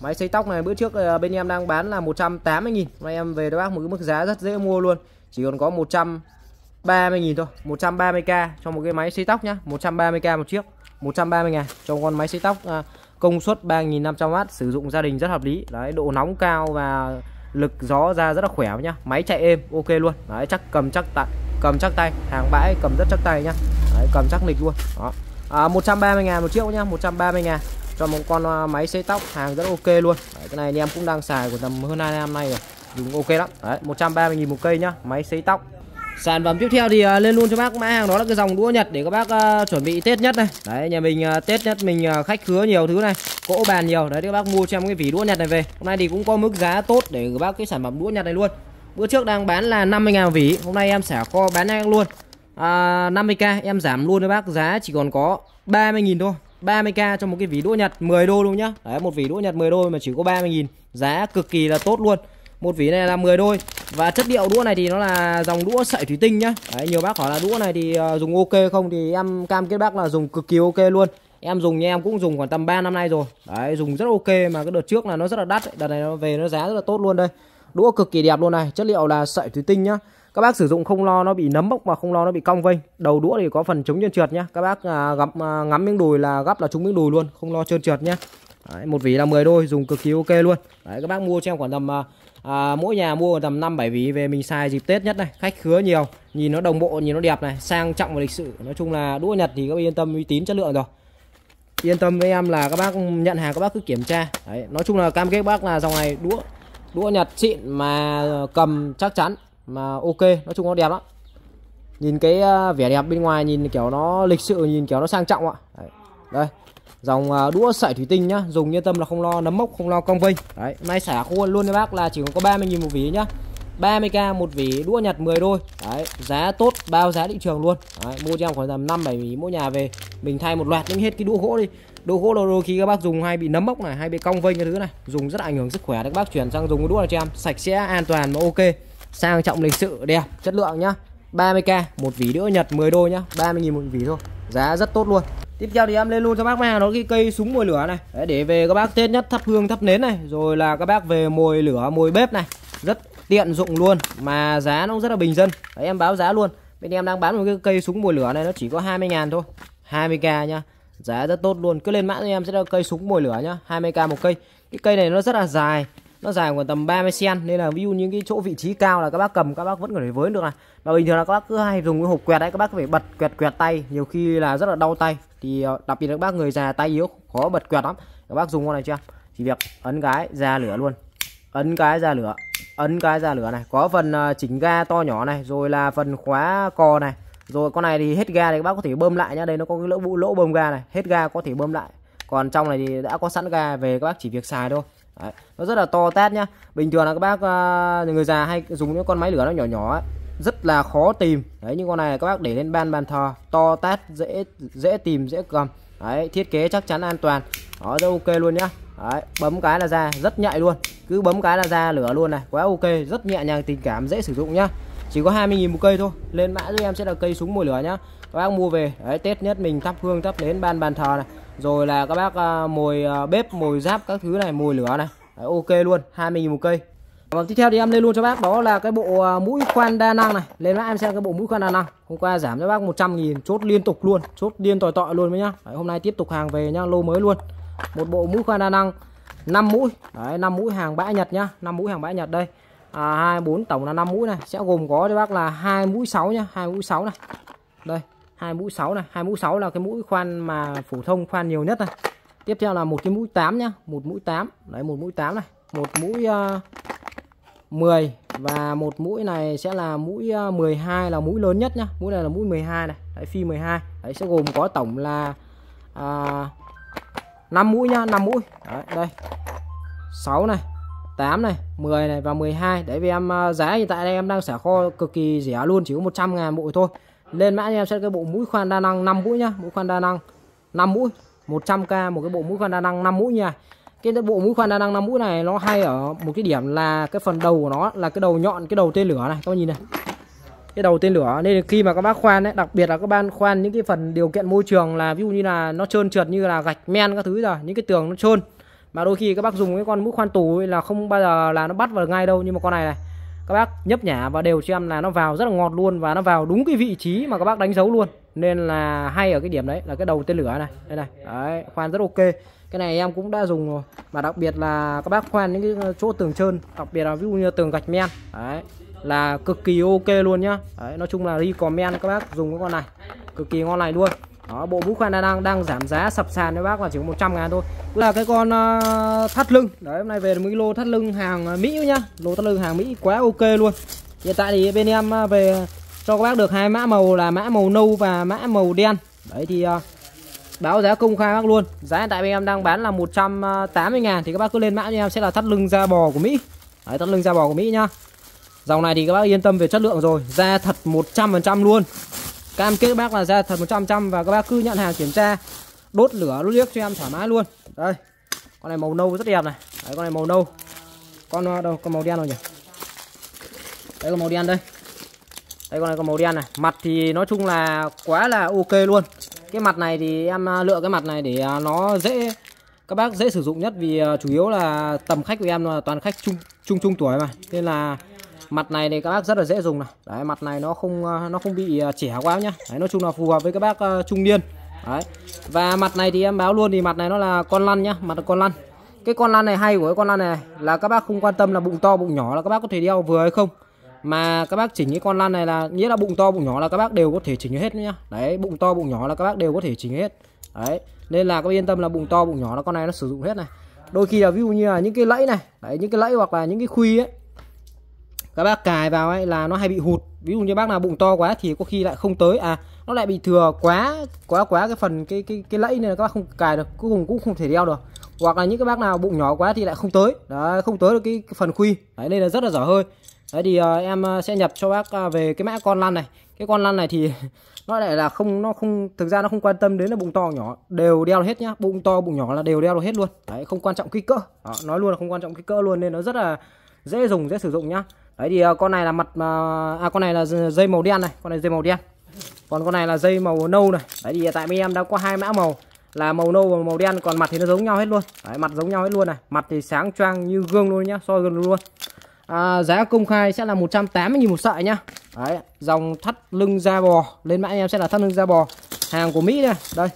Máy sấy tóc này bữa trước à, bên em đang bán là 180 nghìn. Hôm nay em về cho bác một cái mức giá rất dễ mua luôn. Chỉ còn có 130 000 thôi. 130k cho một cái máy sấy tóc nhá. 130k một chiếc. 130 ngàn cho con máy sấy tóc à, công suất 3.500W sử dụng gia đình rất hợp lý. Đấy, độ nóng cao và lực gió ra rất là khỏe nhá. Máy chạy êm, ok luôn. Đấy, chắc cầm chắc tặng cầm chắc tay hàng bãi cầm rất chắc tay nhá. Đấy, cầm chắc lịch luôn. Đó. À, 130 ngàn một chiếc nhá 130 ngàn cho một con à, máy xây tóc hàng rất ok luôn. Đấy, cái này anh em cũng đang xài của tầm hơn 2 năm nay rồi dùng ok lắm. Đấy 130 nghìn một cây nhá máy xây tóc. Sản phẩm tiếp theo thì uh, lên luôn cho bác mã hàng đó là cái dòng đũa nhật để các bác uh, chuẩn bị tết nhất này. Đấy nhà mình uh, tết nhất mình uh, khách khứa nhiều thứ này cỗ bàn nhiều. Đấy các bác mua cho em cái vỉ đũa nhật này về. Hôm nay thì cũng có mức giá tốt để các bác cái sản phẩm đũa nhật này luôn bữa trước đang bán là 50 ngàn vỉ hôm nay em xả kho bán nhanh luôn. À, 50k em giảm luôn đấy bác giá chỉ còn có 30.000 thôi. 30k cho một cái ví đũa Nhật 10 đô luôn nhá. Đấy một ví đũa Nhật 10 đô mà chỉ có 30.000 Giá cực kỳ là tốt luôn. Một ví này là 10 đôi Và chất liệu đũa này thì nó là dòng đũa sợi thủy tinh nhá. Đấy nhiều bác hỏi là đũa này thì ờ, dùng ok không Thì em cam kết bác là dùng cực kỳ ok luôn. Em dùng như em cũng dùng khoảng tầm 3 năm nay rồi. Đấy dùng rất ok mà cái đợt trước là nó rất là đắt ấy. Đợt này nó về nó giá rất là tốt luôn đây. Đũa cực kỳ đẹp luôn này. Chất liệu là sợi thủy tinh nhá. Các bác sử dụng không lo nó bị nấm bốc mà không lo nó bị cong vênh. Đầu đũa thì có phần chống trơn trượt nhá. Các bác à, gặp à, ngắm miếng đùi là gắp là trúng miếng đùi luôn không lo trơn trượt nhá. Đấy, một vỉ là 10 đôi dùng cực kỳ ok luôn. Đấy, các bác mua cho em khoảng tầm à, à, mỗi nhà mua tầm 5 7 vỉ về mình xài dịp Tết nhất này. Khách khứa nhiều nhìn nó đồng bộ nhìn nó đẹp này sang trọng và lịch sự. Nói chung là đũa Nhật thì các bác yên tâm uy tín chất lượng rồi. Yên tâm với em là các bác nhận hàng các bác cứ kiểm tra. Đấy, nói chung là cam kết bác là dòng này đũa đũa Nhật xịn mà cầm chắc chắn mà ok nói chung nó đẹp lắm. Nhìn cái à, vẻ đẹp bên ngoài nhìn kiểu nó lịch sự nhìn kiểu nó sang trọng ạ. Đấy. đây dòng à, đũa sợi thủy tinh nhá dùng yên tâm là không lo nấm mốc không lo cong vênh đấy nay xả khô luôn cho bác là chỉ có 30.000 một vỉ nhá. 30k một vỉ đũa nhặt 10 đôi. Đấy giá tốt bao giá thị trường luôn. Đấy, mua cho em khoảng tầm 5 7 vỉ mỗi nhà về. Mình thay một loạt những hết cái đũa gỗ đi đũa gỗ đôi khi các bác dùng hay bị nấm mốc này hay bị cong vênh cái thứ này. Dùng rất ảnh hưởng sức khỏe các bác chuyển sang dùng cái đũa này cho em sạch sẽ an toàn và ok. Sang trọng lịch sự đẹp chất lượng nhá. 30k một vỉ đũa nhật 10 đôi nhá. 30.000 một vỉ thôi. Giá rất tốt luôn. Tiếp theo thì em lên luôn cho bác mấy nó cái cây súng mồi lửa này. Đấy, để về các bác tết nhất thắp hương thắp nến này. Rồi là các bác về mồi lửa mồi bếp này. Rất tiện dụng luôn mà giá nó cũng rất là bình dân. Đấy, em báo giá luôn. Bên em đang bán một cái cây súng mồi lửa này nó chỉ có 20 ngàn thôi. 20k nhá giá rất tốt luôn. Cứ lên mã cho em sẽ là cây súng mồi lửa nhá. 20k một cây. Cái cây này nó rất là dài. Nó dài khoảng tầm 30 cm nên là ví dụ những cái chỗ vị trí cao là các bác cầm, các bác vẫn có thể với được này. Và bình thường là các bác cứ hay dùng cái hộp quẹt đấy, các bác phải bật quẹt quẹt tay. Nhiều khi là rất là đau tay. Thì ờ, đặc biệt là các bác người già tay yếu, khó bật quẹt lắm. Các bác dùng con này chưa? Chỉ việc ấn cái ra lửa luôn. Ấn cái ra lửa. Ấn cái ra lửa này. Có phần ờ, chỉnh ga to nhỏ này, rồi là phần khóa cò này rồi con này thì hết ga thì các bác có thể bơm lại nhá. Đây nó có cái lỗ vụ lỗ bơm ga này. Hết ga có thể bơm lại. Còn trong này thì đã có sẵn ga về các bác chỉ việc xài thôi. Đấy. nó rất là to tát nhá. Bình thường là các bác uh, người già hay dùng những con máy lửa nó nhỏ nhỏ ấy. rất là khó tìm. Đấy nhưng con này các bác để lên ban bàn thờ. To tát dễ dễ tìm dễ cầm. Đấy thiết kế chắc chắn an toàn. Đó rất ok luôn nhá. Đấy bấm cái là ra rất nhạy luôn. Cứ bấm cái là ra lửa luôn này. Quá ok rất nhẹ nhàng tình cảm dễ sử dụng nhá chỉ có 20.000 một cây thôi. Lên mã giúp em sẽ là cây súng mồi lửa nhá. Các bác mua về. Đấy tết nhất mình thắp hương thắp đến ban bàn thờ này. Rồi là các bác uh, mồi uh, bếp mồi giáp các thứ này mồi lửa này. Đấy, ok luôn. 20.000 một cây. Vâng, tiếp theo thì em lên luôn cho bác. Đó là cái bộ uh, mũi khoan đa năng này. Lên mã em xem cái bộ mũi khoan đa năng. Hôm qua giảm cho bác 100 nghìn chốt liên tục luôn. Chốt điên tỏi tọi luôn với nhá. Đấy, hôm nay tiếp tục hàng về nhá lô mới luôn. Một bộ mũi khoan đa năng 5 mũi. Đấy 5 mũi hàng bãi Nhật nhá. 5 mũi hàng bãi Nhật đây à, 24 tổng là 5 mũi này. Sẽ gồm có cho bác là hai mũi 6 nhá hai mũi 6 này. Đây hai mũi 6 này. Hai mũi 6 là cái mũi khoan mà phổ thông khoan nhiều nhất này. Tiếp theo là một cái mũi 8 nhá một mũi 8 đấy một mũi 8 này. Một mũi ờ, uh, 10 và một mũi này sẽ là mũi ờ, 12 là mũi lớn nhất nhá. Mũi này là mũi 12 này. Đấy phi 12 đấy sẽ gồm có tổng là ờ, à, 5 mũi nhá 5 mũi. Đấy, đây. 6 này. 8 này 10 này và 12 đấy, vì em ờ, giá hiện tại đây em đang xả kho cực kỳ rẻ luôn, chỉ có 100 ngàn bộ thôi. Lên mã em sẽ cái bộ mũi khoan đa năng 5 mũi nhá, mũi khoan đa năng 5 mũi 100k một cái bộ mũi khoan đa năng 5 mũi nha. Cái bộ mũi khoan đa năng 5 mũi này nó hay ở một cái điểm là cái phần đầu của nó là cái đầu nhọn, cái đầu tên lửa này. Các bạn nhìn này, cái đầu tên lửa. Nên khi mà các bác khoan ấy, đặc biệt là các bạn khoan những cái phần điều kiện môi trường là ví dụ như là nó trơn trượt như là gạch men các thứ rồi, những cái tường nó trơn mà đôi khi các bác dùng cái con mũi khoan tù ấy là không bao giờ là nó bắt vào ngay đâu. Nhưng mà con này này các bác nhấp nhả và đều cho em là nó vào rất là ngọt luôn và nó vào đúng cái vị trí mà các bác đánh dấu luôn. Nên là hay ở cái điểm đấy là cái đầu tên lửa này. Đây này. Đấy khoan rất ok. Cái này em cũng đã dùng rồi. Và đặc biệt là các bác khoan những cái chỗ tường trơn đặc biệt là ví dụ như tường gạch men. Đấy là cực kỳ ok luôn nhá. Đấy, nói chung là recommend các bác dùng cái con này. Cực kỳ ngon này luôn đó bộ mũ khoan đang đang giảm giá sập sàn đấy bác là chỉ có 100 ngàn thôi. Là cái con uh, thắt lưng. Đấy hôm nay về một lô thắt lưng hàng à, Mỹ nhá. Lô thắt lưng hàng Mỹ quá ok luôn. Hiện tại thì bên em à, về cho các bác được hai mã màu là mã màu nâu và mã màu đen. Đấy thì uh, báo giá công khai bác luôn. Giá hiện tại bên em đang bán là 180 ngàn thì các bác cứ lên mã cho em sẽ là thắt lưng da bò của Mỹ. Đấy thắt lưng da bò của Mỹ nhá. Dòng này thì các bác yên tâm về chất lượng rồi. Da thật 100% luôn cam kết bác là ra thật 100% và các bác cứ nhận hàng kiểm tra, đốt lửa, đốt liếc cho em thoải mái luôn. Đây, con này màu nâu rất đẹp này. Đấy, con này màu nâu. Con ờ, đâu, con màu đen rồi nhỉ? Đây con màu đen đây. Đây, con này con màu đen này. Mặt thì nói chung là quá là ok luôn. Cái mặt này thì em ờ, lựa cái mặt này để ờ, nó dễ, các bác dễ sử dụng nhất vì chủ yếu là tầm khách của em là toàn khách trung trung trung tuổi mà. Nên là mặt này thì các bác rất là dễ dùng này. Đấy, mặt này nó không ờ, nó không bị ờ, trẻ quá nhá. Đấy, nói chung là phù hợp với các bác ờ, trung niên. Đấy. Và mặt này thì em báo luôn thì mặt này nó là con lăn nhá, mặt là con lăn. Cái con lăn này hay của cái con lăn này là các bác không quan tâm là bụng to, bụng nhỏ là các bác có thể đeo vừa hay không. Mà các bác chỉnh cái con lăn này là, nghĩa là bụng to, bụng nhỏ là các bác đều có thể chỉnh hết nhá. Đấy, bụng to, bụng nhỏ là các bác đều có thể chỉnh hết. Đấy, nên là các bác yên tâm là bụng to, bụng nhỏ là con này nó sử dụng hết này. Đôi khi là ví dụ như là những cái lẫy này, đấy, những cái lẫy hoặc là những cái khuy ấy các bác cài vào ấy là nó hay bị hụt. Ví dụ như bác nào bụng to quá thì có khi lại không tới. À nó lại bị thừa quá quá quá cái phần cái cái cái lẫy nên là các bác không cài được. Cuối cùng cũng không thể đeo được. Hoặc là những cái bác nào bụng nhỏ quá thì lại không tới. Đấy không tới được cái, cái phần khuy. Đấy đây là rất là dở hơi. Đấy thì uh, em ờ, sẽ nhập cho bác uh, về cái mã con lăn này. Cái con lăn này thì [laughs] nó lại là không nó không thực ra nó không quan tâm đến là bụng to nhỏ. Đều đeo hết nhá. Bụng to bụng nhỏ là đều đeo được hết luôn. Đấy không quan trọng kích cỡ. Đó, nói luôn là không quan trọng kích cỡ luôn nên nó rất là dễ dùng dễ sử dụng nhá đấy thì ờ, con này là mặt ờ, à con này là dây màu đen này con này dây màu đen. Còn con này là dây màu nâu này. Đấy thì tại bên em đã có hai mã màu là màu nâu và màu đen còn mặt thì nó giống nhau hết luôn. Đấy, mặt giống nhau hết luôn này. Mặt thì sáng choang như gương luôn nhá soi gương luôn. À, giá công khai sẽ là 180.000 một sợi nhá. Đấy dòng thắt lưng da bò lên mã em sẽ là thắt lưng da bò. Hàng của Mỹ đây đây.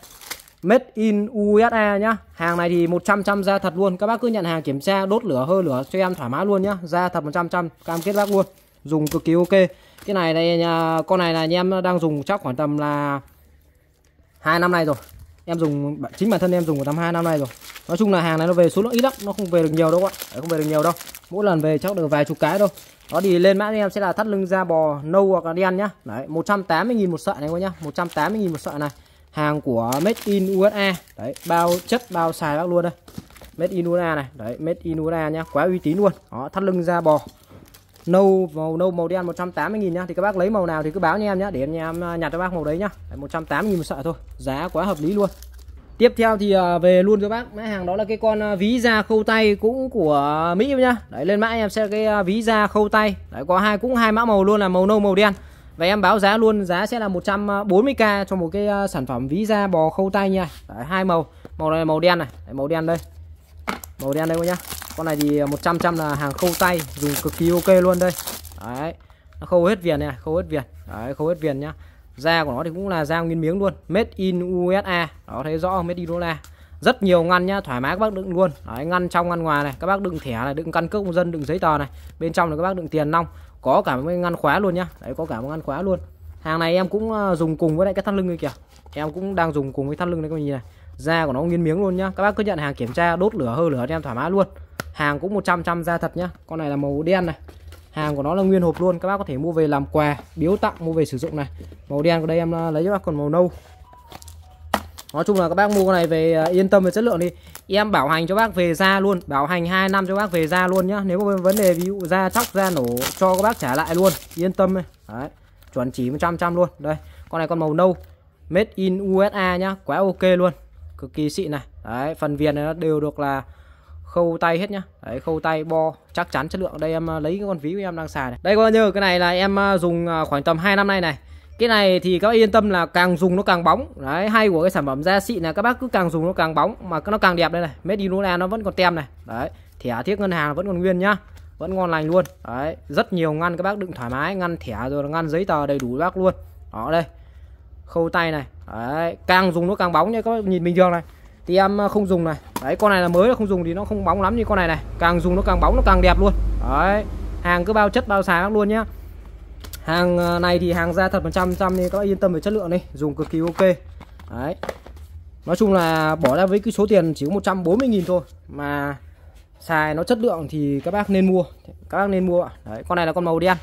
Made in USA nhá. Hàng này thì 100 trăm ra thật luôn. Các bác cứ nhận hàng kiểm tra đốt lửa hơi lửa cho em thoải mái luôn nhá. Ra thật 100 trăm cam kết bác luôn. Dùng cực kỳ ok. Cái này đây nhà, con này là nhà em đang dùng chắc khoảng tầm là hai năm nay rồi. Em dùng chính bản thân em dùng của tầm 2 năm nay rồi. Nói chung là hàng này nó về số lượng ít lắm Nó không về được nhiều đâu ạ. Không về được nhiều đâu. Mỗi lần về chắc được vài chục cái thôi. Đó thì lên mã em sẽ là thắt lưng da bò nâu hoặc là đen nhá. Đấy 180.000 một sợi này các nhá. 180.000 một sợi này hàng của Made in USA đấy bao chất bao xài bác luôn đây. Made in USA này đấy Made in USA nhá quá uy tín luôn. Đó thắt lưng da bò. Nâu màu nâu màu đen 180 000 nhá. Thì các bác lấy màu nào thì cứ báo nha em nhá để em nhà em à, nhặt cho bác màu đấy nhá. Đấy, 180 000 một sợi thôi giá quá hợp lý luôn. Tiếp theo thì à, về luôn cho bác. Mã hàng đó là cái con à, ví da khâu tay cũng của Mỹ nhá. Đấy lên mã em sẽ cái ví da khâu tay. Đấy có hai cũng hai mã màu luôn là màu nâu màu đen. Và em báo giá luôn, giá sẽ là 140k cho một cái à, sản phẩm ví da bò khâu tay nha. Đấy, hai màu, màu này màu đen này, Đấy, màu đen đây. Màu đen đây nhá. Con này thì à, 100 trăm là hàng khâu tay, dùng cực kỳ ok luôn đây. Đấy. Nó khâu hết viền này, khâu hết viền. Đấy, khâu hết viền nhá. Da của nó thì cũng là da nguyên miếng luôn, made in USA. Đó thấy rõ made in USA. Rất nhiều ngăn nhá, thoải mái các bác đựng luôn. Đấy, ngăn trong ngăn ngoài này, các bác đựng thẻ này, đựng căn cước công dân, đựng giấy tờ này. Bên trong là các bác đựng tiền nong có cả một ngăn khóa luôn nhá. Đấy, có cả một ngăn khóa luôn. Hàng này em cũng ờ, dùng cùng với lại cái thắt lưng này kìa. Em cũng đang dùng cùng với thắt lưng này các bạn nhìn này. Da của nó nguyên miếng luôn nhá. Các bác cứ nhận hàng kiểm tra, đốt lửa hơi lửa cho em thoải mái luôn. Hàng cũng 100 trăm da thật nhá. Con này là màu đen này. Hàng của nó là nguyên hộp luôn. Các bác có thể mua về làm quà, biếu tặng, mua về sử dụng này. Màu đen của đây em ờ, lấy cho bác còn màu nâu. Nói chung là các bác mua cái này về ờ, yên tâm về chất lượng đi em bảo hành cho bác về ra luôn, bảo hành 2 năm cho bác về ra luôn nhá. Nếu có vấn đề ví dụ da chóc da nổ cho các bác trả lại luôn, yên tâm đấy, chuẩn chỉ 100 trăm luôn. Đây, con này con màu nâu, made in USA nhá, quá ok luôn. Cực kỳ xịn này. Đấy, phần viền này nó đều được là khâu tay hết nhá. Đấy, khâu tay, bo, chắc chắn chất lượng. Đây em à, lấy cái con ví của em đang xài này. Đây coi như cái này là em à, dùng à, khoảng tầm 2 năm nay này cái này thì các bác yên tâm là càng dùng nó càng bóng. Đấy, hay của cái sản phẩm da xịn là các bác cứ càng dùng nó càng bóng, mà nó càng đẹp đây này. Made in Luna nó vẫn còn tem này. Đấy, thẻ thiết ngân hàng vẫn còn nguyên nhá. Vẫn ngon lành luôn. Đấy, rất nhiều ngăn các bác đựng thoải mái, ngăn thẻ rồi ngăn giấy tờ đầy đủ bác luôn. Đó, đây. Khâu tay này. Đấy, càng dùng nó càng bóng nha các bác nhìn bình thường này. Thì em ờ, không dùng này. Đấy, con này là mới không dùng thì nó không bóng lắm như con này này. Càng dùng nó càng bóng, nó càng đẹp luôn. Đấy, hàng cứ bao chất, bao xài bác luôn nhá hàng à, này thì hàng ra thật 100 trăm nên các bác yên tâm về chất lượng đi dùng cực kỳ ok. Đấy. Nói chung là bỏ ra với cái số tiền chỉ có 140.000 thôi mà xài nó chất lượng thì các bác nên mua. Các bác nên mua đấy con này là con màu đen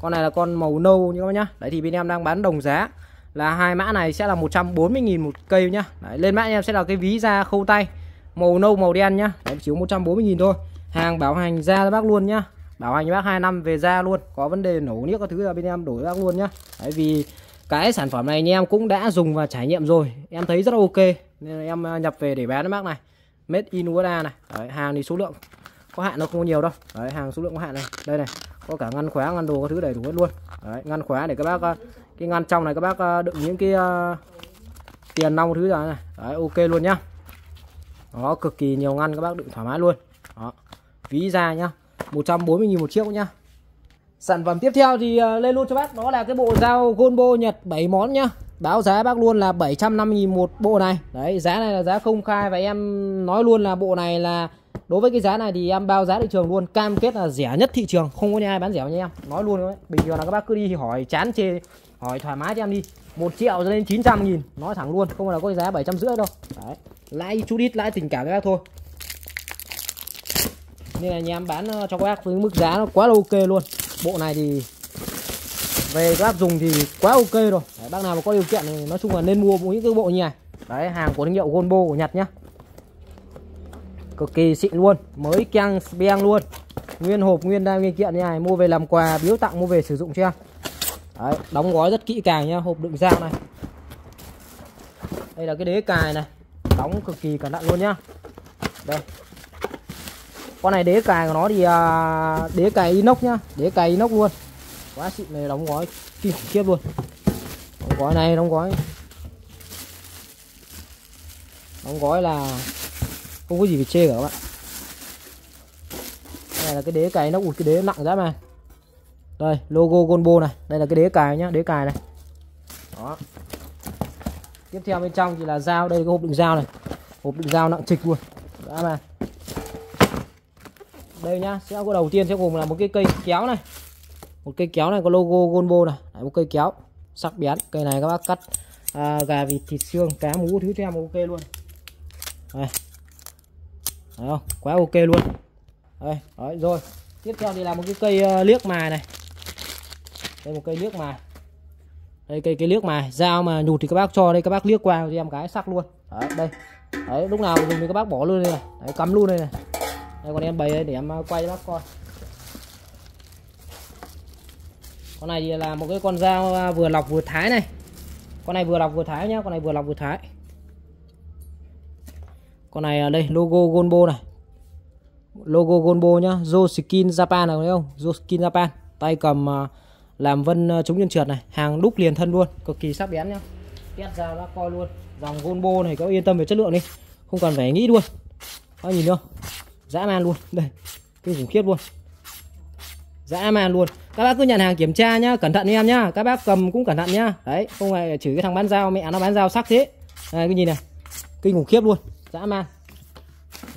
con này là con màu nâu như các bác nhá. Đấy thì bên em đang bán đồng giá là hai mã này sẽ là 140.000 một cây nhá. Đấy, lên mã em sẽ là cái ví da khâu tay màu nâu màu đen nhá. Đấy chỉ có 140.000 thôi. Hàng bảo hành ra các bác luôn nhá bảo hành bác 2 năm về ra luôn có vấn đề nổ niếc các thứ là bên em đổi bác luôn nhá. Đấy vì cái sản phẩm này anh em cũng đã dùng và trải nghiệm rồi em thấy rất ok. Nên là em à, nhập về để bán bác này. Made in USA này. Đấy, hàng thì số lượng có hạn nó không có nhiều đâu. Đấy, hàng số lượng có hạn này. Đây này có cả ngăn khóa ngăn đồ có thứ đầy đủ hết luôn. Đấy, ngăn khóa để các bác à, cái ngăn trong này các bác à, đựng những cái uh, tiền nong thứ rồi này. Đấy, ok luôn nhá. Đó cực kỳ nhiều ngăn các bác đựng thoải mái luôn. Đó ví ra nhá. 140.000 một chiếc nhá. Sản phẩm tiếp theo thì ờ, lên luôn cho bác. Đó là cái bộ dao Gonbo Nhật 7 món nhá. Báo giá bác luôn là 750.000 một bộ này. Đấy, giá này là giá công khai Và em nói luôn là bộ này là, Đối với cái giá này thì em bao giá thị trường luôn, Cam kết là rẻ nhất thị trường. Không có nhà ai bán rẻ nha em. Nói luôn đấy. Bình thường là các bác cứ đi hỏi, chán chê, Hỏi thoải mái cho em đi. 1 triệu cho lên 900 nghìn. Nói thẳng luôn, Không là có giá 750 đâu. Đấy. Lãi chút ít lãi tình cảm các bác thôi nên là nhà em bán ờ, cho các bác với mức giá nó quá là ok luôn. Bộ này thì về các bác dùng thì quá ok rồi. Đấy, bác nào mà có điều kiện thì nói chung là nên mua những cái bộ như này. Đấy hàng của thương hiệu Gonbo của Nhật nhá. Cực kỳ xịn luôn mới keng beng luôn. Nguyên hộp nguyên đai nguyên kiện như này mua về làm quà biếu tặng mua về sử dụng chưa? Đấy, đóng gói rất kỹ càng nhá hộp đựng dao này. Đây là cái đế cài này đóng cực kỳ cẩn thận luôn nhá. Đây con này đế cài của nó thì à, đế cài inox nhá. Đế cài inox luôn. Quá xịn này, đóng gói kinh khủng khiếp luôn. Đóng gói này, đóng gói. Đóng gói là không có gì phải chê cả các bạn. Đây là cái đế cài nó ui cái đế nặng giá mà. Đây, logo combo này. Đây là cái đế cài nhá, đế cài này. Đó. Tiếp theo bên trong thì là dao. Đây là cái hộp đựng dao này. Hộp đựng dao nặng trịch luôn. Đã mà đây nhá sẽ có đầu tiên sẽ gồm là một cái cây kéo này. Một cây kéo này có logo Golbo này. Đấy, một cây kéo sắc bén. Cây này các bác cắt à, gà vịt thịt xương cá mú thứ cho em ok luôn. Đây. Đấy không? Quá ok luôn. Đây đấy, rồi. Tiếp theo thì là một cái cây uh, liếc mài này. Đây một cây liếc mài. Đây cây cái liếc mài. Dao mà nhụt thì các bác cho đây các bác liếc qua cho em cái sắc luôn. Đấy đây. Đấy lúc nào dùng thì các bác bỏ luôn đây này. Đấy, cắm luôn đây này đây, con em bày đây để em à, quay cho bác coi. Con này thì là một cái con dao à, vừa lọc vừa thái này. Con này vừa lọc vừa thái nhá, con này vừa lọc vừa thái. Con này đây, logo Gonbo này. Logo Gonbo nhá, Joskin Japan này thấy không? Joskin Japan. Tay cầm à, làm vân chống nhân trượt này. Hàng đúc liền thân luôn, cực kỳ sắc bén nhá. Test ra đã coi luôn. Dòng Gonbo này có yên tâm về chất lượng đi. Không cần phải nghĩ luôn. Các nhìn không dã man luôn. Đây kinh khủng khiếp luôn. Dã man luôn. Các bác cứ nhận hàng kiểm tra nhá, cẩn thận em nhá. Các bác cầm cũng cẩn thận nhá. Đấy, không phải chửi cái thằng bán dao, mẹ nó bán dao sắc thế. Này cái nhìn này. Kinh khủng khiếp luôn. Dã man.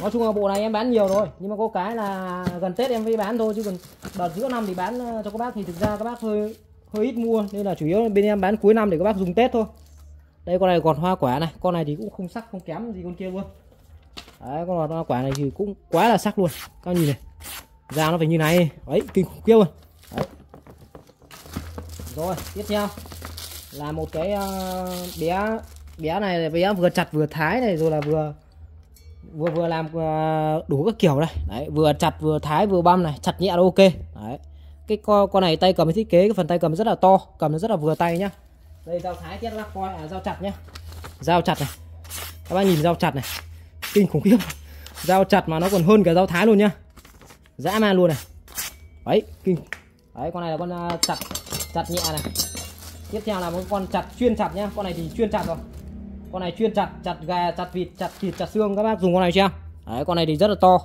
Nói chung là bộ này em bán nhiều rồi, nhưng mà có cái là gần tết em mới bán thôi, chứ còn đợt giữa năm thì bán ờ, cho các bác thì thực ra các bác hơi hơi ít mua, nên là chủ yếu bên em bán cuối năm để các bác dùng tết thôi. Đây, con này còn hoa quả này, con này thì cũng không sắc, không kém gì con kia luôn đấy con hoa quả này thì cũng quá là sắc luôn. Các nhìn này. Da nó phải như này. Ấy kinh khủng khiếp luôn. Đấy. rồi tiếp theo. Là một cái uh, bé bé này là bé vừa chặt vừa thái này rồi là vừa vừa vừa làm uh, đủ các kiểu đây. Đấy vừa chặt vừa thái vừa băm này chặt nhẹ là ok. Đấy. Cái con con này tay cầm thiết kế cái phần tay cầm rất là to cầm nó rất là vừa tay nhá. Đây dao thái tiết lắc coi à dao chặt nhá. Dao chặt này. Các bạn nhìn dao chặt này kinh khủng khiếp. Dao chặt mà nó còn hơn cả dao thái luôn nhá. Dã man luôn này. Đấy kinh. Đấy con này là con uh, chặt chặt nhẹ này. Tiếp theo là một con chặt chuyên chặt nhá. Con này thì chuyên chặt rồi. Con này chuyên chặt chặt gà chặt vịt chặt thịt chặt xương các bác dùng con này chưa? Đấy con này thì rất là to.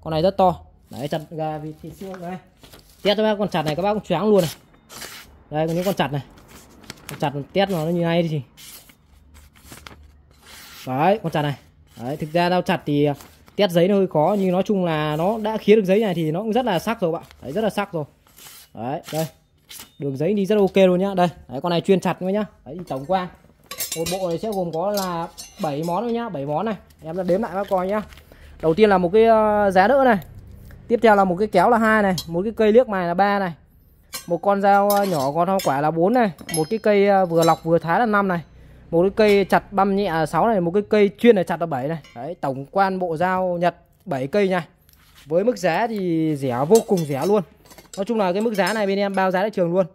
Con này rất to. Đấy chặt gà vịt thịt xương đây test cho bác con chặt này các bác cũng choáng luôn này. Đây còn những con chặt này. Con chặt test nó như này thì. Đấy con chặt này đấy, thực ra dao chặt thì test giấy nó hơi khó, nhưng nói chung là nó đã khiến được giấy này thì nó cũng rất là sắc rồi bạn. Đấy, rất là sắc rồi. Đấy, đây. Đường giấy đi rất ok luôn nhá. Đây, đấy, con này chuyên chặt thôi nhá. Đấy tổng quan một bộ này sẽ gồm có là 7 món thôi nhá 7 món này. Em đã đếm lại các coi nhá. Đầu tiên là một cái ờ, giá đỡ này. Tiếp theo là một cái kéo là hai này, một cái cây liếc mài là ba này. Một con dao ờ, nhỏ con hoa quả là bốn này. Một cái cây ờ, vừa lọc vừa thái là năm này một cái cây chặt băm nhẹ à, 6 này, một cái cây chuyên là chặt là 7 này. Đấy, tổng quan bộ dao nhật 7 cây nha. Với mức giá thì rẻ vô cùng rẻ luôn. Nói chung là cái mức giá này bên em bao giá thị trường luôn.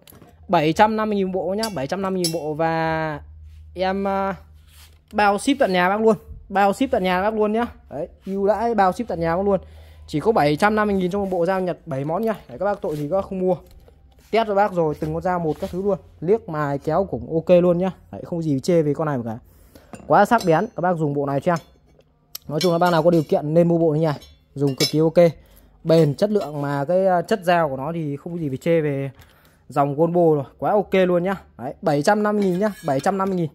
750.000 bộ nhá 750.000 bộ và em à, bao ship tận nhà bác luôn. Bao ship tận nhà bác luôn nhá. Đấy, ưu đãi bao ship tận nhà bác luôn. Chỉ có 750.000 trong một bộ dao nhật 7 món nhá để các bác tội gì các bác không mua test cho bác rồi từng con dao một các thứ luôn. Liếc mài kéo cũng ok luôn nhá. Đấy, không gì chê về con này cả. Quá sắc bén các bác dùng bộ này cho em nói chung là bác nào có điều kiện nên mua bộ này nha dùng cực kỳ ok. Bền chất lượng mà cái à, chất dao của nó thì không có gì phải chê về dòng combo rồi. Quá ok luôn nhá. Đấy 750 nghìn nhá 750 nghìn.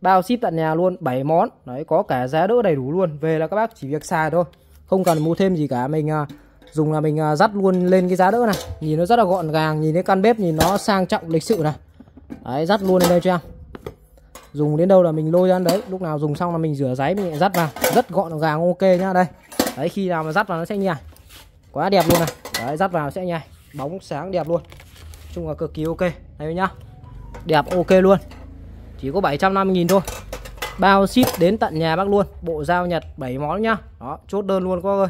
Bao ship tận nhà luôn 7 món. Đấy có cả giá đỡ đầy đủ luôn. Về là các bác chỉ việc xài thôi. Không cần mua thêm gì cả. Mình uh, dùng là mình à, dắt luôn lên cái giá đỡ này. Nhìn nó rất là gọn gàng, nhìn cái căn bếp nhìn nó sang trọng lịch sự này. Đấy, dắt luôn lên đây cho em. Dùng đến đâu là mình lôi ra đấy. Lúc nào dùng xong là mình rửa giấy, mình dắt vào. Rất gọn gàng, ok nhá, đây. Đấy, khi nào mà dắt vào nó sẽ nhảy quá đẹp luôn này. Đấy, dắt vào sẽ nhảy bóng sáng đẹp luôn. Chung là cực kỳ ok. Đây nhá. Đẹp, ok luôn. Chỉ có 750 000 thôi. Bao ship đến tận nhà bác luôn. Bộ dao Nhật 7 món nhá. Đó, chốt đơn luôn các ơi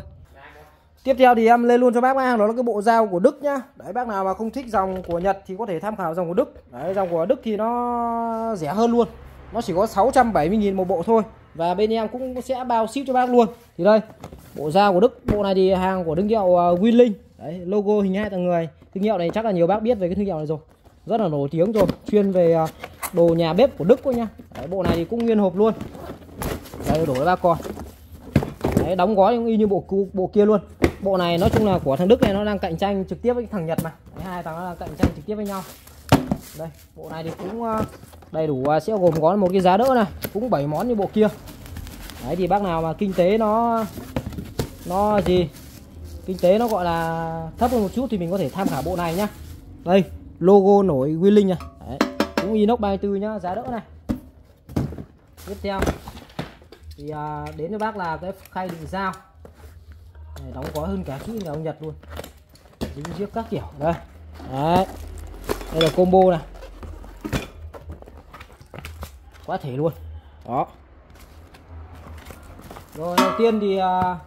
tiếp theo thì em lên luôn cho bác hàng đó là cái bộ dao của Đức nhá. Đấy bác nào mà không thích dòng của Nhật thì có thể tham khảo dòng của Đức. Đấy dòng của Đức thì nó rẻ hơn luôn. Nó chỉ có 670 000 một bộ thôi. Và bên em cũng sẽ bao ship cho bác luôn. Thì đây bộ dao của Đức. Bộ này thì hàng của thương hiệu à, uh, Winling đấy logo hình hai thằng người. Thương hiệu này chắc là nhiều bác biết về cái thương hiệu này rồi. Rất là nổi tiếng rồi. Chuyên về à, đồ nhà bếp của Đức thôi nha đấy, bộ này thì cũng nguyên hộp luôn. Đây đổi cho bác coi đấy đóng gói y như bộ bộ kia luôn. Bộ này nói chung là của thằng Đức này nó đang cạnh tranh trực tiếp với thằng Nhật mà. Đấy, hai thằng nó đang cạnh tranh trực tiếp với nhau. Đây bộ này thì cũng ờ, đầy đủ ờ, sẽ gồm có một cái giá đỡ này cũng 7 món như bộ kia. Đấy thì bác nào mà kinh tế nó nó gì kinh tế nó gọi là thấp hơn một chút thì mình có thể tham khảo bộ này nhá. Đây logo nổi Winling này. Đấy, cũng inox 34 nhá giá đỡ này. Tiếp theo thì à, đến với bác là cái khay đựng dao. Này, đóng gói hơn cả kỹ nhà ông Nhật luôn. Dính chiếc các kiểu. Đây. Đấy. Đây là combo này. Quá thể luôn. Đó. Rồi đầu tiên thì à,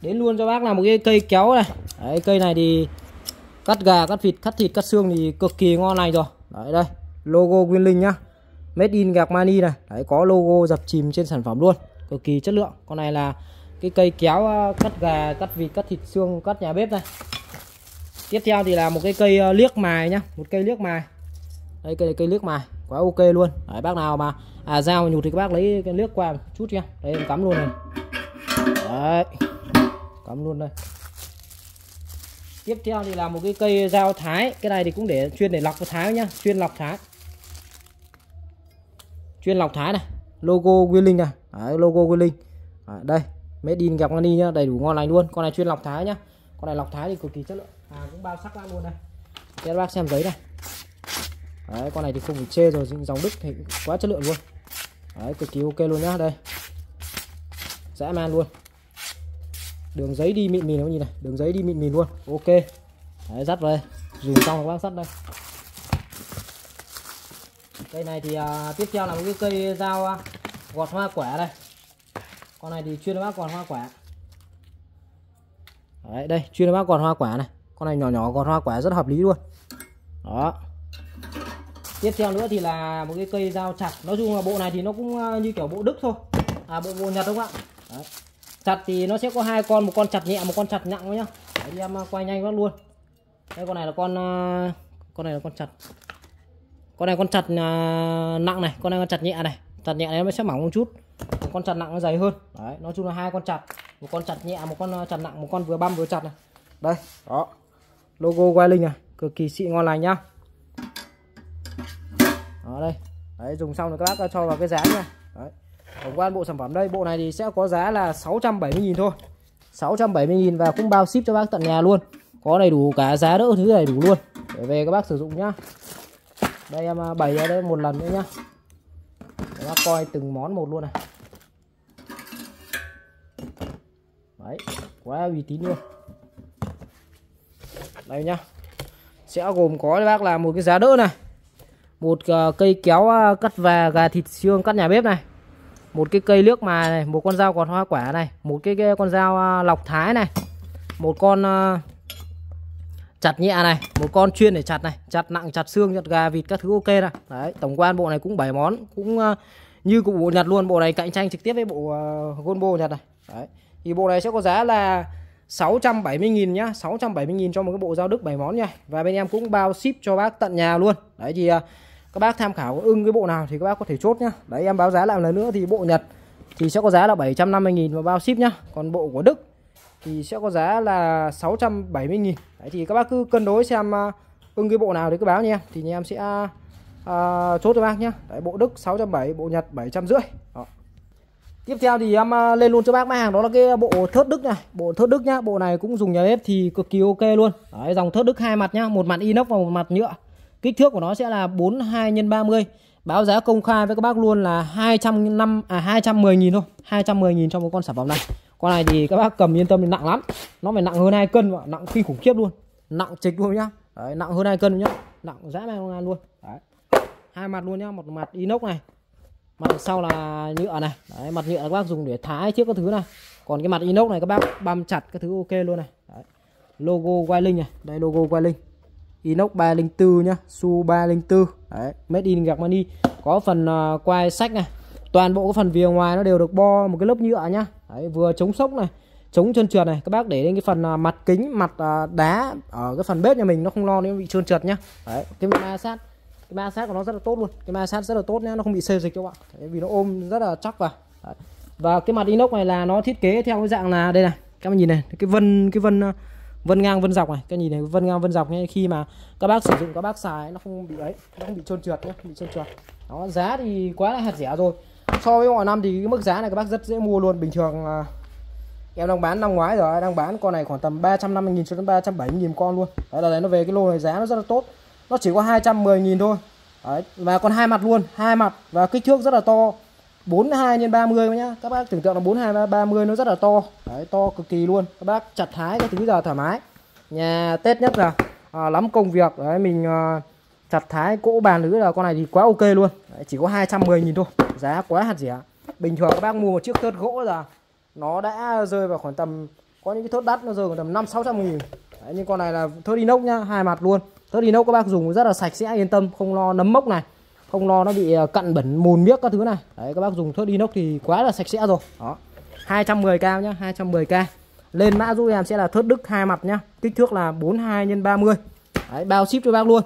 đến luôn cho bác là một cái cây kéo này. Đấy, cây này thì cắt gà cắt vịt cắt thịt cắt xương thì cực kỳ ngon này rồi. Đấy đây. Logo nguyên linh nhá. Made in gạc mani này. Đấy có logo dập chìm trên sản phẩm luôn cực kỳ chất lượng. Con này là cái cây kéo ờ, cắt gà cắt vịt cắt thịt xương cắt nhà bếp này tiếp theo thì là một cái cây ờ, liếc mài nhá một cây liếc mài. Đây cây cây liếc mài quá ok luôn. Đấy, bác nào mà à dao nhụt thì các bác lấy cái liếc qua chút nha đây em cắm luôn này đấy cắm luôn đây. Tiếp theo thì là một cái cây dao thái. Cái này thì cũng để chuyên để lọc thái nhá chuyên lọc thái. Chuyên lọc thái này logo Winling này. Đấy, logo Winling à, đây made in gặp đi nhá đầy đủ ngon lành luôn. Con này chuyên lọc thái nhá. Con này lọc thái thì cực kỳ chất lượng. À cũng bao sắc lắm luôn đây. Các bác xem giấy này. Đấy con này thì không phải chê rồi dòng đức thì quá chất lượng luôn. Đấy cực kỳ ok luôn nhá đây. Dã man luôn. Đường giấy đi mịn mịn không nhìn này đường giấy đi mịn mịn luôn. Ok. Đấy dắt vào đây dùng xong bác sắt đây cây này thì uh, tiếp theo là một cái cây dao uh, gọt hoa quả đây. Con này thì chuyên bác gọt hoa quả. Đấy đây chuyên bác gọt hoa quả này. Con này nhỏ nhỏ gọt hoa quả rất hợp lý luôn. Đó. Tiếp theo nữa thì là một cái cây dao chặt. Nói chung là bộ này thì nó cũng à, như kiểu bộ đức thôi. À bộ bộ nhật đúng không ạ? Đấy. chặt thì nó sẽ có hai con một con chặt nhẹ một con chặt nặng nhá. Đấy, đi em quay nhanh quá luôn. Đây con này là con con này là con chặt con này con chặt à, nặng này con này con chặt nhẹ này. Chặt nhẹ này nó sẽ mỏng một chút. Con chặt nặng nó dày hơn. Đấy, nói chung là hai con chặt. Một con chặt nhẹ một con à, chặt nặng một con vừa băm vừa chặt này. Đây đó. Logo Welling này cực kỳ xịn ngon lành nhá. Đó đây. Đấy dùng xong rồi các bác à, cho vào cái giá nha. Đấy. Tổng quan bộ sản phẩm đây bộ này thì sẽ có giá là 670.000 thôi. 670.000 và cũng bao ship cho bác tận nhà luôn. Có đầy đủ cả giá đỡ thứ đầy đủ luôn. Để về các bác sử dụng nhá đây em à, bày ra đây một lần nữa nhá. Để bác coi từng món một luôn này. Đấy quá uy tín luôn. Đây nhá. Sẽ gồm có bác là một cái giá đỡ này. Một à, cây kéo à, cắt và gà thịt xương cắt nhà bếp này. Một cái cây nước mà này một con dao còn hoa quả này. Một cái, cái con dao à, lọc thái này. Một con uh, chặt nhẹ này một con chuyên để chặt này. Chặt nặng chặt xương chặt gà vịt các thứ ok này đấy tổng quan bộ này cũng 7 món. Cũng uh, như cục bộ nhật luôn bộ này cạnh tranh trực tiếp với bộ ờ, uh, Gonbo nhật này. Đấy thì bộ này sẽ có giá là 670.000 nhá. 670.000 cho một cái bộ dao đức 7 món nha. Và bên em cũng bao ship cho bác tận nhà luôn. Đấy thì uh, các bác tham khảo ưng cái bộ nào thì các bác có thể chốt nhá. Đấy em báo giá lại lần nữa thì bộ Nhật thì sẽ có giá là 750.000 và bao ship nhá. Còn bộ của Đức thì sẽ có giá là 670.000 đấy thì các bác cứ cân đối xem à, ưng cái bộ nào thì cứ báo nha em thì nhà em sẽ à, à, chốt cho bác nhá đấy, bộ Đức 670 bộ Nhật 750 đó Tiếp theo thì em à, lên luôn cho bác máy hàng đó là cái bộ thớt Đức này, bộ thớt Đức nhá, bộ này cũng dùng nhà bếp thì cực kỳ ok luôn. Đấy, dòng thớt Đức hai mặt nhá, một mặt inox và một mặt nhựa. Kích thước của nó sẽ là 42 x 30. Báo giá công khai với các bác luôn là 205 à 210 000 thôi, 210 000 cho một con sản phẩm này. Con này thì các bác cầm yên tâm thì nặng lắm. Nó phải nặng hơn hai cân và nặng khi khủng khiếp luôn. Nặng trịch luôn nhá. Đấy, nặng hơn hai cân nhá. nặng dã man công luôn. Đấy. Hai mặt luôn nhá một mặt inox này mặt sau là nhựa này. Đấy, mặt nhựa các bác dùng để thái trước các thứ này. Còn cái mặt inox này các bác băm chặt các thứ ok luôn này. Đấy. logo linh này. Đây logo Wailing inox 304 nhá su 304 đấy made in Germany. Có phần uh, quai sách này. Toàn bộ cái phần viền ngoài nó đều được bo một cái lớp nhựa nhá đấy, vừa chống sốc này chống trơn trượt này các bác để lên cái phần à, mặt kính mặt à, đá ở cái phần bếp nhà mình nó không lo nó bị trơn trượt nhá. Đấy cái ma sát cái ma sát của nó rất là tốt luôn. Cái ma sát rất là tốt nhá nó không bị xê dịch các bạn đấy, vì nó ôm rất là chắc vào. Đấy. và cái mặt inox này là nó thiết kế theo cái dạng là đây này. Các bạn nhìn này cái vân cái vân à, vân ngang vân dọc này. Các nhìn này vân ngang vân dọc nhé khi mà các bác sử dụng các bác xài nó không bị ấy nó không bị trơn trượt nhé bị trơn trượt. Đó giá thì quá là hạt rẻ rồi so với mọi năm thì cái mức giá này các bác rất dễ mua luôn. Bình thường à, em đang bán năm ngoái rồi đang bán con này khoảng tầm 350 000 cho đến 370 000 con luôn. Đấy là đấy nó về cái lô này giá nó rất là tốt. Nó chỉ có 210 000 thôi. Đấy và còn hai mặt luôn hai mặt và kích thước rất là to. 42 x 30 nhá. Các bác tưởng tượng là 42 30 nó rất là to. Đấy to cực kỳ luôn. Các bác chặt thái cái thứ giờ thoải mái. Nhà tết nhất là à, lắm công việc. Đấy mình à, chặt thái cỗ bàn nữ là con này thì quá ok luôn. Đấy, chỉ có 210 nghìn thôi. Giá quá hạt rẻ. Bình thường các bác mua một chiếc thớt gỗ là nó đã rơi vào khoảng tầm có những cái thớt đắt nó rơi khoảng tầm 5 600 nghìn. Đấy, nhưng con này là thớt inox nhá hai mặt luôn. Thớt inox các bác dùng rất là sạch sẽ yên tâm không lo nấm mốc này không lo nó bị ờ, cặn bẩn mùn miếc các thứ này. Đấy các bác dùng thớt inox thì quá là sạch sẽ rồi. Đó. 210 cao nhá 210k lên mã giúp em sẽ là thớt đức hai mặt nhá kích thước là 42 x 30 đấy, bao ship cho bác luôn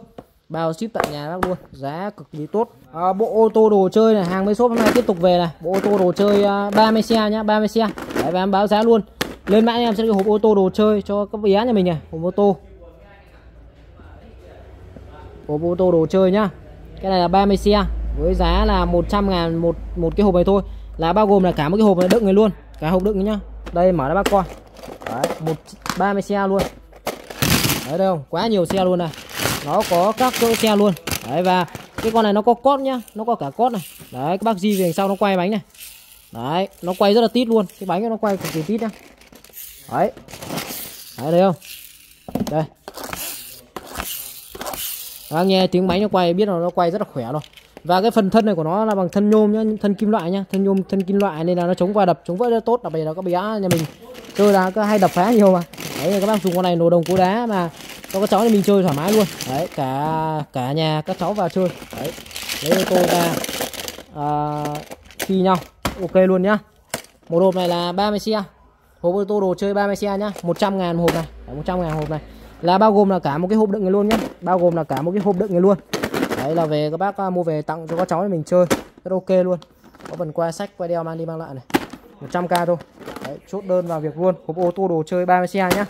bao ship tận nhà bác luôn giá cực kỳ tốt. À, bộ ô tô đồ chơi này hàng mấy shop hôm nay tiếp tục về này. Bộ ô tô đồ chơi à, uh, 30 xe nhá 30 xe. Đấy và em báo giá luôn. Lên mã em sẽ cái hộp ô tô đồ chơi cho các bé nhà mình này hộp ô tô. Hộp ô tô đồ chơi nhá. Cái này là 30 xe với giá là 100 ngàn một một cái hộp này thôi. Là bao gồm là cả một cái hộp này đựng này luôn cả hộp đựng nhá. Đây mở ra bác coi. Đấy một 30 xe luôn. Đấy đây không? Quá nhiều xe luôn này nó có các cỡ xe luôn. Đấy và cái con này nó có cốt nhá nó có cả cốt này. Đấy các bác di về sau nó quay bánh này. Đấy nó quay rất là tít luôn. Cái bánh nó quay cực kỳ tít nhá. Đấy. Đấy thấy không? Đây. Đó, nghe tiếng máy nó quay biết là nó quay rất là khỏe rồi và cái phần thân này của nó là bằng thân nhôm nhá thân kim loại nhá thân nhôm thân kim loại nên là nó chống va đập chống vỡ rất tốt đặc biệt là các bé nhà mình. Chơi là có hay đập phá nhiều mà. Đấy các bác dùng con này nổ đồng cố đá mà cho các cháu thì mình chơi thoải mái luôn. Đấy cả cả nhà các cháu vào chơi. Đấy lấy ô tô ra à, thi nhau. Ok luôn nhá. Một hộp này là 30 xe. Hộp ô tô đồ chơi 30 xe nhá. 100 ngàn hộp này. 100 ngàn hộp này. Là bao gồm là cả một cái hộp đựng này luôn nhá. Bao gồm là cả một cái hộp đựng này luôn đấy là về các bác uh, mua về tặng cho các cháu mình chơi. Rất ok luôn. Có phần quay sách quay đeo mang đi mang lại này. 100k thôi. Đấy, chốt đơn vào việc luôn. Hộp ô tô đồ chơi 30 xe nhá.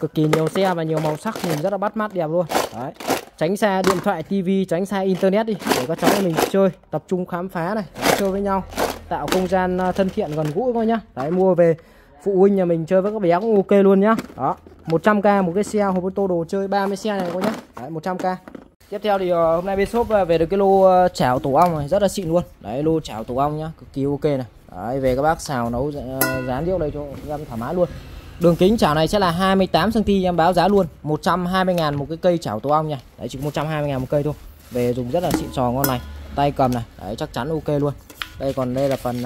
Cực kỳ nhiều xe và nhiều màu sắc nhìn rất là bắt mắt đẹp luôn. Đấy. Tránh xa điện thoại tivi tránh xa internet đi để các cháu mình chơi tập trung khám phá này chơi với nhau. Tạo không gian à, thân thiện gần gũi thôi nhá. Đấy mua về phụ huynh nhà mình chơi với các bé cũng ok luôn nhá. Đó 100k một cái xe hộp ô tô đồ chơi 30 xe này coi nhá. Đấy 100k tiếp theo thì ờ, hôm nay bên shop ờ, về được cái lô ờ, chảo tổ ong này, rất là xịn luôn. Đấy, lô chảo tổ ong nhá, cực kỳ ok này. Đấy, về các bác xào nấu dạ, dán rán rượu đây cho em thoải mái luôn. Đường kính chảo này sẽ là 28 cm em, báo giá luôn. 120 ngàn một cái cây chảo tổ ong nha. Đấy, chỉ 120 ngàn một cây thôi. Về dùng rất là xịn sò ngon này. Tay cầm này, đấy, chắc chắn ok luôn. Đây, còn đây là phần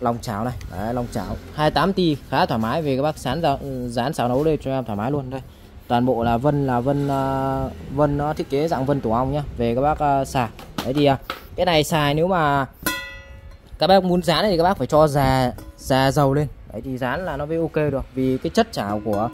lòng chảo này. Đấy, lòng chảo. 28 ti khá thoải mái. Về các bác sán ừ, dán xào nấu đây cho em thoải mái luôn. Đây toàn bộ là vân là vân uh, vân nó thiết kế dạng vân tổ ong nhá về các bác uh, xài. Đấy thì uh, cái này xài nếu mà các bác muốn dán thì các bác phải cho già già dầu lên. Đấy thì dán là nó mới ok được vì cái chất chảo của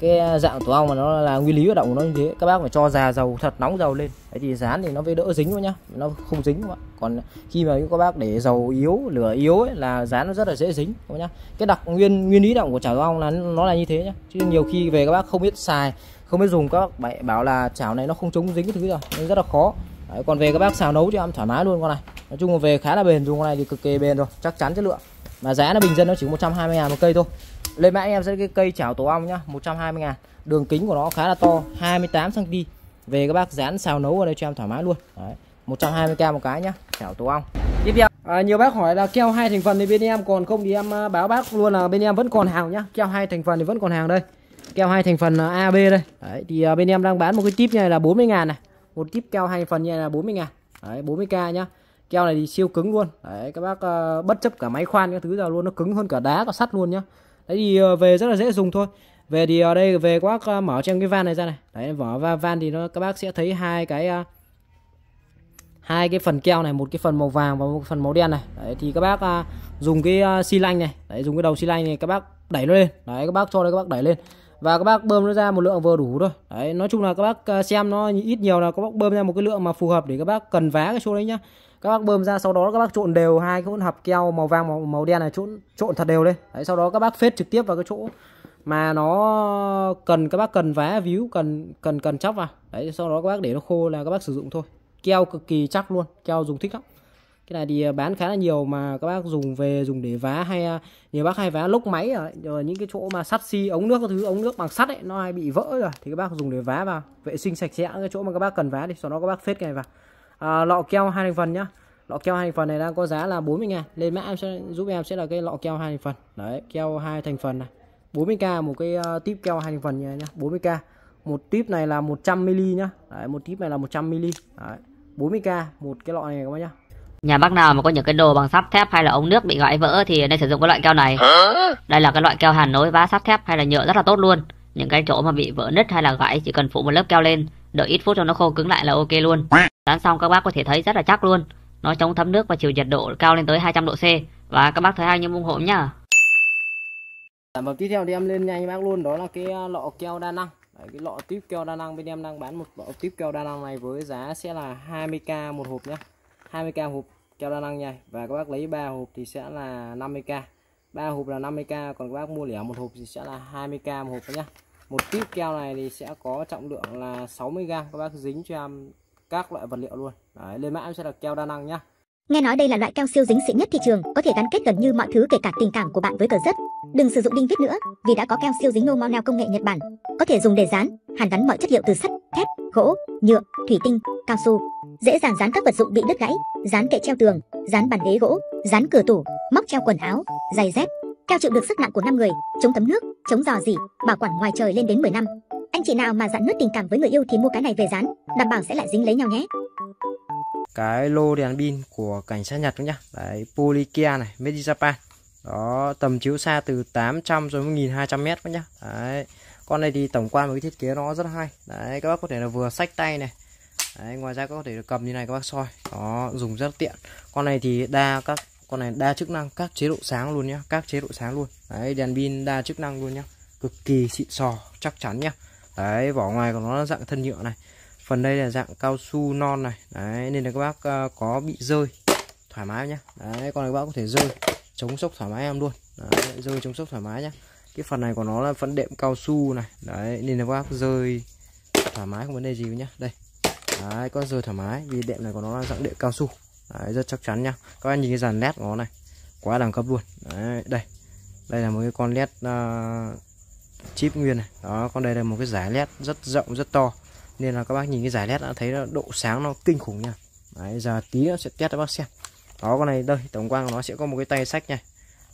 cái à, dạng tổ ong mà nó là nguyên lý hoạt động của nó như thế. Các bác phải cho già dầu thật nóng dầu lên. Đấy thì dán thì nó mới đỡ dính thôi nhá. Nó không dính các bạn còn khi mà các bác để dầu yếu lửa yếu ấy, là dán nó rất là dễ dính các nhá? Cái đặc nguyên nguyên lý động của chảo tổ ong là nó là như thế nhá. Chứ nhiều khi về các bác không biết xài không biết dùng các bác bảo là chảo này nó không chống dính cái thứ rồi nên rất là khó. Đấy, còn về các bác xào nấu cho em thoải mái luôn con này. Nói chung là về khá là bền dùng con này thì cực kỳ bền rồi chắc chắn chất lượng. Mà giá nó bình dân nó chỉ 120 ngàn một cây thôi lên mã em sẽ cái cây chảo tổ ong nhá 120 ngàn. Đường kính của nó khá là to 28 cm về các bác dán xào nấu ở đây cho em thoải mái luôn. Đấy, 120k một cái nhá chảo tổ ong. Tiếp theo. À, nhiều bác hỏi là keo hai thành phần thì bên em còn không thì em à, báo bác luôn là bên em vẫn còn hàng nhá. Keo hai thành phần thì vẫn còn hàng đây. Keo hai thành phần ab đây. Đấy, thì à, bên em đang bán một cái tip này là 40 ngàn này. Một tip keo hai phần như này là 40 ngàn. Đấy 40k nhá. Keo này thì siêu cứng luôn. Đấy các bác uh, bất chấp cả máy khoan các thứ ra luôn nó cứng hơn cả đá cả sắt luôn nhá đấy thì ờ, về rất là dễ dùng thôi. Về thì ở đây, về các bác ờ, mở trên cái van này ra này. Đấy vỏ van thì nó, các bác sẽ thấy hai cái hai cái phần keo này, một cái phần màu vàng và một phần màu đen này. Đấy, thì các bác dùng cái xi lanh này. Đấy, dùng cái đầu xi lanh này các bác đẩy nó lên. Đấy, các bác cho đây các bác đẩy lên. Và các bác bơm nó ra một lượng vừa đủ thôi. Đấy, nói chung là các bác xem nó ít nhiều là các bác bơm ra một cái lượng mà phù hợp để các bác cần vá cái chỗ đấy nhá các bác bơm ra sau đó các bác trộn đều hai cái hỗn hợp keo màu vàng màu, màu đen này trộn trộn thật đều lên. Đấy sau đó các bác phết trực tiếp vào cái chỗ mà nó cần các bác cần vá víu cần cần cần chóc vào. Đấy sau đó các bác để nó khô là các bác sử dụng thôi. Keo cực kỳ chắc luôn keo dùng thích lắm. Cái này thì à, bán khá là nhiều mà các bác dùng về dùng để vá hay à, nhiều bác hay vá lốc máy rồi, rồi những cái chỗ mà sắt xi ống nước các thứ ống nước bằng sắt ấy nó hay bị vỡ rồi. Thì các bác dùng để vá vào vệ sinh sạch sẽ cái chỗ mà các bác cần vá đi sau đó các bác phết cái này vào à, lọ keo hai thành phần nhá. Lọ keo hai thành phần này đang có giá là 40 ngàn. Lên mã em sẽ giúp em sẽ là cái lọ keo hai thành phần. Đấy keo hai thành phần này. 40k một cái uh, tip keo hai thành phần nhá. 40k một tip này là 100 ml nhá. Đấy, một tip này là 100 ml đấy, 40k một cái lọ này các bác nhá. Nhà bác nào mà có những cái đồ bằng sắt thép hay là ống nước bị gãy vỡ thì nên sử dụng cái loại keo này. Đây là cái loại keo hàn nối vá sắt thép hay là nhựa rất là tốt luôn. Những cái chỗ mà bị vỡ nứt hay là gãy chỉ cần phủ một lớp keo lên, đợi ít phút cho nó khô cứng lại là ok luôn. Dán xong các bác có thể thấy rất là chắc luôn. Nó chống thấm nước và chịu nhiệt độ cao lên tới 200 độ C. Và các bác thấy hay như ủng hộ nhá. Dạ, Sản phẩm tiếp theo thì em lên nhanh bác luôn đó là cái à, lọ keo đa năng. Đấy, cái lọ tiếp keo đa năng bên em đang bán một lọ tiếp keo đa năng này với giá sẽ là 20k một hộp nhá. 20k hộp keo đa năng nha và các bác lấy 3 hộp thì sẽ là 50k 3 hộp là 50k còn các bác mua lẻ một hộp thì sẽ là 20k một hộp nhá một tiếp keo này thì sẽ có trọng lượng là 60g các bác dính cho em các loại vật liệu luôn Đấy, lên mã em sẽ là keo đa năng nhá Nghe nói đây là loại keo siêu dính xịn nhất thị trường, có thể gắn kết gần như mọi thứ kể cả tình cảm của bạn với cờ rất. Đừng sử dụng đinh vít nữa, vì đã có keo siêu dính no neo công nghệ Nhật Bản, có thể dùng để dán, hàn gắn mọi chất liệu từ sắt, thép, gỗ, nhựa, thủy tinh, cao su. Dễ dàng dán các vật dụng bị đứt gãy, dán kệ treo tường, dán bàn ghế gỗ, dán cửa tủ, móc treo quần áo, giày dép. Keo chịu được sức nặng của 5 người, chống thấm nước, chống dò dỉ, bảo quản ngoài trời lên đến 10 năm. Anh chị nào mà dặn nứt tình cảm với người yêu thì mua cái này về dán, đảm bảo sẽ lại dính lấy nhau nhé. Cái lô đèn pin của cảnh sát Nhật nhá. Đấy Polikia này made in Japan. Đó tầm chiếu xa từ 800 rồi 1200 mét nhá. Đấy con này thì tổng quan với cái thiết kế nó rất hay. Đấy các bác có thể là vừa sách tay này. Đấy, ngoài ra có thể cầm như này các bác soi. Đó dùng rất tiện. Con này thì đa các con này đa chức năng các chế độ sáng luôn nhá. Các chế độ sáng luôn. Đấy đèn pin đa chức năng luôn nhá. Cực kỳ xịn sò chắc chắn nhá đấy vỏ ngoài của nó dạng thân nhựa này. Phần đây là dạng cao su non này. Đấy nên là các bác ờ, có bị rơi. Thoải mái nhá. Đấy con này các bác có thể rơi. Chống sốc thoải mái em luôn. Đấy, rơi chống sốc thoải mái nhá. Cái phần này của nó là phần đệm cao su này. Đấy nên là các bác rơi thoải mái không vấn đề gì nhá. Đây. Đấy có rơi thoải mái vì đệm này của nó là dạng đệm cao su. Đấy rất chắc chắn nhá. Các bác nhìn cái dàn led của nó này quá đẳng cấp luôn. Đấy đây. Đây là một cái con led uh, chip nguyên này. Đó con đây là một cái giải led rất rộng rất to. Nên là các bác nhìn cái giải led đã thấy là độ sáng nó kinh khủng nha. Đấy giờ tí nó sẽ test cho bác xem. Đó con này đây tổng quan của nó sẽ có một cái tay sách này.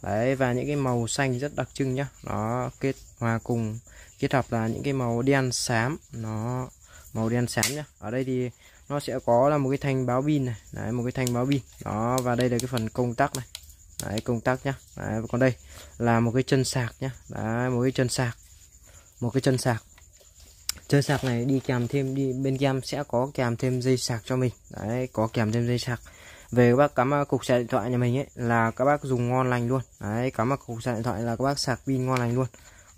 Đấy và những cái màu xanh rất đặc trưng nhá. Nó kết hòa cùng kết hợp là những cái màu đen xám. Nó màu đen xám nhá. Ở đây thì nó sẽ có là một cái thanh báo pin này. Đấy một cái thanh báo pin. Đó và đây là cái phần công tắc này. Đấy công tắc nhá. Đấy, còn đây là một cái chân sạc nhá. Đấy một cái chân sạc một cái chân sạc. Chân sạc này đi kèm thêm đi bên kem sẽ có kèm thêm dây sạc cho mình. Đấy có kèm thêm dây sạc. Về các bác cắm cục sạc điện thoại nhà mình ấy là các bác dùng ngon lành luôn. Đấy cắm cục sạc điện thoại là các bác sạc pin ngon lành luôn.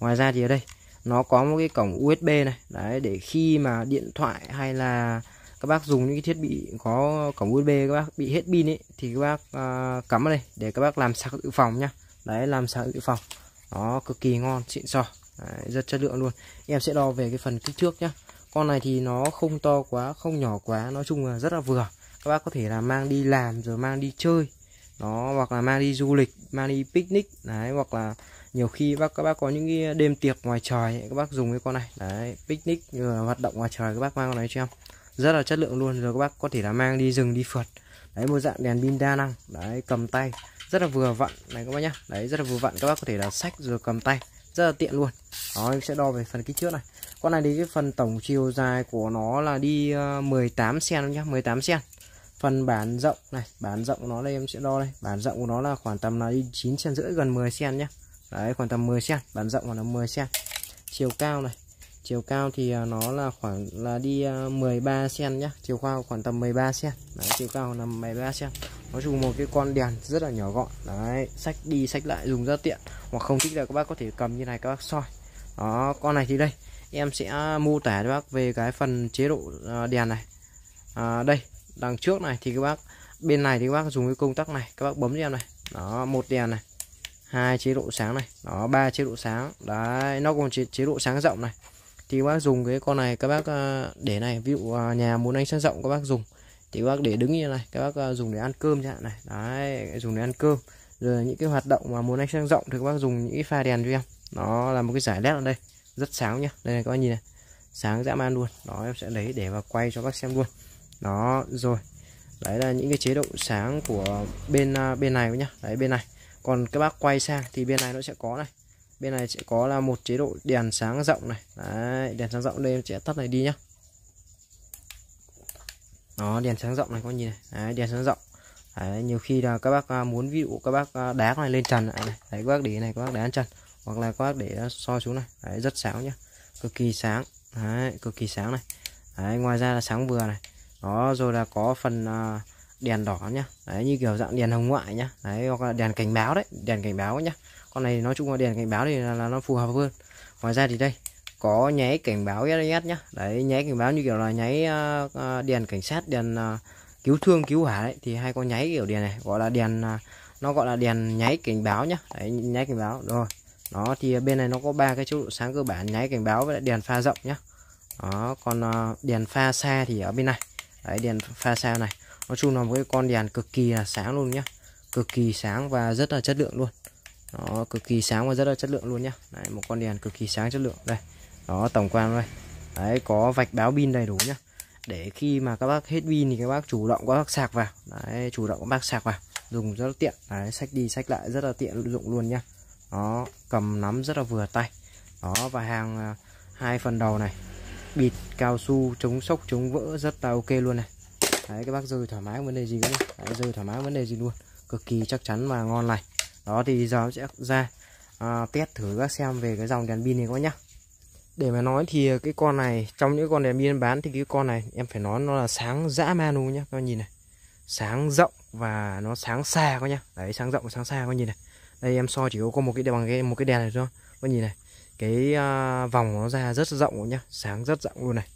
Ngoài ra thì ở đây nó có một cái cổng USB này. Đấy để khi mà điện thoại hay là các bác dùng những cái thiết bị có cổng USB các bác bị hết pin ấy thì các bác uh, cắm ở đây để các bác làm sạc dự phòng nhá. Đấy làm sạc dự phòng. Nó cực kỳ ngon xịn sò. Đấy, rất chất lượng luôn. Em sẽ đo về cái phần kích thước nhá. Con này thì nó không to quá không nhỏ quá. Nói chung là rất là vừa. Các bác có thể là mang đi làm rồi mang đi chơi. Nó hoặc là mang đi du lịch mang đi picnic. Đấy hoặc là nhiều khi bác các bác có những cái đêm tiệc ngoài trời các bác dùng cái con này. Đấy picnic như là hoạt động ngoài trời các bác mang con này cho em. Rất là chất lượng luôn. Rồi các bác có thể là mang đi rừng đi phượt. Đấy một dạng đèn pin đa năng. Đấy cầm tay. Rất là vừa vặn. Này các bác nhá. Đấy rất là vừa vặn. Các bác có thể là sách rồi cầm tay rất là tiện luôn. Đó, em sẽ đo về phần kích trước này. Con này thì cái phần tổng chiều dài của nó là đi ờ, 18 cm nhá 18 cm phần bản rộng này, bản rộng của nó đây em sẽ đo đây. Bản rộng của nó là khoảng tầm là đi 9 cm rưỡi, gần 10 cm nhá. Đấy, khoảng tầm 10 cm bản rộng là 10 cm chiều cao này chiều cao thì à, nó là khoảng là đi à, 13 cm nhá. Chiều cao khoảng tầm 13 cm đấy, chiều cao là 13 cm nó dùng một cái con đèn rất là nhỏ gọn. Đấy sách đi sách lại dùng rất tiện. Hoặc không thích là các bác có thể cầm như này các bác soi. Đó con này thì đây. Em sẽ mô tả cho bác về cái phần chế độ à, đèn này. À, đây đằng trước này thì các bác bên này thì các bác dùng cái công tắc này. Các bác bấm cho em này. Đó một đèn này. Hai chế độ sáng này. Đó ba chế độ sáng. Đấy nó còn chế, chế độ sáng rộng này thì các bác dùng cái con này, các bác ờ, để này, ví dụ ờ, nhà muốn anh sáng rộng các bác dùng. Thì các bác để đứng như này, các bác ờ, dùng để ăn cơm chẳng hạn này. Đấy, dùng để ăn cơm. Rồi những cái hoạt động mà muốn anh sáng rộng thì các bác dùng những cái pha đèn cho em. Nó là một cái giải led ở đây. Rất sáng nhá. Đây này, các bác nhìn này. Sáng dã man luôn. Đó, em sẽ lấy để và quay cho các xem luôn. Đó, rồi. Đấy là những cái chế độ sáng của bên bên này nhá. Đấy, bên này. Còn các bác quay sang thì bên này nó sẽ có này bên này sẽ có là một chế độ đèn sáng rộng này. Đấy đèn sáng rộng đây em sẽ tắt này đi nhá. Nó đèn sáng rộng này có nhìn này. Đấy, đèn sáng rộng. Đấy, nhiều khi là các bác à, muốn ví dụ các bác à, đá này lên trần này, đấy các bác để này các bác đá lên trần. Hoặc là các bác để à, soi xuống này. Đấy, rất sáng nhá. Cực kỳ sáng. Đấy, cực kỳ sáng này. Đấy, ngoài ra là sáng vừa này. Đó rồi là có phần uh, đèn đỏ nhá. Đấy như kiểu dạng đèn hồng ngoại nhá. Đấy hoặc là đèn cảnh báo đấy đèn cảnh báo nhá con này nói chung là đèn cảnh báo thì là, là nó phù hợp hơn. Ngoài ra thì đây có nháy cảnh báo SOS nhá. Đấy nháy cảnh báo như kiểu là nháy ờ, ờ, uh, đèn cảnh sát đèn uh, ờ, cứu thương cứu hỏa đấy. Thì hay có nháy kiểu đèn này gọi là đèn uh, nó gọi là đèn nháy cảnh báo nhá. Đấy nháy cảnh báo rồi. Đó thì bên này nó có ba cái chế độ sáng cơ bản nháy cảnh báo với lại đèn pha rộng nhá. Đó còn uh, đèn pha xa thì ở bên này. Đấy đèn pha xa này. Nói chung là một cái con đèn cực kỳ là sáng luôn nhá. Cực kỳ sáng và rất là chất lượng luôn đó cực kỳ sáng và rất là chất lượng luôn nhá. Đấy, một con đèn cực kỳ sáng chất lượng. Đây đó tổng quan đây. Đấy có vạch báo pin đầy đủ nhá. Để khi mà các bác hết pin thì các bác chủ động các bác sạc vào. Đấy chủ động các bác sạc vào. Dùng rất là tiện. Đấy sách đi sách lại rất là tiện dụng luôn nhá. Đó cầm nắm rất là vừa tay. Đó và hàng à, hai phần đầu này. Bịt cao su chống sốc chống vỡ rất là ok luôn này. Đấy các bác rơi thoải mái vấn đề gì cũng đấy, rơi thoải mái vấn đề gì luôn. Cực kỳ chắc chắn và ngon này đó thì giờ sẽ ra à, test thử các xem về cái dòng đèn pin này các nhá. Để mà nói thì cái con này trong những con đèn pin bán thì cái con này em phải nói nó là sáng dã man luôn nhá các nhìn này. Sáng rộng và nó sáng xa các nhá. Đấy sáng rộng và sáng xa các nhìn này. Đây em so chỉ có một cái bằng cái một cái đèn này thôi. Các nhìn này. Cái uh, vòng nó ra rất rộng nhá. Sáng rất rộng luôn này.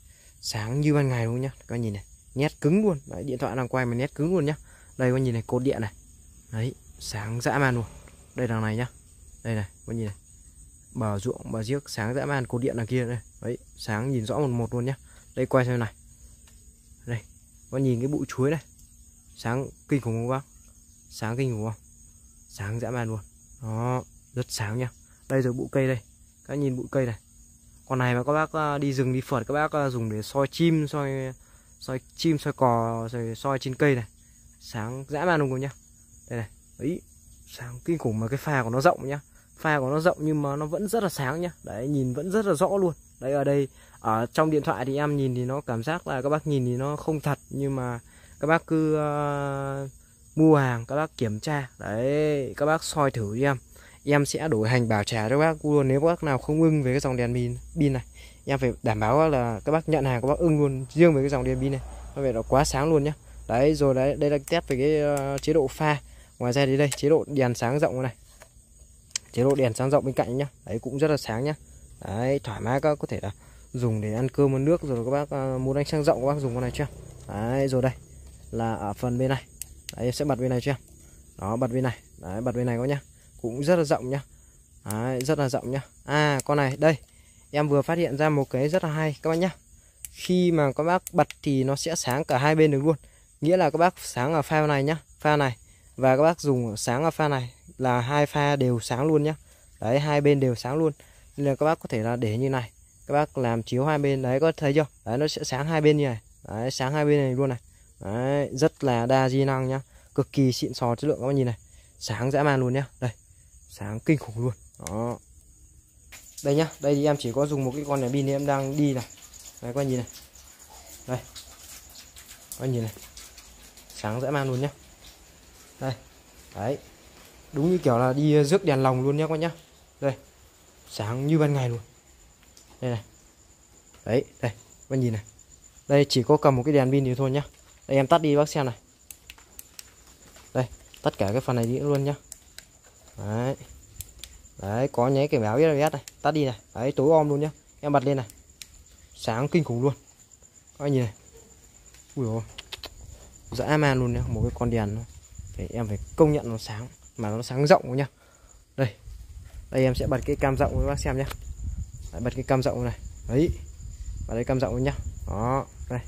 Sáng như ban ngày luôn nhá các nhìn này. Nét cứng luôn. Đấy, điện thoại đang quay mà nét cứng luôn nhá. Đây các nhìn này cột điện này. Đấy sáng dã man luôn đây đằng này nhá. Đây này các nhìn này. Bờ ruộng bờ giếc, sáng dã man cột điện đằng kia đây. Đấy, sáng nhìn rõ một một luôn nhá. Đây, quay xem này. Đây, có nhìn cái bụi chuối này. Sáng kinh khủng không bác? Sáng kinh khủng không? Sáng dã man luôn. Đó, rất sáng nhá. Đây rồi, bụi cây đây. Các nhìn bụi cây này. Con này mà các bác à, đi rừng, đi phượt, các bác à, dùng để soi chim, soi soi chim, soi cò, rồi soi trên cây này. Sáng dã man luôn nhá. Đây này. Ấy sáng kinh khủng mà cái pha của nó rộng nhá. Pha của nó rộng nhưng mà nó vẫn rất là sáng nhá. Đấy nhìn vẫn rất là rõ luôn. Đấy ở đây ở trong điện thoại thì em nhìn thì nó cảm giác là các bác nhìn thì nó không thật nhưng mà các bác cứ uh, mua hàng các bác kiểm tra. Đấy các bác soi thử em. Em sẽ đổi hành bảo trả cho các bác. Luôn nếu các bác nào không ưng về cái dòng đèn pin pin này em phải đảm bảo là các bác nhận hàng các bác ưng luôn riêng về cái dòng đèn pin này. Nó phải nó quá sáng luôn nhá. Đấy rồi đấy đây là test về cái uh, chế độ pha ngoài ra thì đây chế độ đèn sáng rộng này. Chế độ đèn sáng rộng bên cạnh nhá. Đấy cũng rất là sáng nhá. Đấy thoải mái các có thể là dùng để ăn cơm ăn nước rồi các bác à, muốn ánh sáng rộng các bác dùng con này chưa? Đấy rồi đây là ở phần bên này. Đấy em sẽ bật bên này chưa? Đó bật bên này. Đấy bật bên này có nhá. Cũng rất là rộng nhá. Đấy, rất là rộng nhá. À con này đây em vừa phát hiện ra một cái rất là hay các bác nhá. Khi mà các bác bật thì nó sẽ sáng cả hai bên được luôn. Nghĩa là các bác sáng ở pha này nhá. Pha này và các bác dùng sáng ở pha này là hai pha đều sáng luôn nhé đấy, hai bên đều sáng luôn. Nên là các bác có thể là để như này. Các bác làm chiếu hai bên. Đấy, có thấy chưa? Đấy, nó sẽ sáng hai bên như này. Đấy, sáng hai bên này luôn này. Đấy, rất là đa di năng nhá. Cực kỳ xịn sò chất lượng, các bác nhìn này. Sáng dã man luôn nhá. Đây, sáng kinh khủng luôn. Đó. Đây nhá, đây thì em chỉ có dùng một cái con đèn pin em đang đi này. Đấy, các bác nhìn này. Đây. Các bác nhìn này. Sáng dã man luôn nhá đấy. Đúng như kiểu là đi ờ, rước đèn lồng luôn nhá các nhá. Đây. Sáng như ban ngày luôn. Đây này. Đấy, đây. Các anh nhìn này. Đây, chỉ có cầm một cái đèn pin thì thôi nhá. Đây, em tắt đi bác xem này. Đây tất cả cái phần này đi luôn nhá. Đấy. Đấy, có nháy cảnh báo biết này. Tắt đi này. Đấy, tối om luôn nhá. Em bật lên này. Sáng kinh khủng luôn. Các anh nhìn này. Ui ôi. Dã man luôn nhá, một cái con đèn phải em phải công nhận nó sáng mà nó sáng rộng nhá. Đây đây em sẽ bật cái cam rộng với bác xem nhá. Đấy, bật cái cam rộng này. Đấy bật cái cam rộng nhá. Đó đây.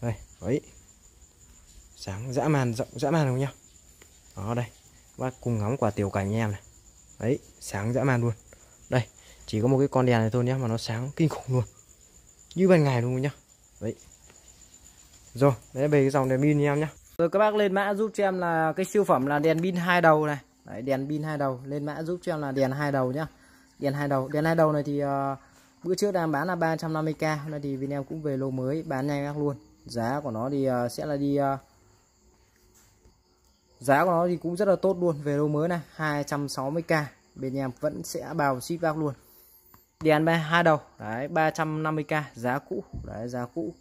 Đây đấy. Sáng dã man rộng dã man luôn nhá. Đó đây. Bác cùng ngắm quả tiểu cảnh em này. Đấy sáng dã man luôn. Đây chỉ có một cái con đèn này thôi nhá mà nó sáng kinh khủng luôn. Như ban ngày luôn nhá. Đấy rồi đấy về cái dòng đèn pin em nhé. rồi các bác lên mã giúp cho em là cái siêu phẩm là đèn pin hai đầu này. Đấy, đèn pin hai đầu. Lên mã giúp cho em là đèn hai đầu nhá. Đèn hai đầu. Đèn hai đầu này thì uh, bữa trước đang bán là 350k hôm nay thì bên em cũng về lô mới bán nhanh các luôn. Giá của nó thì uh, sẽ là đi uh, giá của nó thì cũng rất là tốt luôn. Về lô mới này 260k bên em vẫn sẽ bao ship bác luôn. Đèn hai đầu. Đấy 350k giá cũ. Đấy giá cũ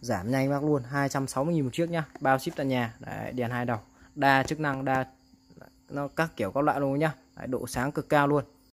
giảm nhanh bác luôn 260.000 một chiếc nhá. Bao ship tận nhà. Đấy đèn hai đầu. Đa chức năng đa nó các kiểu các loại luôn nhá. Đấy, độ sáng cực cao luôn.